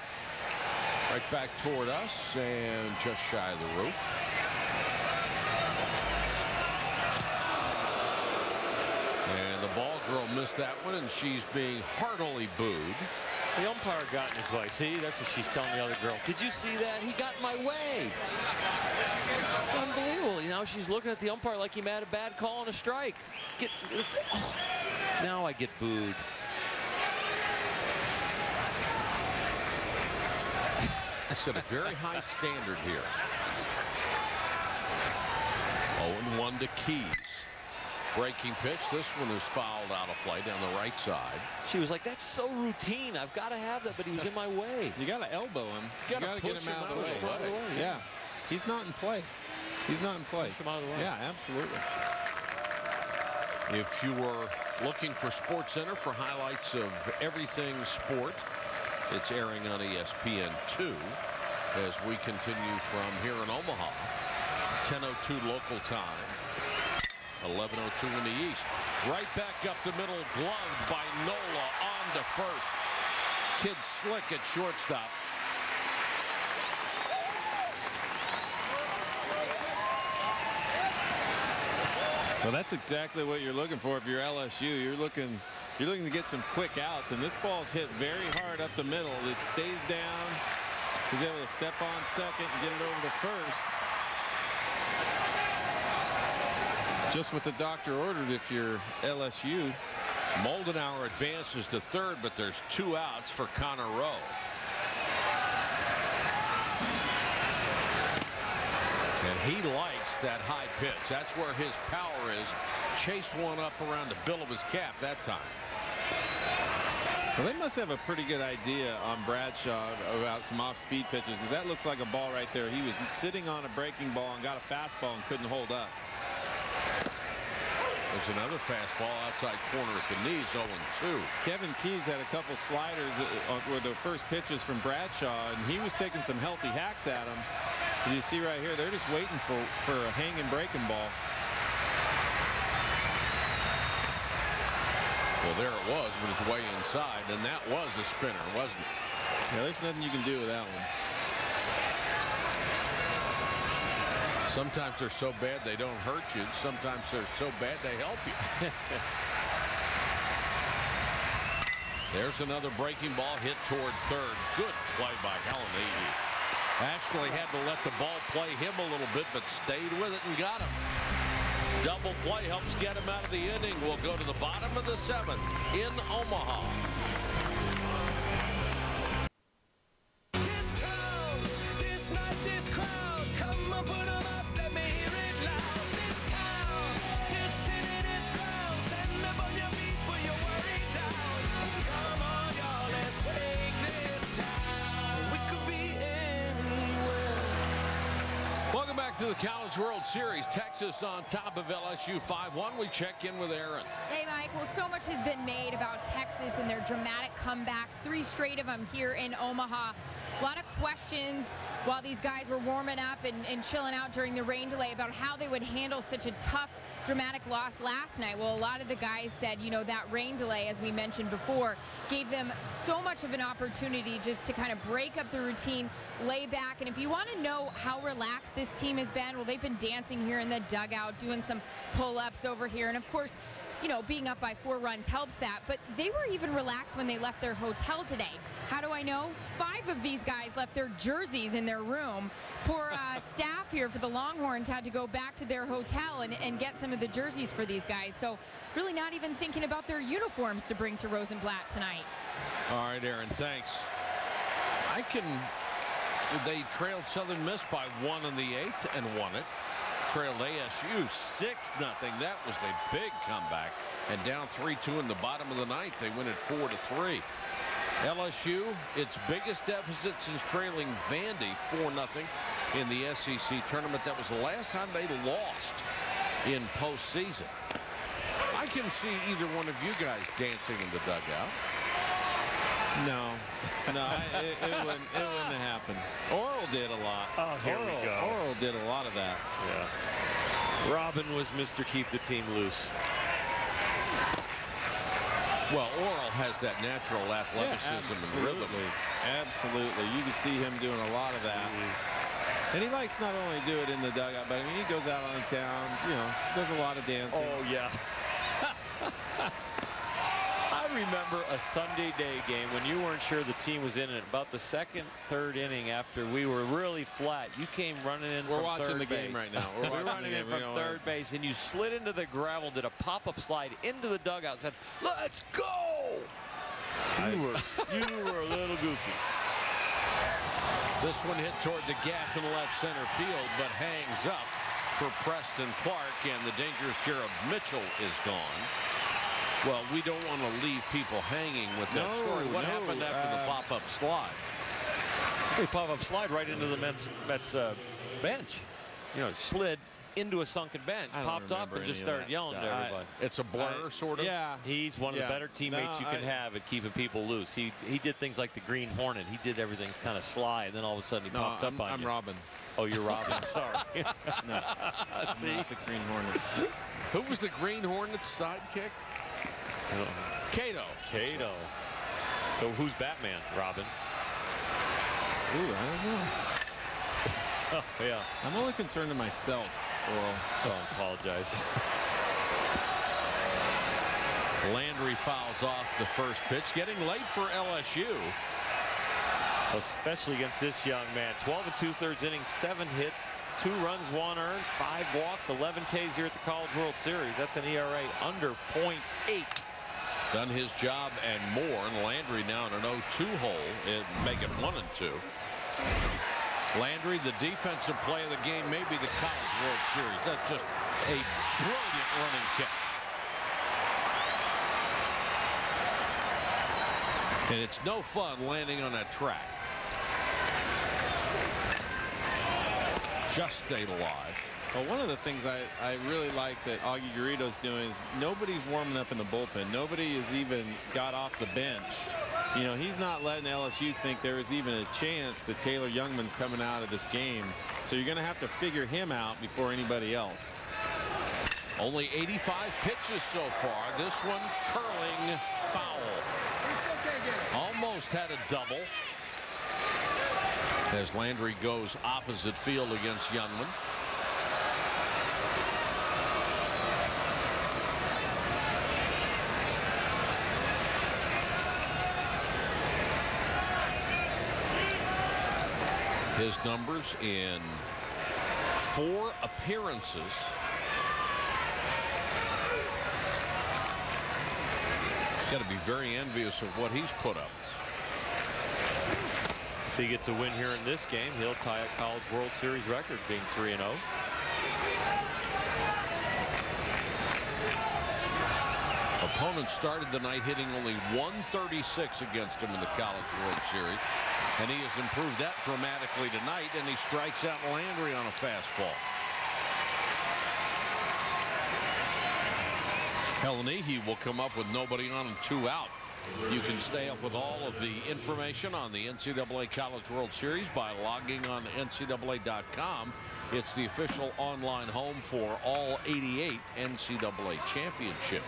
right back toward us and just shy of the roof. And the ball girl missed that one, and she's being heartily booed. The umpire got in his way. See, that's what she's telling the other girl. Did you see that? He got in my way. It's unbelievable. You know, she's looking at the umpire like he made a bad call on a strike. Get, oh, now I get booed. Set a very high standard here. 0-1 to Keyes. Breaking pitch. This one is fouled out of play down the right side. She was like, that's so routine. I've got to have that, but he was in my way. You got to elbow him. You gotta got to get push him out, of the way. way. Yeah. He's not in play. He's not in play. Push him out of the way. Yeah, absolutely. If you were looking for Sports Center for highlights of everything sport, it's airing on E ESPN2 as we continue from here in Omaha. 10.02 local time. 11.02 in the East. Right back up the middle, gloved by Nola on to first. Kid Slick at shortstop. Well, that's exactly what you're looking for if you're LSU. You're looking you're looking to get some quick outs, and this ball's hit very hard up the middle. It stays down. He's able to step on second and get it over to first. Just what the doctor ordered if you're LSU. Moldenhauer advances to third, but there's two outs for Connor Rowe. And he likes that high pitch. That's where his power is. Chased one up around the bill of his cap that time. Well, they must have a pretty good idea on Bradshaw about some off-speed pitches because that looks like a ball right there. He was sitting on a breaking ball and got a fastball and couldn't hold up. There's another fastball outside corner at the knees, 0-2. Kevin Keyes had a couple sliders uh, were the first pitches from Bradshaw, and he was taking some healthy hacks at him. As you see right here, they're just waiting for, for a hanging breaking ball. Well, there it was, but it's way inside, and that was a spinner, wasn't it? Yeah, there's nothing you can do with that one. Sometimes they're so bad they don't hurt you. Sometimes they're so bad they help you. There's another breaking ball hit toward third. Good play by Helen Eady. Actually had to let the ball play him a little bit, but stayed with it and got him. Double play helps get him out of the inning. We'll go to the bottom of the seventh in Omaha. The College World Series. Texas on top of LSU 5-1. We check in with Erin. Hey, Mike. Well, so much has been made about Texas and their dramatic comebacks. Three straight of them here in Omaha. A lot of questions while these guys were warming up and, and chilling out during the rain delay about how they would handle such a tough dramatic loss last night. Well, a lot of the guys said, you know, that rain delay, as we mentioned before, gave them so much of an opportunity just to kind of break up the routine, lay back. And if you want to know how relaxed this team has been, well, they've been dancing here in the dugout, doing some pull-ups over here. And of course, you know, being up by four runs helps that. But they were even relaxed when they left their hotel today. How do I know? Five of these guys left their jerseys in their room. Poor uh, staff here for the Longhorns had to go back to their hotel and, and get some of the jerseys for these guys. So really not even thinking about their uniforms to bring to Rosenblatt tonight. All right, Erin, thanks. I can. They trailed Southern Miss by one in the eighth and won it. Trailed ASU 6 nothing. That was a big comeback. And down 3-2 in the bottom of the ninth. They win it 4 to 3. LSU, its biggest deficit since trailing Vandy 4 nothing in the SEC tournament. That was the last time they lost in postseason. I can see either one of you guys dancing in the dugout. No, no, I, it, it, wouldn't, it wouldn't have happened. Orel did a lot. Oh, here Orel, we go. Orel did a lot of that. Yeah. Robin was Mr. Keep the Team Loose. Well, Orel has that natural athleticism yeah, and rhythm. Absolutely. You can see him doing a lot of that. And he likes not only do it in the dugout, but I mean, he goes out on town, you know, does a lot of dancing. Oh, yeah. Remember a Sunday day game when you weren't sure the team was in it. About the second, third inning after we were really flat, you came running in We're from watching third the base. game right now. We're were running in from third base, and you slid into the gravel, did a pop-up slide into the dugout, said, "Let's go!" You were you were a little goofy. This one hit toward the gap in the left center field, but hangs up for Preston Clark, and the dangerous Jared Mitchell is gone. Well, we don't want to leave people hanging with that No, story. What no, happened after the uh, pop-up slide? They pop-up slide right into the Mets, Mets uh, bench. You know, slid into a sunken bench, popped up, and just started that yelling to stuff. I- everybody. It's a blur, I- sort of. Yeah. He's one of Yeah. the better teammates No, you can I- have at keeping people loose. He he did things like the Green Hornet. He did everything kind of sly, and then all of a sudden he No, popped I'm, up on you. I'm. Robin. Oh, you're Robin. Sorry. No, See? not the Green Hornets. Who was the Green Hornets sidekick? Kato. Kato. So who's Batman? Robin. Ooh, I don't know. Oh, yeah. I'm only concerned to myself, Orel. Oh, I apologize. Landry fouls off the first pitch, getting late for LSU. Especially against this young man. 12 and two-thirds innings, seven hits, two runs, one earned, five walks, 11 Ks here at the College World Series. That's an ERA under .8. Done his job and more, and Landry now in an 0-2 hole, it make it one and two. Landry, the defensive play of the game, maybe the College World Series. That's just a brilliant running catch. And it's no fun landing on that track. Just stayed alive. Well, one of the things I, I really like that Augie Garrido's doing is nobody's warming up in the bullpen. Nobody has even got off the bench. You know, he's not letting LSU think there is even a chance that Taylor Jungmann's coming out of this game. So you're going to have to figure him out before anybody else. Only 85 pitches so far. This one curling foul. Almost had a double. As Landry goes opposite field against Jungmann. His numbers in four appearances. Got to be very envious of what he's put up. If he gets a win here in this game, he'll tie a College World Series record being 3 0. Opponents started the night hitting only 136 against him in the College World Series. And he has improved that dramatically tonight, and he strikes out Landry on a fastball. Helenihi will come up with nobody on and two out. You can stay up with all of the information on the NCAA College World Series by logging on NCAA.com. It's the official online home for all 88 NCAA championships.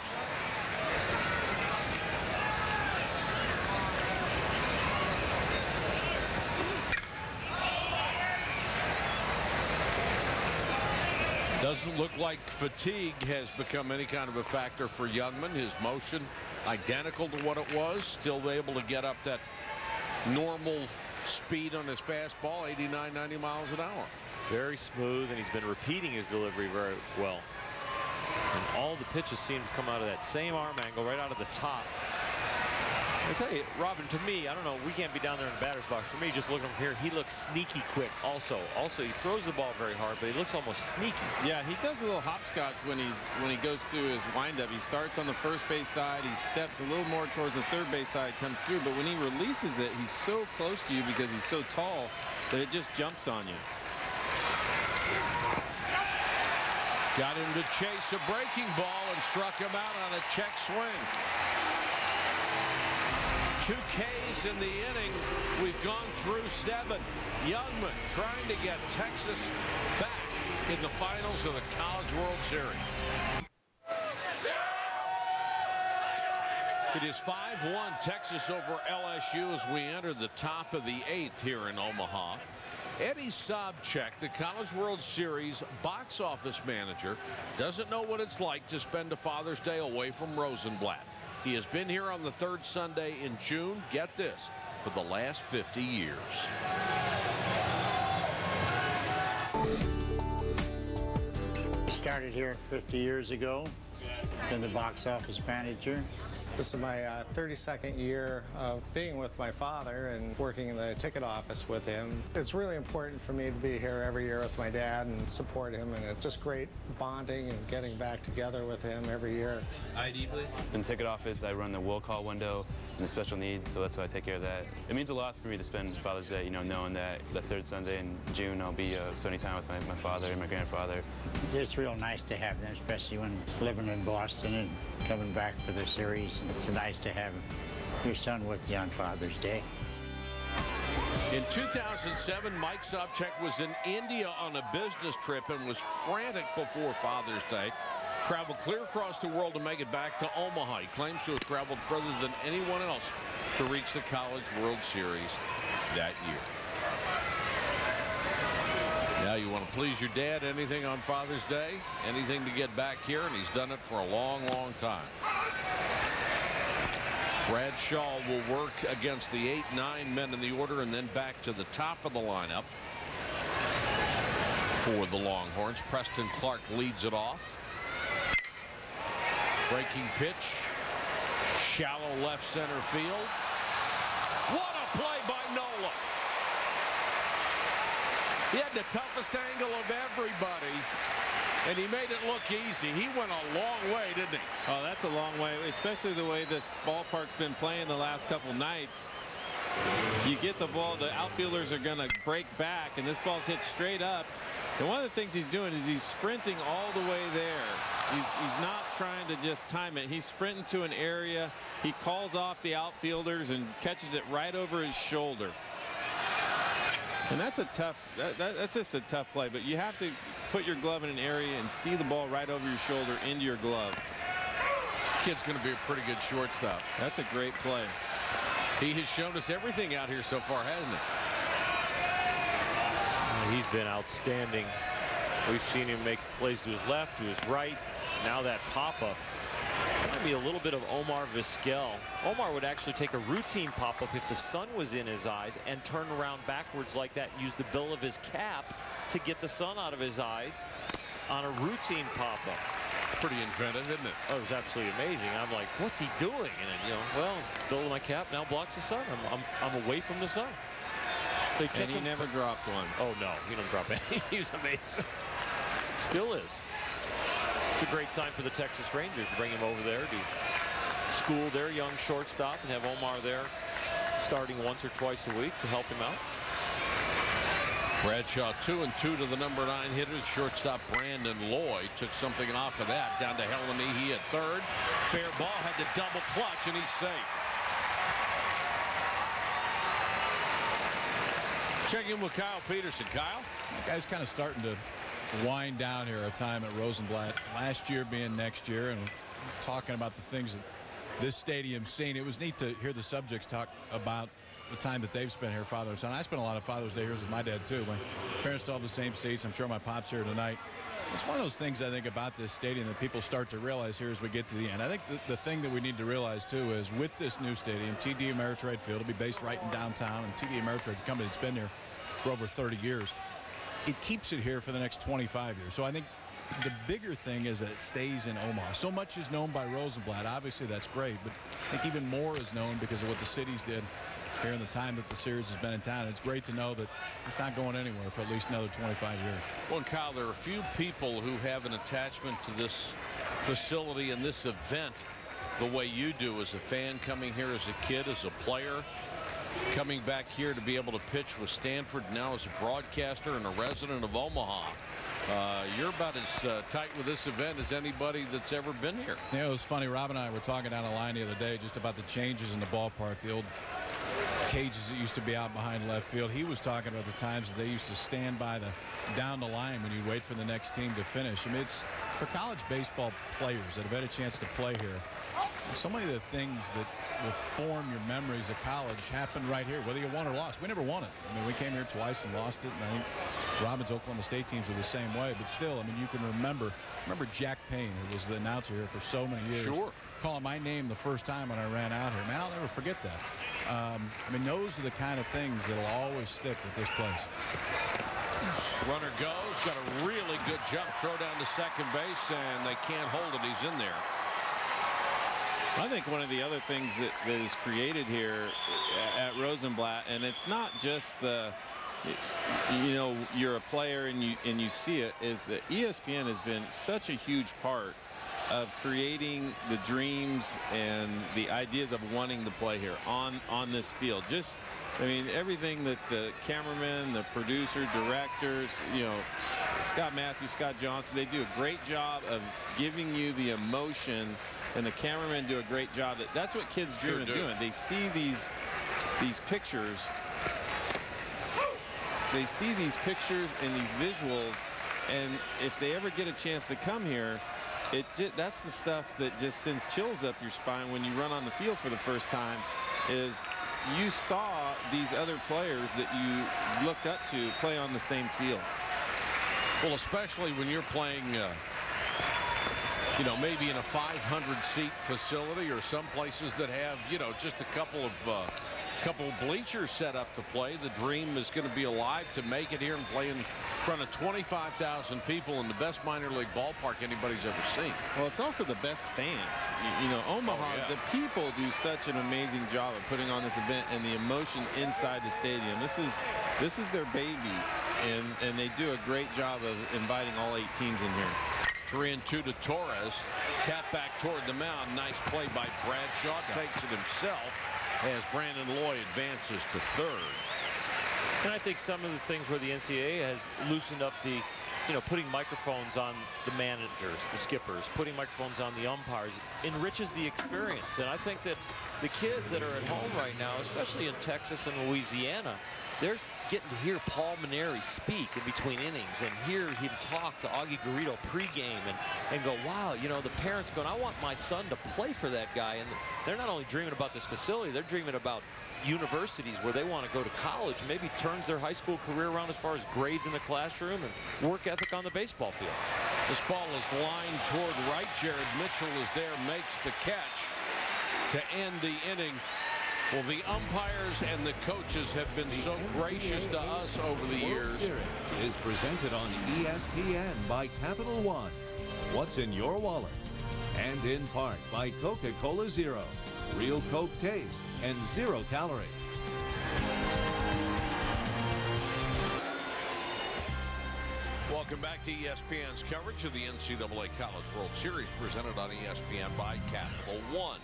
Doesn't look like fatigue has become any kind of a factor for Jungmann. His motion identical to what it was. Still able to get up that normal speed on his fastball, 89, 90 miles an hour. Very smooth, and he's been repeating his delivery very well. And all the pitches seem to come out of that same arm angle right out of the top. I tell you, Robin, to me, I don't know, we can't be down there in the batter's box. For me, just looking from here, he looks sneaky quick also. Also, he throws the ball very hard, but he looks almost sneaky. Yeah, he does a little hopscotch when he's when he goes through his windup. He starts on the first base side, he steps a little more towards the third base side, comes through, but when he releases it, he's so close to you because he's so tall that it just jumps on you. Got him to chase a breaking ball and struck him out on a check swing. Two Ks in the inning. We've gone through seven. Jungmann trying to get Texas back in the finals of the College World Series. It is 5-1 Texas over LSU as we enter the top of the eighth here in Omaha. Eddie Sobczak, the College World Series box office manager, doesn't know what it's like to spend a Father's Day away from Rosenblatt. He has been here on the third Sunday in June, get this, for the last 50 years. Started here 50 years ago, been the box office manager. This is my uh, 32nd year of being with my father and working in the ticket office with him. It's really important for me to be here every year with my dad and support him, and it's just great bonding and getting back together with him every year. ID, please. In ticket office, I run the will call window and the special needs, so that's why I take care of that. It means a lot for me to spend Father's Day, you know, knowing that the third Sunday in June, I'll be uh, spending time with my, my father and my grandfather. It's real nice to have them, especially when living in Boston and coming back for the series. It's nice to have your son with you on Father's Day. In 2007, Mike Sobczak was in India on a business trip and was frantic before Father's Day. Traveled clear across the world to make it back to Omaha. He claims to have traveled further than anyone else to reach the College World Series that year. Now you want to please your dad, anything on Father's Day, anything to get back here, and he's done it for a long, long time. Bradshaw will work against the eight, nine men in the order and then back to the top of the lineup for the Longhorns. Preston Clark leads it off. Breaking pitch. Shallow left center field. What a play by Nola. He had the toughest angle of everybody, and he made it look easy. He went a long way, didn't he? Oh, that's a long way, especially the way this ballpark's been playing the last couple nights. You get the ball, the outfielders are going to break back, and this ball's hit straight up. And one of the things he's doing is he's sprinting all the way there. He's, he's not trying to just time it. He's sprinting to an area. He calls off the outfielders and catches it right over his shoulder. And that's a tough, that, that, that's just a tough play. But you have to put your glove in an area and see the ball right over your shoulder into your glove. This kid's going to be a pretty good shortstop. That's a great play. He has shown us everything out here so far, hasn't he? Uh, he's been outstanding. We've seen him make plays to his left, to his right. Now that pop-up. Might be a little bit of Omar Vizquel. Omar would actually take a routine pop-up if the sun was in his eyes and turn around backwards like that and use the bill of his cap to get the sun out of his eyes on a routine pop-up pretty inventive, isn't it? Oh, it was absolutely amazing. I'm like, what's he doing? And then, you know, well, bill of my cap now blocks the sun. I'm, I'm, I'm away from the sun. So he, and he never dropped one. Oh, no, he don't drop any. He's amazing. Still is. It's a great sign for the Texas Rangers to bring him over there to school their young shortstop and have Omar there starting once or twice a week to help him out. Bradshaw two and two to the number nine hitters. Shortstop Brandon Loy took something off of that down to Helenihi at third. Fair ball had to double clutch and he's safe. Check in with Kyle Peterson. Kyle? The guy's kind of starting to wind down here a time at Rosenblatt. Last year being next year and talking about the things that this stadium's seen. It was neat to hear the subjects talk about the time that they've spent here, father and son. I spent a lot of Father's Day here with my dad, too. My parents still have the same seats. I'm sure my pop's here tonight. It's one of those things I think about this stadium that people start to realize here as we get to the end. I think the, the thing that we need to realize, too, is with this new stadium, TD Ameritrade Field will be based right in downtown, and TD Ameritrade's a company that's been here for over 30 years. It keeps it here for the next 25 years. So I think the bigger thing is that it stays in Omaha. So much is known by Rosenblatt. Obviously, that's great, but I think even more is known because of what the cities did here in the time that the series has been in town. It's great to know that it's not going anywhere for at least another 25 years. Well, Kyle, there are a few people who have an attachment to this facility and this event the way you do as a fan coming here as a kid, as a player, coming back here to be able to pitch with Stanford now as a broadcaster and a resident of Omaha. Uh, you're about as uh, tight with this event as anybody that's ever been here. Yeah, it was funny. Rob and I were talking down the line the other day just about the changes in the ballpark. The old cages that used to be out behind left field. He was talking about the times that they used to stand by the down the line when you wait for the next team to finish. I mean, it's for college baseball players that have had a chance to play here. So many of the things that will form your memories of college happened right here, whether you won or lost. We never won it. I mean, we came here twice and lost it, and I think Robin's Oklahoma State teams were the same way. But still, I mean, you can remember remember Jack Payne, who was the announcer here for so many years. Sure. Calling my name the first time when I ran out here. Man, I'll never forget that. Um, I mean, those are the kind of things that'll always stick with this place. Runner goes, got a really good jump throw down to second base, and they can't hold it. He's in there. I think one of the other things that, that is created here at Rosenblatt, and it's not just the, you know, you're a player and you and you see it, is that ESPN has been such a huge part of creating the dreams and the ideas of wanting to play here on on this field. Just, I mean, everything that the cameramen, the producer, directors, you know, Scott Matthews, Scott Johnson, they do a great job of giving you the emotion and the cameramen do a great job. That that's what kids dream Sure of do. doing. They see these these pictures. They see these pictures and these visuals, and if they ever get a chance to come here, it that's the stuff that just sends chills up your spine when you run on the field for the first time. Is you saw these other players that you looked up to play on the same field. Well, especially when you're playing, uh, you know, maybe in a 500-seat facility or some places that have, you know, just a couple of uh, couple bleachers set up to play. The dream is going to be alive to make it here and play in front of 25,000 people in the best minor league ballpark anybody's ever seen. Well, it's also the best fans. You, you know, Omaha, Oh, yeah. the people do such an amazing job of putting on this event and the emotion inside the stadium. This is this is their baby. and, and they do a great job of inviting all eight teams in here. Three and two to Torres. Tap back toward the mound. Nice play by Bradshaw. Takes it himself as Brandon Loy advances to third. And I think some of the things where the NCAA has loosened up the, you know, putting microphones on the managers, the skippers, putting microphones on the umpires, enriches the experience. And I think that the kids that are at home right now, especially in Texas and Louisiana, they're getting to hear Paul Mainieri speak in between innings and hear him talk to Augie Garrido pregame and, and go, wow, you know, the parents going, I want my son to play for that guy. And they're not only dreaming about this facility, they're dreaming about universities where they want to go to college, maybe turns their high school career around as far as grades in the classroom and work ethic on the baseball field. This ball is lined toward right. Jared Mitchell is there, makes the catch to end the inning. Well, the umpires and the coaches have been so gracious to us over the years. Is presented on ESPN by Capital One. What's in your wallet? And in part by Coca-Cola Zero. Real Coke taste and zero calories. Welcome back to ESPN's coverage of the NCAA College World Series presented on ESPN by Capital One.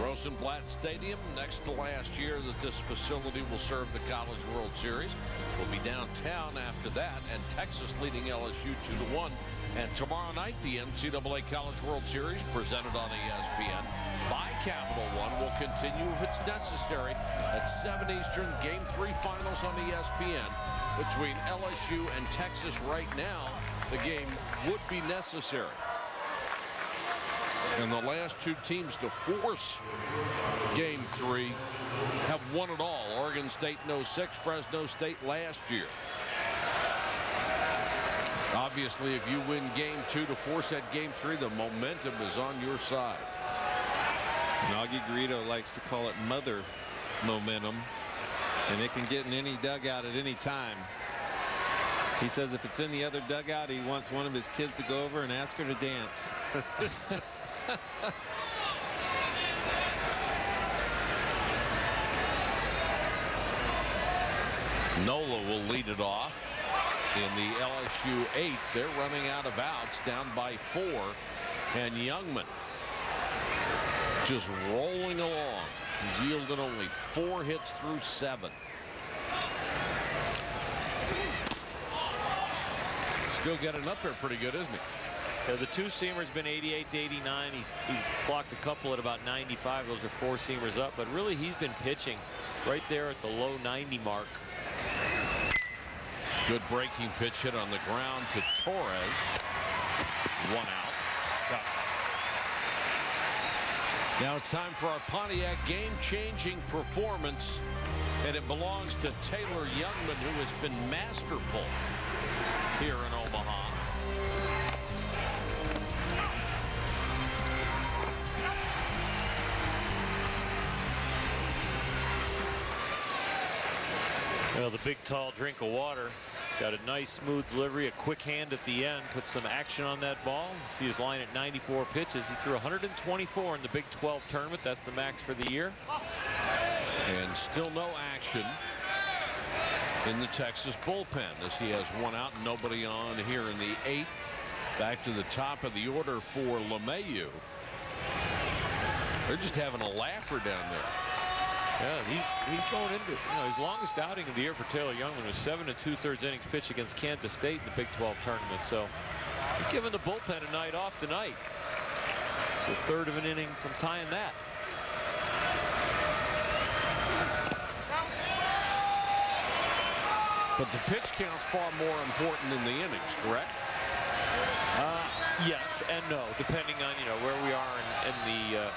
Rosenblatt Stadium, next to last year that this facility will serve the College World Series. Will be downtown after that, and Texas leading LSU 2 to 1. And tomorrow night, the NCAA College World Series, presented on ESPN by Capital One, will continue if it's necessary at 7 Eastern, Game 3 finals on ESPN between LSU and Texas right now. The game would be necessary. And the last two teams to force game three have won it all. Oregon State in 06, Fresno State last year. Obviously, if you win game two to force that game three, the momentum is on your side. Augie Garrido likes to call it mother momentum, and it can get in any dugout at any time. He says if it's in the other dugout, he wants one of his kids to go over and ask her to dance. Nola will lead it off in the LSU eighth. They're running out of outs down by four. And Jungmann just rolling along. He's yielded only four hits through seven. Still getting up there pretty good, isn't he? Yeah, the two seamer's been 88 to 89. He's he's clocked a couple at about 95. Those are four seamers up, but really he's been pitching right there at the low 90 mark. Good breaking pitch hit on the ground to Torres. One out. Now it's time for our Pontiac game-changing performance, and it belongs to Taylor Jungmann, who has been masterful here in Omaha. Well, the big tall drink of water. Got a nice smooth delivery, a quick hand at the end, put some action on that ball. See his line at 94 pitches. He threw 124 in the Big 12 tournament. That's the max for the year. And still no action in the Texas bullpen as he has one out and nobody on here in the eighth. Back to the top of the order for LeMahieu. They're just having a laugher down there. Yeah, he's he's going into you know his longest outing of the year for Taylor Jungmann was seven and two thirds innings pitched against Kansas State in the Big 12 tournament. So giving the bullpen a night off tonight. It's a third of an inning from tying that. But the pitch count's far more important than the innings, correct? Uh, yes and no, depending on you know where we are in, in the uh,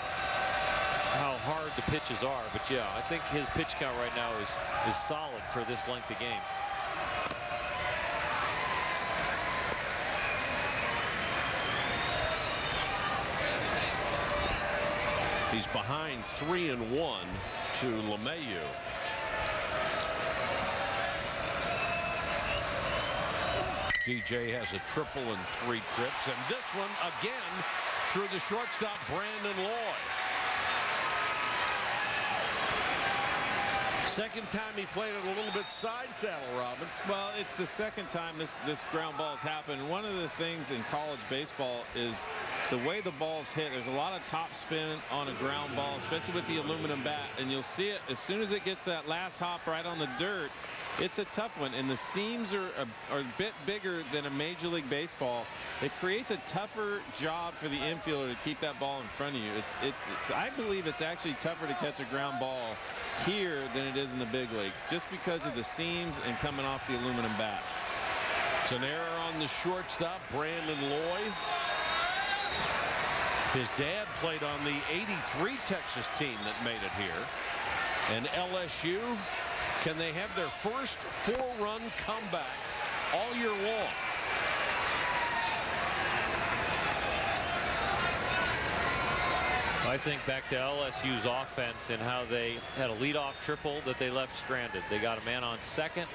how hard the pitches are. But yeah, I think his pitch count right now is is solid for this length of game. He's behind three and one to LeMahieu. DJ has a triple and three trips, and this one again through the shortstop Brandon Loy. Second time he played it a little bit side saddle, Robin. Well, it's the second time this, this ground ball has happened. One of the things in college baseball is the way the ball's hit. There's a lot of top spin on a ground ball, especially with the aluminum bat. And you'll see it as soon as it gets that last hop right on the dirt. It's a tough one, and the seams are a, are a bit bigger than a Major League Baseball. It creates a tougher job for the infielder to keep that ball in front of you. It's, it, it's, I believe it's actually tougher to catch a ground ball here than it is in the big leagues, just because of the seams and coming off the aluminum bat. It's an error on the shortstop, Brandon Loy. His dad played on the 83 Texas team that made it here. And LSU can they have their first four-run comeback all year long? I think back to LSU's offense and how they had a leadoff triple that they left stranded. They got a man on second,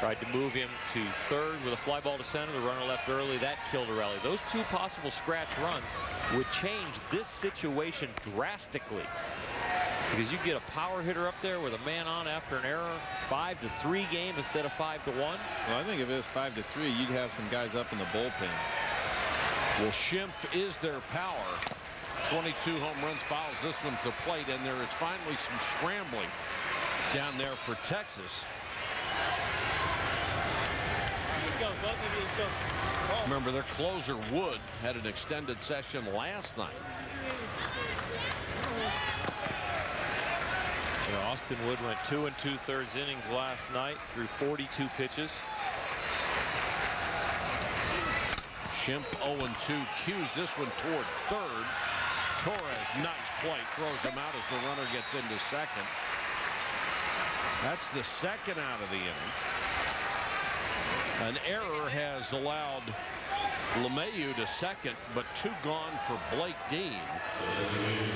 tried to move him to third with a fly ball to center. The runner left early. That killed a rally. Those two possible scratch runs would change this situation drastically because you get a power hitter up there with a man on after an error five to three game instead of five to one. Well I think if it was five to three you'd have some guys up in the bullpen. Well Schimpf is their power. 22 home runs fouls this one to plate and there is finally some scrambling down there for Texas. Remember their closer Wood had an extended session last night Austin Wood went two and two thirds innings last night through 42 pitches. Schimpf 0-2 cues this one toward third. Torres, nice play, throws him out as the runner gets into second. That's the second out of the inning. An error has allowed LeMahieu to second, but two gone for Blake Dean.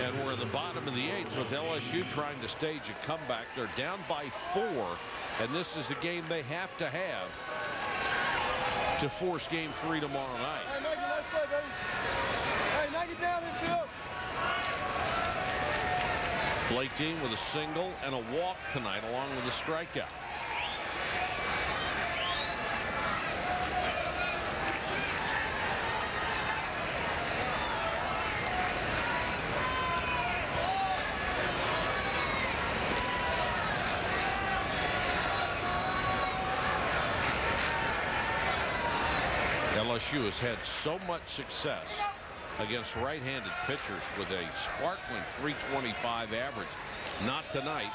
And we're in the bottom of the eighth with LSU trying to stage a comeback. They're down by four, and this is a game they have to have to force game three tomorrow night. Hey, let's play, baby. Hey, down in field. Blake Dean with a single and a walk tonight, along with a strikeout. LSU has had so much success against right-handed pitchers with a sparkling 325 average. Not tonight.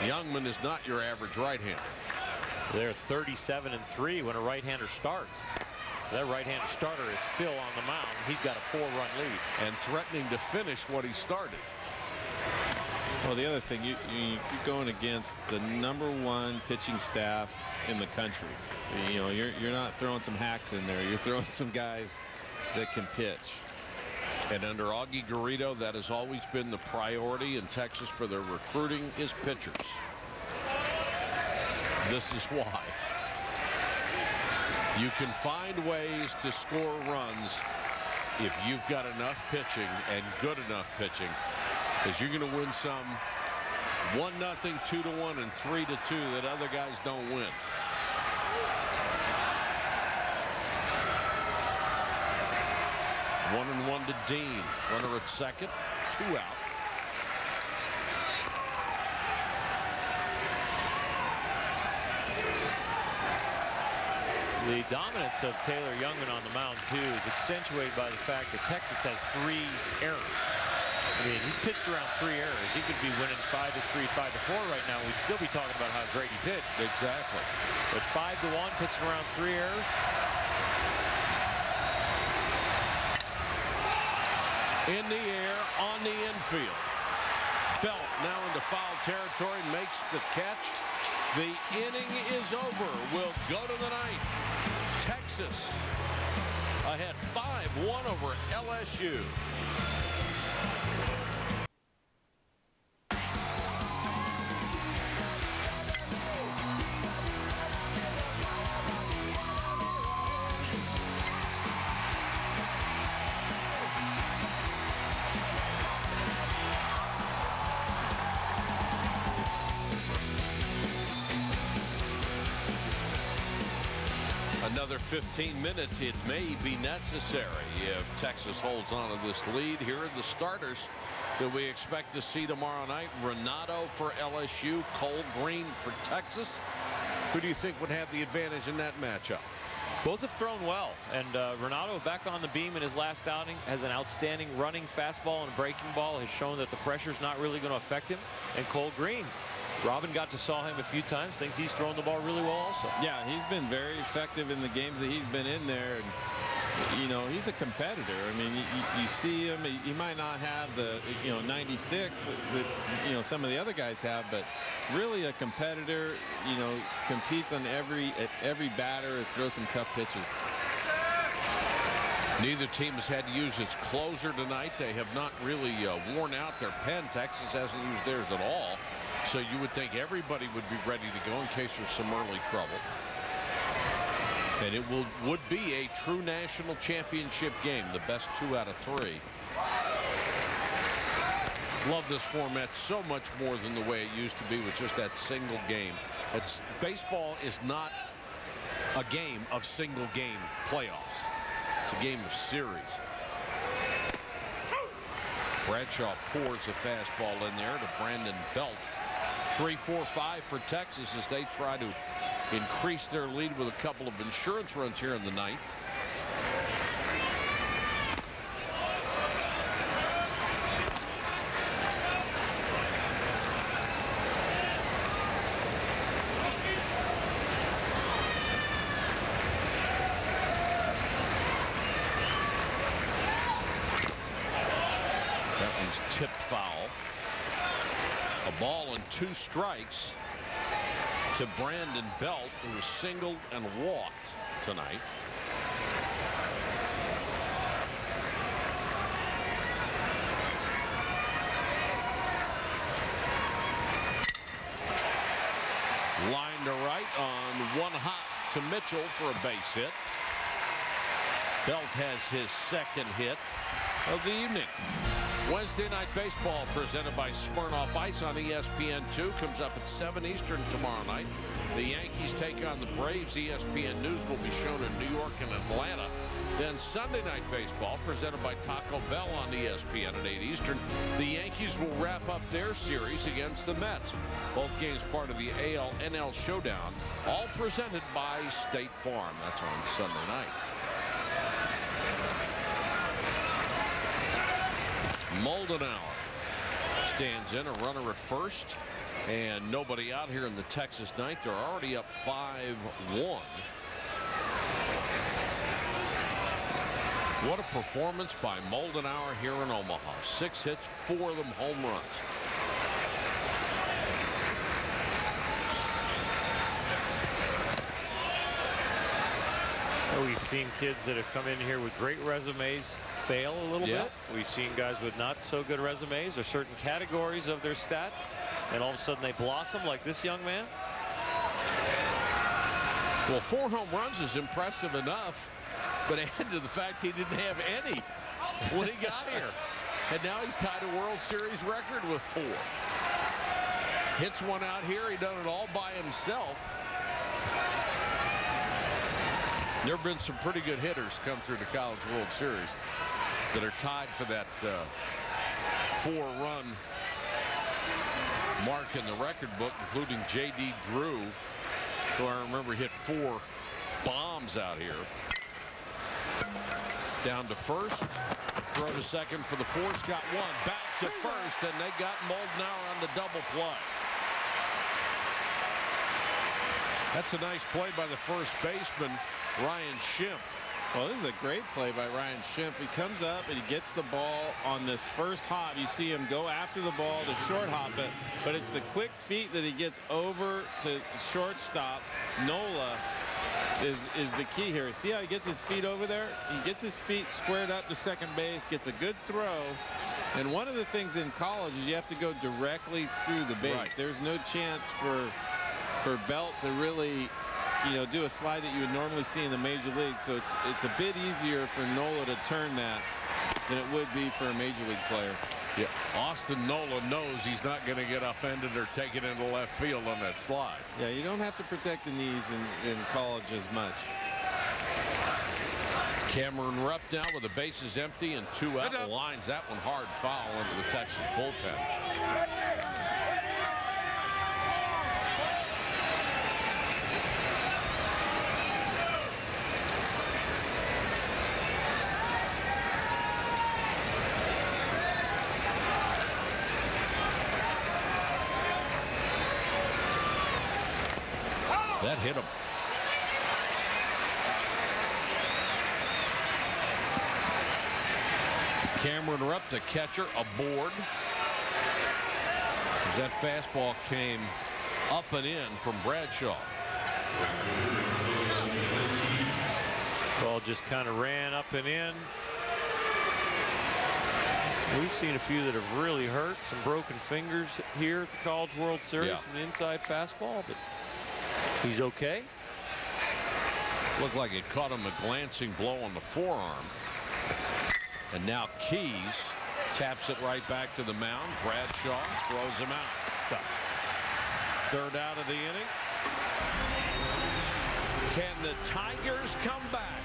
Jungmann is not your average right-hander. They're 37 and 3 when a right-hander starts. That right-handed starter is still on the mound. He's got a four-run lead. And threatening to finish what he started. Well, the other thing, you, you, are going against the number one pitching staff in the country. You know, you're, you're not throwing some hacks in there. You're throwing some guys that can pitch. And under Augie Garrido, that has always been the priority in Texas for their recruiting is pitchers. This is why. You can find ways to score runs if you've got enough pitching and good enough pitching because you're going to win some one nothing two to one and three to two that other guys don't win. One and one to Dean. Runner at second. Two out. The dominance of Taylor Jungmann on the mound, too, is accentuated by the fact that Texas has three errors. I mean, he's pitched around three errors. He could be winning five to three, five to four right now. We'd still be talking about how great he pitched. Exactly. But five to one, pitching around three errors. In the air, on the infield. Belt now into foul territory, makes the catch. The inning is over. We'll go to the ninth. Texas ahead 5-1 over LSU. 15 minutes, it may be necessary if Texas holds on to this lead. Here are the starters that we expect to see tomorrow night. Ranaudo for LSU, Cole Green for Texas. Who do you think would have the advantage in that matchup? Both have thrown well, and uh, Ranaudo back on the beam in his last outing has an outstanding running fastball and breaking ball has shown that the pressure's not really going to affect him. And Cole Green, Robin got to saw him a few times, thinks he's thrown the ball really well also. Yeah, he's been very effective in the games that he's been in there. And you know, he's a competitor. I mean, you, you see him, he, he, might not have the, you know, 96 that, you know, some of the other guys have, but really a competitor, you know, competes on every, at every batter, throws some tough pitches. Neither team has had to use its closer tonight. They have not really uh, worn out their pen. Texas hasn't used theirs at all. So you would think everybody would be ready to go in case there's some early trouble. And it will would be a true national championship game, the best two out of three. Love this format so much more than the way it used to be with just that single game. It's baseball is not a game of single game playoffs. It's a game of series. Bradshaw pours a fastball in there to Brandon Belt. Three, four, five for Texas as they try to increase their lead with a couple of insurance runs here in the ninth. That one's tipped foul. A ball and two strikes to Brandon Belt, who was singled and walked tonight. Line to right on one hop to Mitchell for a base hit. Belt has his second hit of the evening. Wednesday Night Baseball presented by Smirnoff Ice on ESPN2 comes up at 7 Eastern tomorrow night. The Yankees take on the Braves. ESPN News will be shown in New York and Atlanta. Then Sunday Night Baseball presented by Taco Bell on ESPN at 8 Eastern. The Yankees will wrap up their series against the Mets. Both games part of the AL NL Showdown, all presented by State Farm. That's on Sunday night. Moldenhauer stands in a runner at first and nobody out here in the Texas ninth. They're already up 5-1. What a performance by Moldenhauer here in Omaha. Six hits, four of them home runs. We've seen kids that have come in here with great resumes fail a little Yeah. bit. We've seen guys with not so good resumes or certain categories of their stats, and all of a sudden they blossom like this young man. Well, four home runs is impressive enough, but add to the fact he didn't have any when he got here. And now he's tied a World Series record with four. Hits one out here. He done it all by himself. There have been some pretty good hitters come through the College World Series that are tied for that uh, four-run mark in the record book, including J.D. Drew, who I remember hit four bombs out here. Down to first. Throw to second for the Force. Got one. Back to first, and they got Moldenhauer on the double play. That's a nice play by the first baseman, Ryan Schimpf. Well, this is a great play by Ryan Schimpf. He comes up and he gets the ball on this first hop. You see him go after the ball to short hop it, but it's the quick feet that he gets over to shortstop. Nola is is the key here. See how he gets his feet over there? He gets his feet squared up to second base, gets a good throw. And one of the things in college is you have to go directly through the base. Right. There's no chance for for Belt to really you know, do a slide that you would normally see in the major league. So it's it's a bit easier for Nola to turn that than it would be for a major league player. Yeah, Austin Nola knows he's not going to get upended or taken into left field on that slide. Yeah, you don't have to protect the knees in, in college as much. Cameron Rupp now with the bases empty and two out lines that one hard foul into the Texas bullpen. That hit him. Cameron Rupp, the catcher, aboard. As that fastball came up and in from Bradshaw. Ball just kind of ran up and in. We've seen a few that have really hurt. Some broken fingers here at the College World Series Yeah. from the inside fastball, but he's okay. Looked like it caught him a glancing blow on the forearm. And now Keyes taps it right back to the mound. Bradshaw throws him out. Third out of the inning. Can the Tigers come back?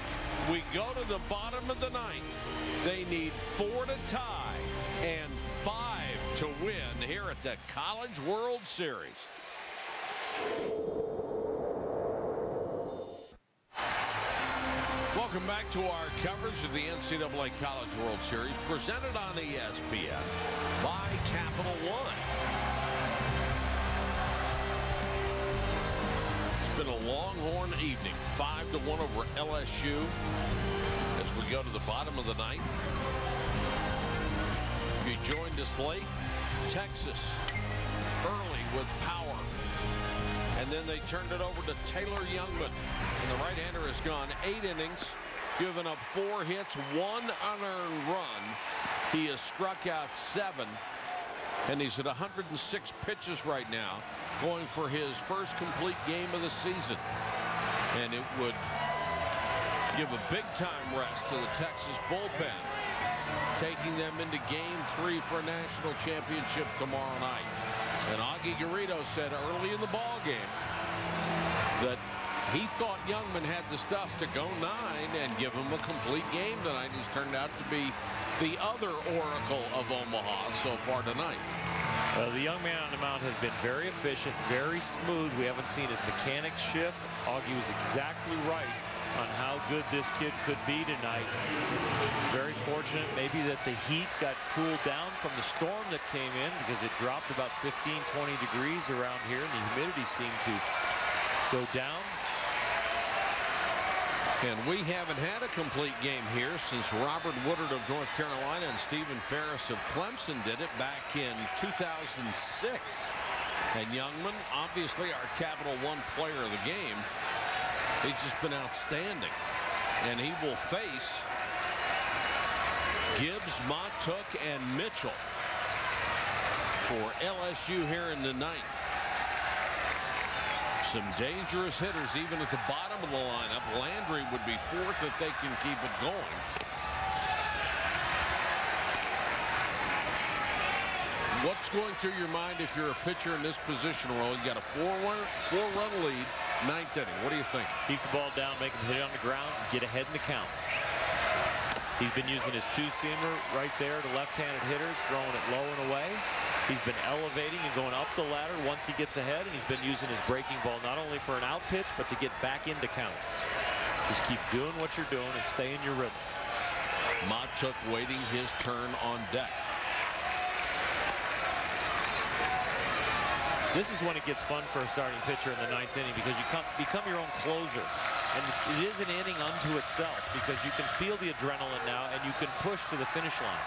We go to the bottom of the ninth. They need four to tie and five to win here at the College World Series. Welcome back to our coverage of the NCAA College World Series presented on ESPN by Capital One. It's been a longhorn evening, 5 to 1 over LSU as we go to the bottom of the ninth. If you joined us late, Texas early with power. And then they turned it over to Taylor Jungmann. And the right-hander has gone eight innings, given up four hits, one unearned run. He has struck out seven. And he's at 106 pitches right now, going for his first complete game of the season. And it would give a big time rest to the Texas bullpen, taking them into game three for a national championship tomorrow night. And Augie Garrido said early in the ball game that he thought Jungmann had the stuff to go nine and give him a complete game tonight. He's turned out to be the other oracle of Omaha so far tonight. Uh, the young man on the mound has been very efficient, very smooth. We haven't seen his mechanics shift. Augie was exactly right on how good this kid could be tonight. Very fortunate maybe that the heat got cooled down from the storm that came in because it dropped about 15, 20 degrees around here and the humidity seemed to go down. And we haven't had a complete game here since Robert Woodard of North Carolina and Stephen Ferris of Clemson did it back in 2006. And Jungmann, obviously our Capital One player of the game, he's just been outstanding. And he will face Gibbs, Mahtook, and Mitchell for LSU here in the ninth. Some dangerous hitters even at the bottom of the lineup. Landry would be fourth if they can keep it going. What's going through your mind if you're a pitcher in this position role? You got a four-run four run lead, ninth inning. What do you think? Keep the ball down, make him hit it on the ground, and get ahead in the count. He's been using his two-seamer right there to left-handed hitters, throwing it low and away. He's been elevating and going up the ladder once he gets ahead, and he's been using his breaking ball not only for an out pitch, but to get back into counts. Just keep doing what you're doing and stay in your rhythm. Mahtook waiting his turn on deck. This is when it gets fun for a starting pitcher in the ninth inning because you come, become your own closer. And it is an inning unto itself because you can feel the adrenaline now and you can push to the finish line.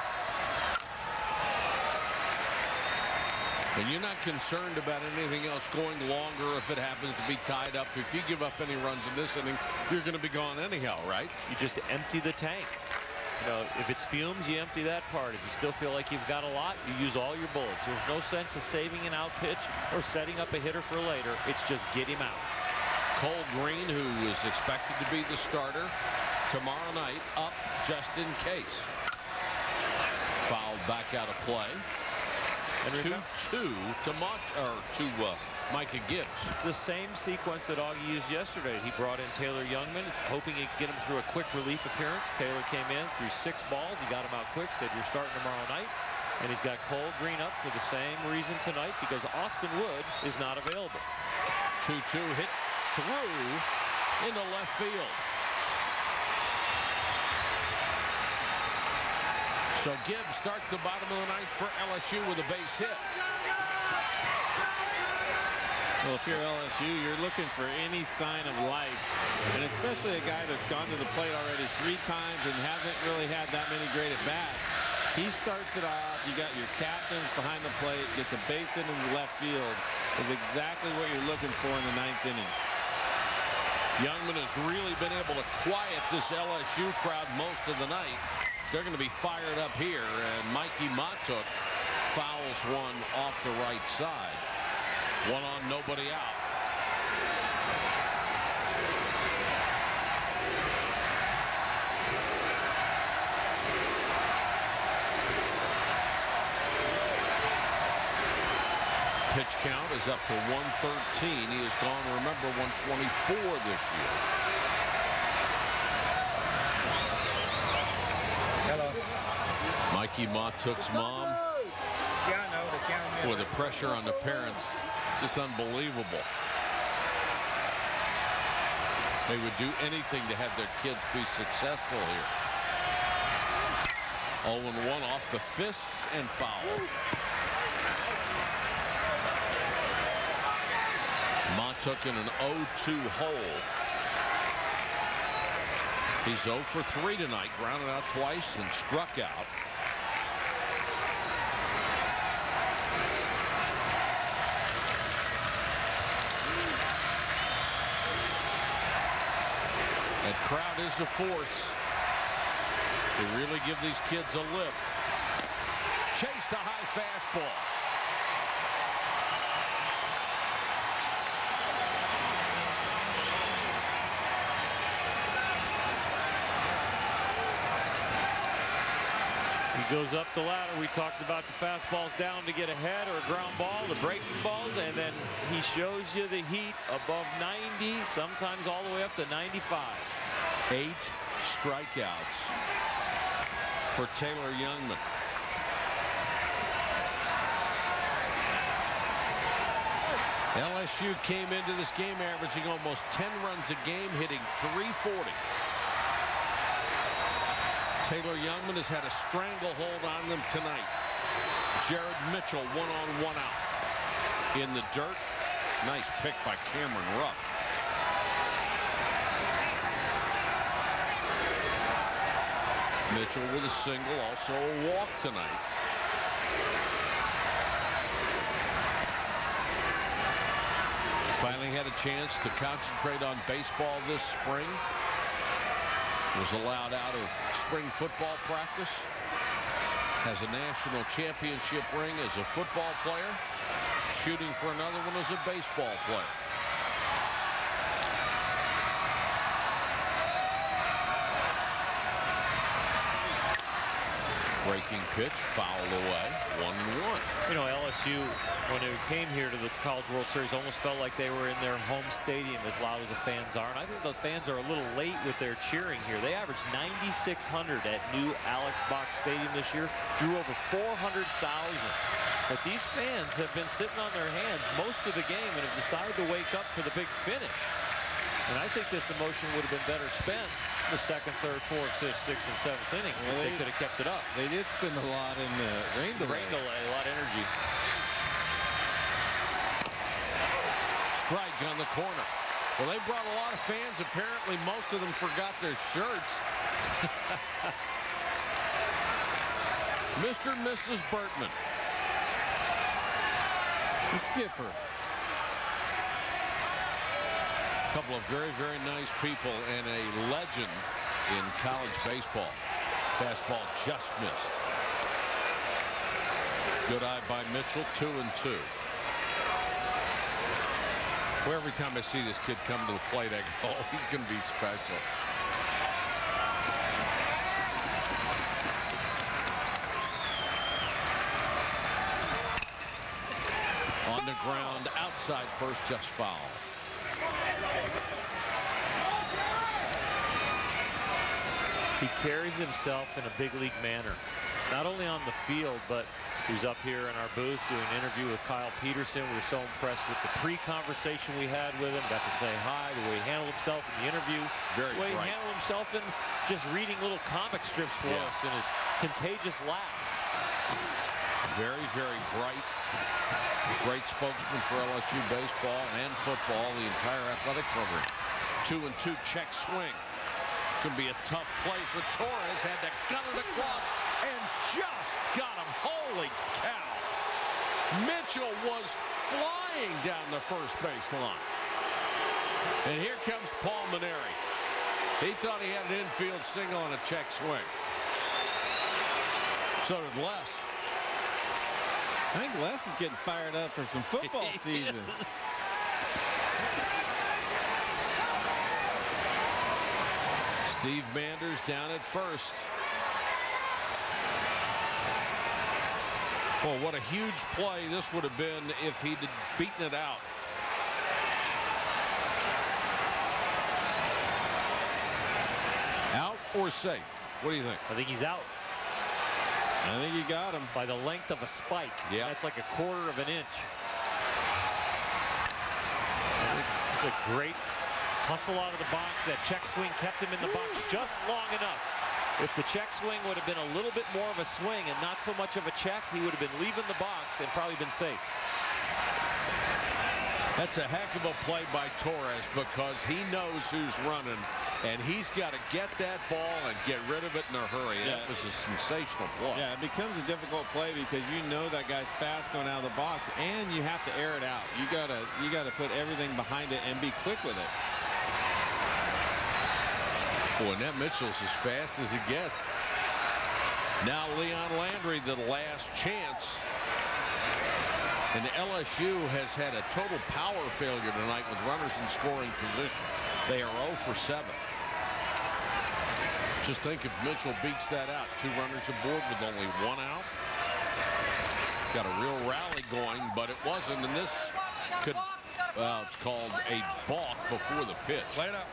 And you're not concerned about anything else going longer if it happens to be tied up. If you give up any runs in this inning, you're going to be gone anyhow, right? You just empty the tank. You know, if it's fumes, you empty that part. If you still feel like you've got a lot, you use all your bullets. There's no sense of saving an out pitch or setting up a hitter for later. It's just get him out. Cole Green, who is expected to be the starter tomorrow night, up just in case. Fouled back out of play. And Two remember- two to Mont or to uh, Micah Gibbs. It's the same sequence that Augie used yesterday. He brought in Taylor Jungmann, hoping he'd get him through a quick relief appearance. Taylor came in through six balls. He got him out quick, said, you're starting tomorrow night. And he's got Cole Green up for the same reason tonight because Austin Wood is not available. 2-2 hit through into left field. So Gibbs starts the bottom of the ninth for LSU with a base hit. Well, if you're LSU, you're looking for any sign of life, and especially a guy that's gone to the plate already three times and hasn't really had that many great at-bats. He starts it off. You got your captains behind the plate, gets a base hit in the left field, is exactly what you're looking for in the ninth inning. Jungmann has really been able to quiet this LSU crowd most of the night. They're going to be fired up here, and Mikie Mahtook fouls one off the right side. One on, nobody out. Pitch count is up to 113. He has gone, remember, 124 this year. Hello. Mikie Mahtook's mom. Yeah, I know. They counted me With the pressure on the parents, just unbelievable. They would do anything to have their kids be successful here. 0-1 off the fists and foul. Mahtook in an 0-2 hole. He's 0 for 3 tonight, grounded out twice and struck out. That crowd is a force. They really give these kids a lift. Chase the high fastball. He goes up the ladder. We talked about the fastballs down to get ahead or a ground ball, the breaking balls, and then he shows you the heat above 90, sometimes all the way up to 95. Eight strikeouts for Taylor Jungmann. LSU came into this game averaging almost 10 runs a game, hitting 340. Taylor Jungmann has had a stranglehold on them tonight. Jared Mitchell one on one out. In the dirt. Nice pick by Cameron Rupp. Mitchell with a single, also a walk tonight. Finally had a chance to concentrate on baseball this spring. Was allowed out of spring football practice. Has a national championship ring as a football player. Shooting for another one as a baseball player. Breaking pitch fouled away. One one. You know, LSU, when they came here to the College World Series, almost felt like they were in their home stadium as loud as the fans are. And I think the fans are a little late with their cheering here. They averaged 9,600 at new Alex Box Stadium this year, drew over 400,000. But these fans have been sitting on their hands most of the game and have decided to wake up for the big finish. And I think this emotion would have been better spent the second, third, fourth, fifth, sixth, and seventh innings Well, if they they- could have kept it up. They did spend a lot in the rain delay. rain delay, a lot of energy. Strike on the corner. Well, they brought a lot of fans. Apparently, most of them forgot their shirts. Mr. and Mrs. Bertman. The skipper. A couple of very, very nice people and a legend in college baseball. Fastball just missed. Good eye by Mitchell, two and two. Well, every time I see this kid come to the plate, I go, oh, he's going to be special. On the ground outside first, just foul. He carries himself in a big league manner, not only on the field, but was up here in our booth doing an interview with Kyle Peterson. We were so impressed with the pre-conversation we had with him. Got to say hi, the way he handled himself in the interview. Very The way bright. he handled himself in just reading little comic strips for Yeah. us and his contagious laugh. Very, very bright. Great spokesman for LSU baseball and football, the entire athletic program. Two and two check swing. Could be a tough play for Torres. Had to gun it across and just got him. Holy cow. Mitchell was flying down the first base line. And here comes Paul Mainieri. He thought he had an infield single on a check swing. So did Les. I think Les is getting fired up for some football season. Steve Manders down at first. Well, what a huge play this would have been if he'd beaten it out. Out or safe? What do you think? I think he's out. I think he got him. By the length of a spike. Yeah. That's like a quarter of an inch. It's a great hustle out of the box. That check swing kept him in the box just long enough. If the check swing would have been a little bit more of a swing and not so much of a check, he would have been leaving the box and probably been safe. That's a heck of a play by Torres because he knows who's running and he's got to get that ball and get rid of it in a hurry. That was a sensational play. Yeah, it becomes a difficult play because you know that guy's fast going out of the box, and you have to air it out. You gotta you gotta put everything behind it and be quick with it. Boy, and that Mitchell's as fast as it gets. Now Leon Landry, the last chance. And LSU has had a total power failure tonight with runners in scoring position. They are 0 for 7. Just think if Mitchell beats that out, two runners aboard with only one out. Got a real rally going, but it wasn't. And this could, well, it's called a balk before the pitch. Play it up.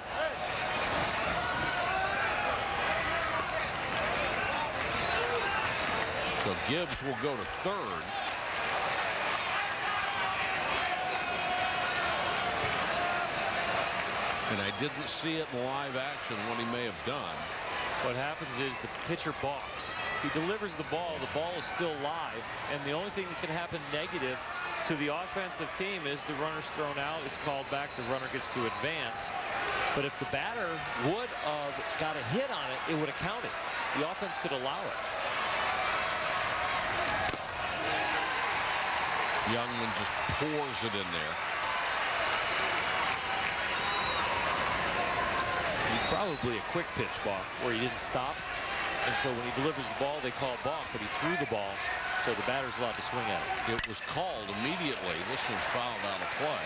So Gibbs will go to third. And I didn't see it in live action what he may have done. What happens is the pitcher balks. If he delivers the ball, the ball is still live, and the only thing that can happen negative to the offensive team is the runner's thrown out, it's called back, the runner gets to advance. But if the batter would have got a hit on it, it would have counted. The offense could allow it. Jungmann just pours it in there. He's probably a quick pitch balk where he didn't stop. And so when he delivers the ball, they call balk, but he threw the ball, so the batter's allowed to swing at it. It was called immediately. This one's fouled out of play.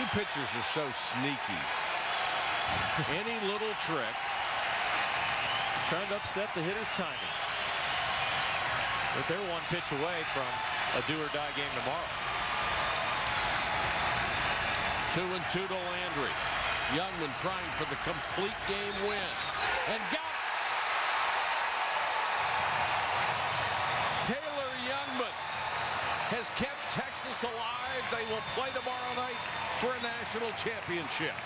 You pitchers are so sneaky. Any little trick. Trying to upset the hitter's timing. But they're one pitch away from a do or die game tomorrow. Two and two to Landry. Jungmann trying for the complete game win. And got it. Taylor Jungmann has kept Texas alive. They will play tomorrow night for a national championship.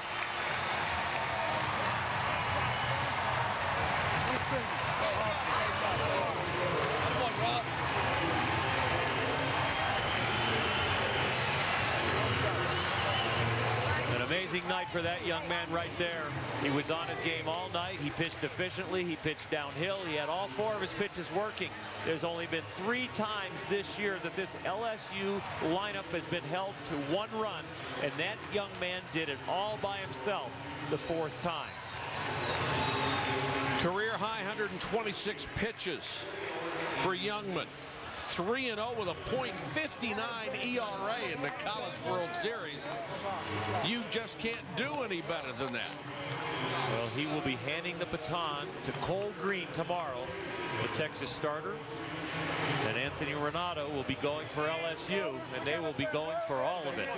An amazing night for that young man right there. He was on his game all night. He pitched efficiently. He pitched downhill. He had all four of his pitches working. There's only been three times this year that this LSU lineup has been held to one run, and that young man did it all by himself the fourth time. Career high 126 pitches for Jungmann. 3 0 with a .59 ERA in the College World Series. You just can't do any better than that. Well, he will be handing the baton to Cole Green tomorrow, the Texas starter. And Anthony Ranaudo will be going for LSU, and they will be going for all of it.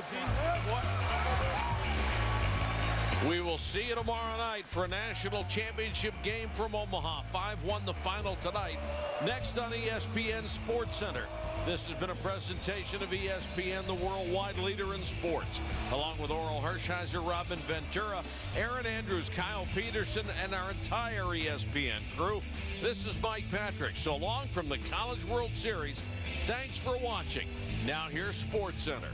We will see you tomorrow night for a national championship game from Omaha. 5-1 the final tonight. Next on ESPN Sports Center. This has been a presentation of ESPN, the worldwide leader in sports. Along with Orel Hershiser, Robin Ventura, Erin Andrews, Kyle Peterson, and our entire ESPN crew. This is Mike Patrick. So long from the College World Series. Thanks for watching. Now here's Sports Center.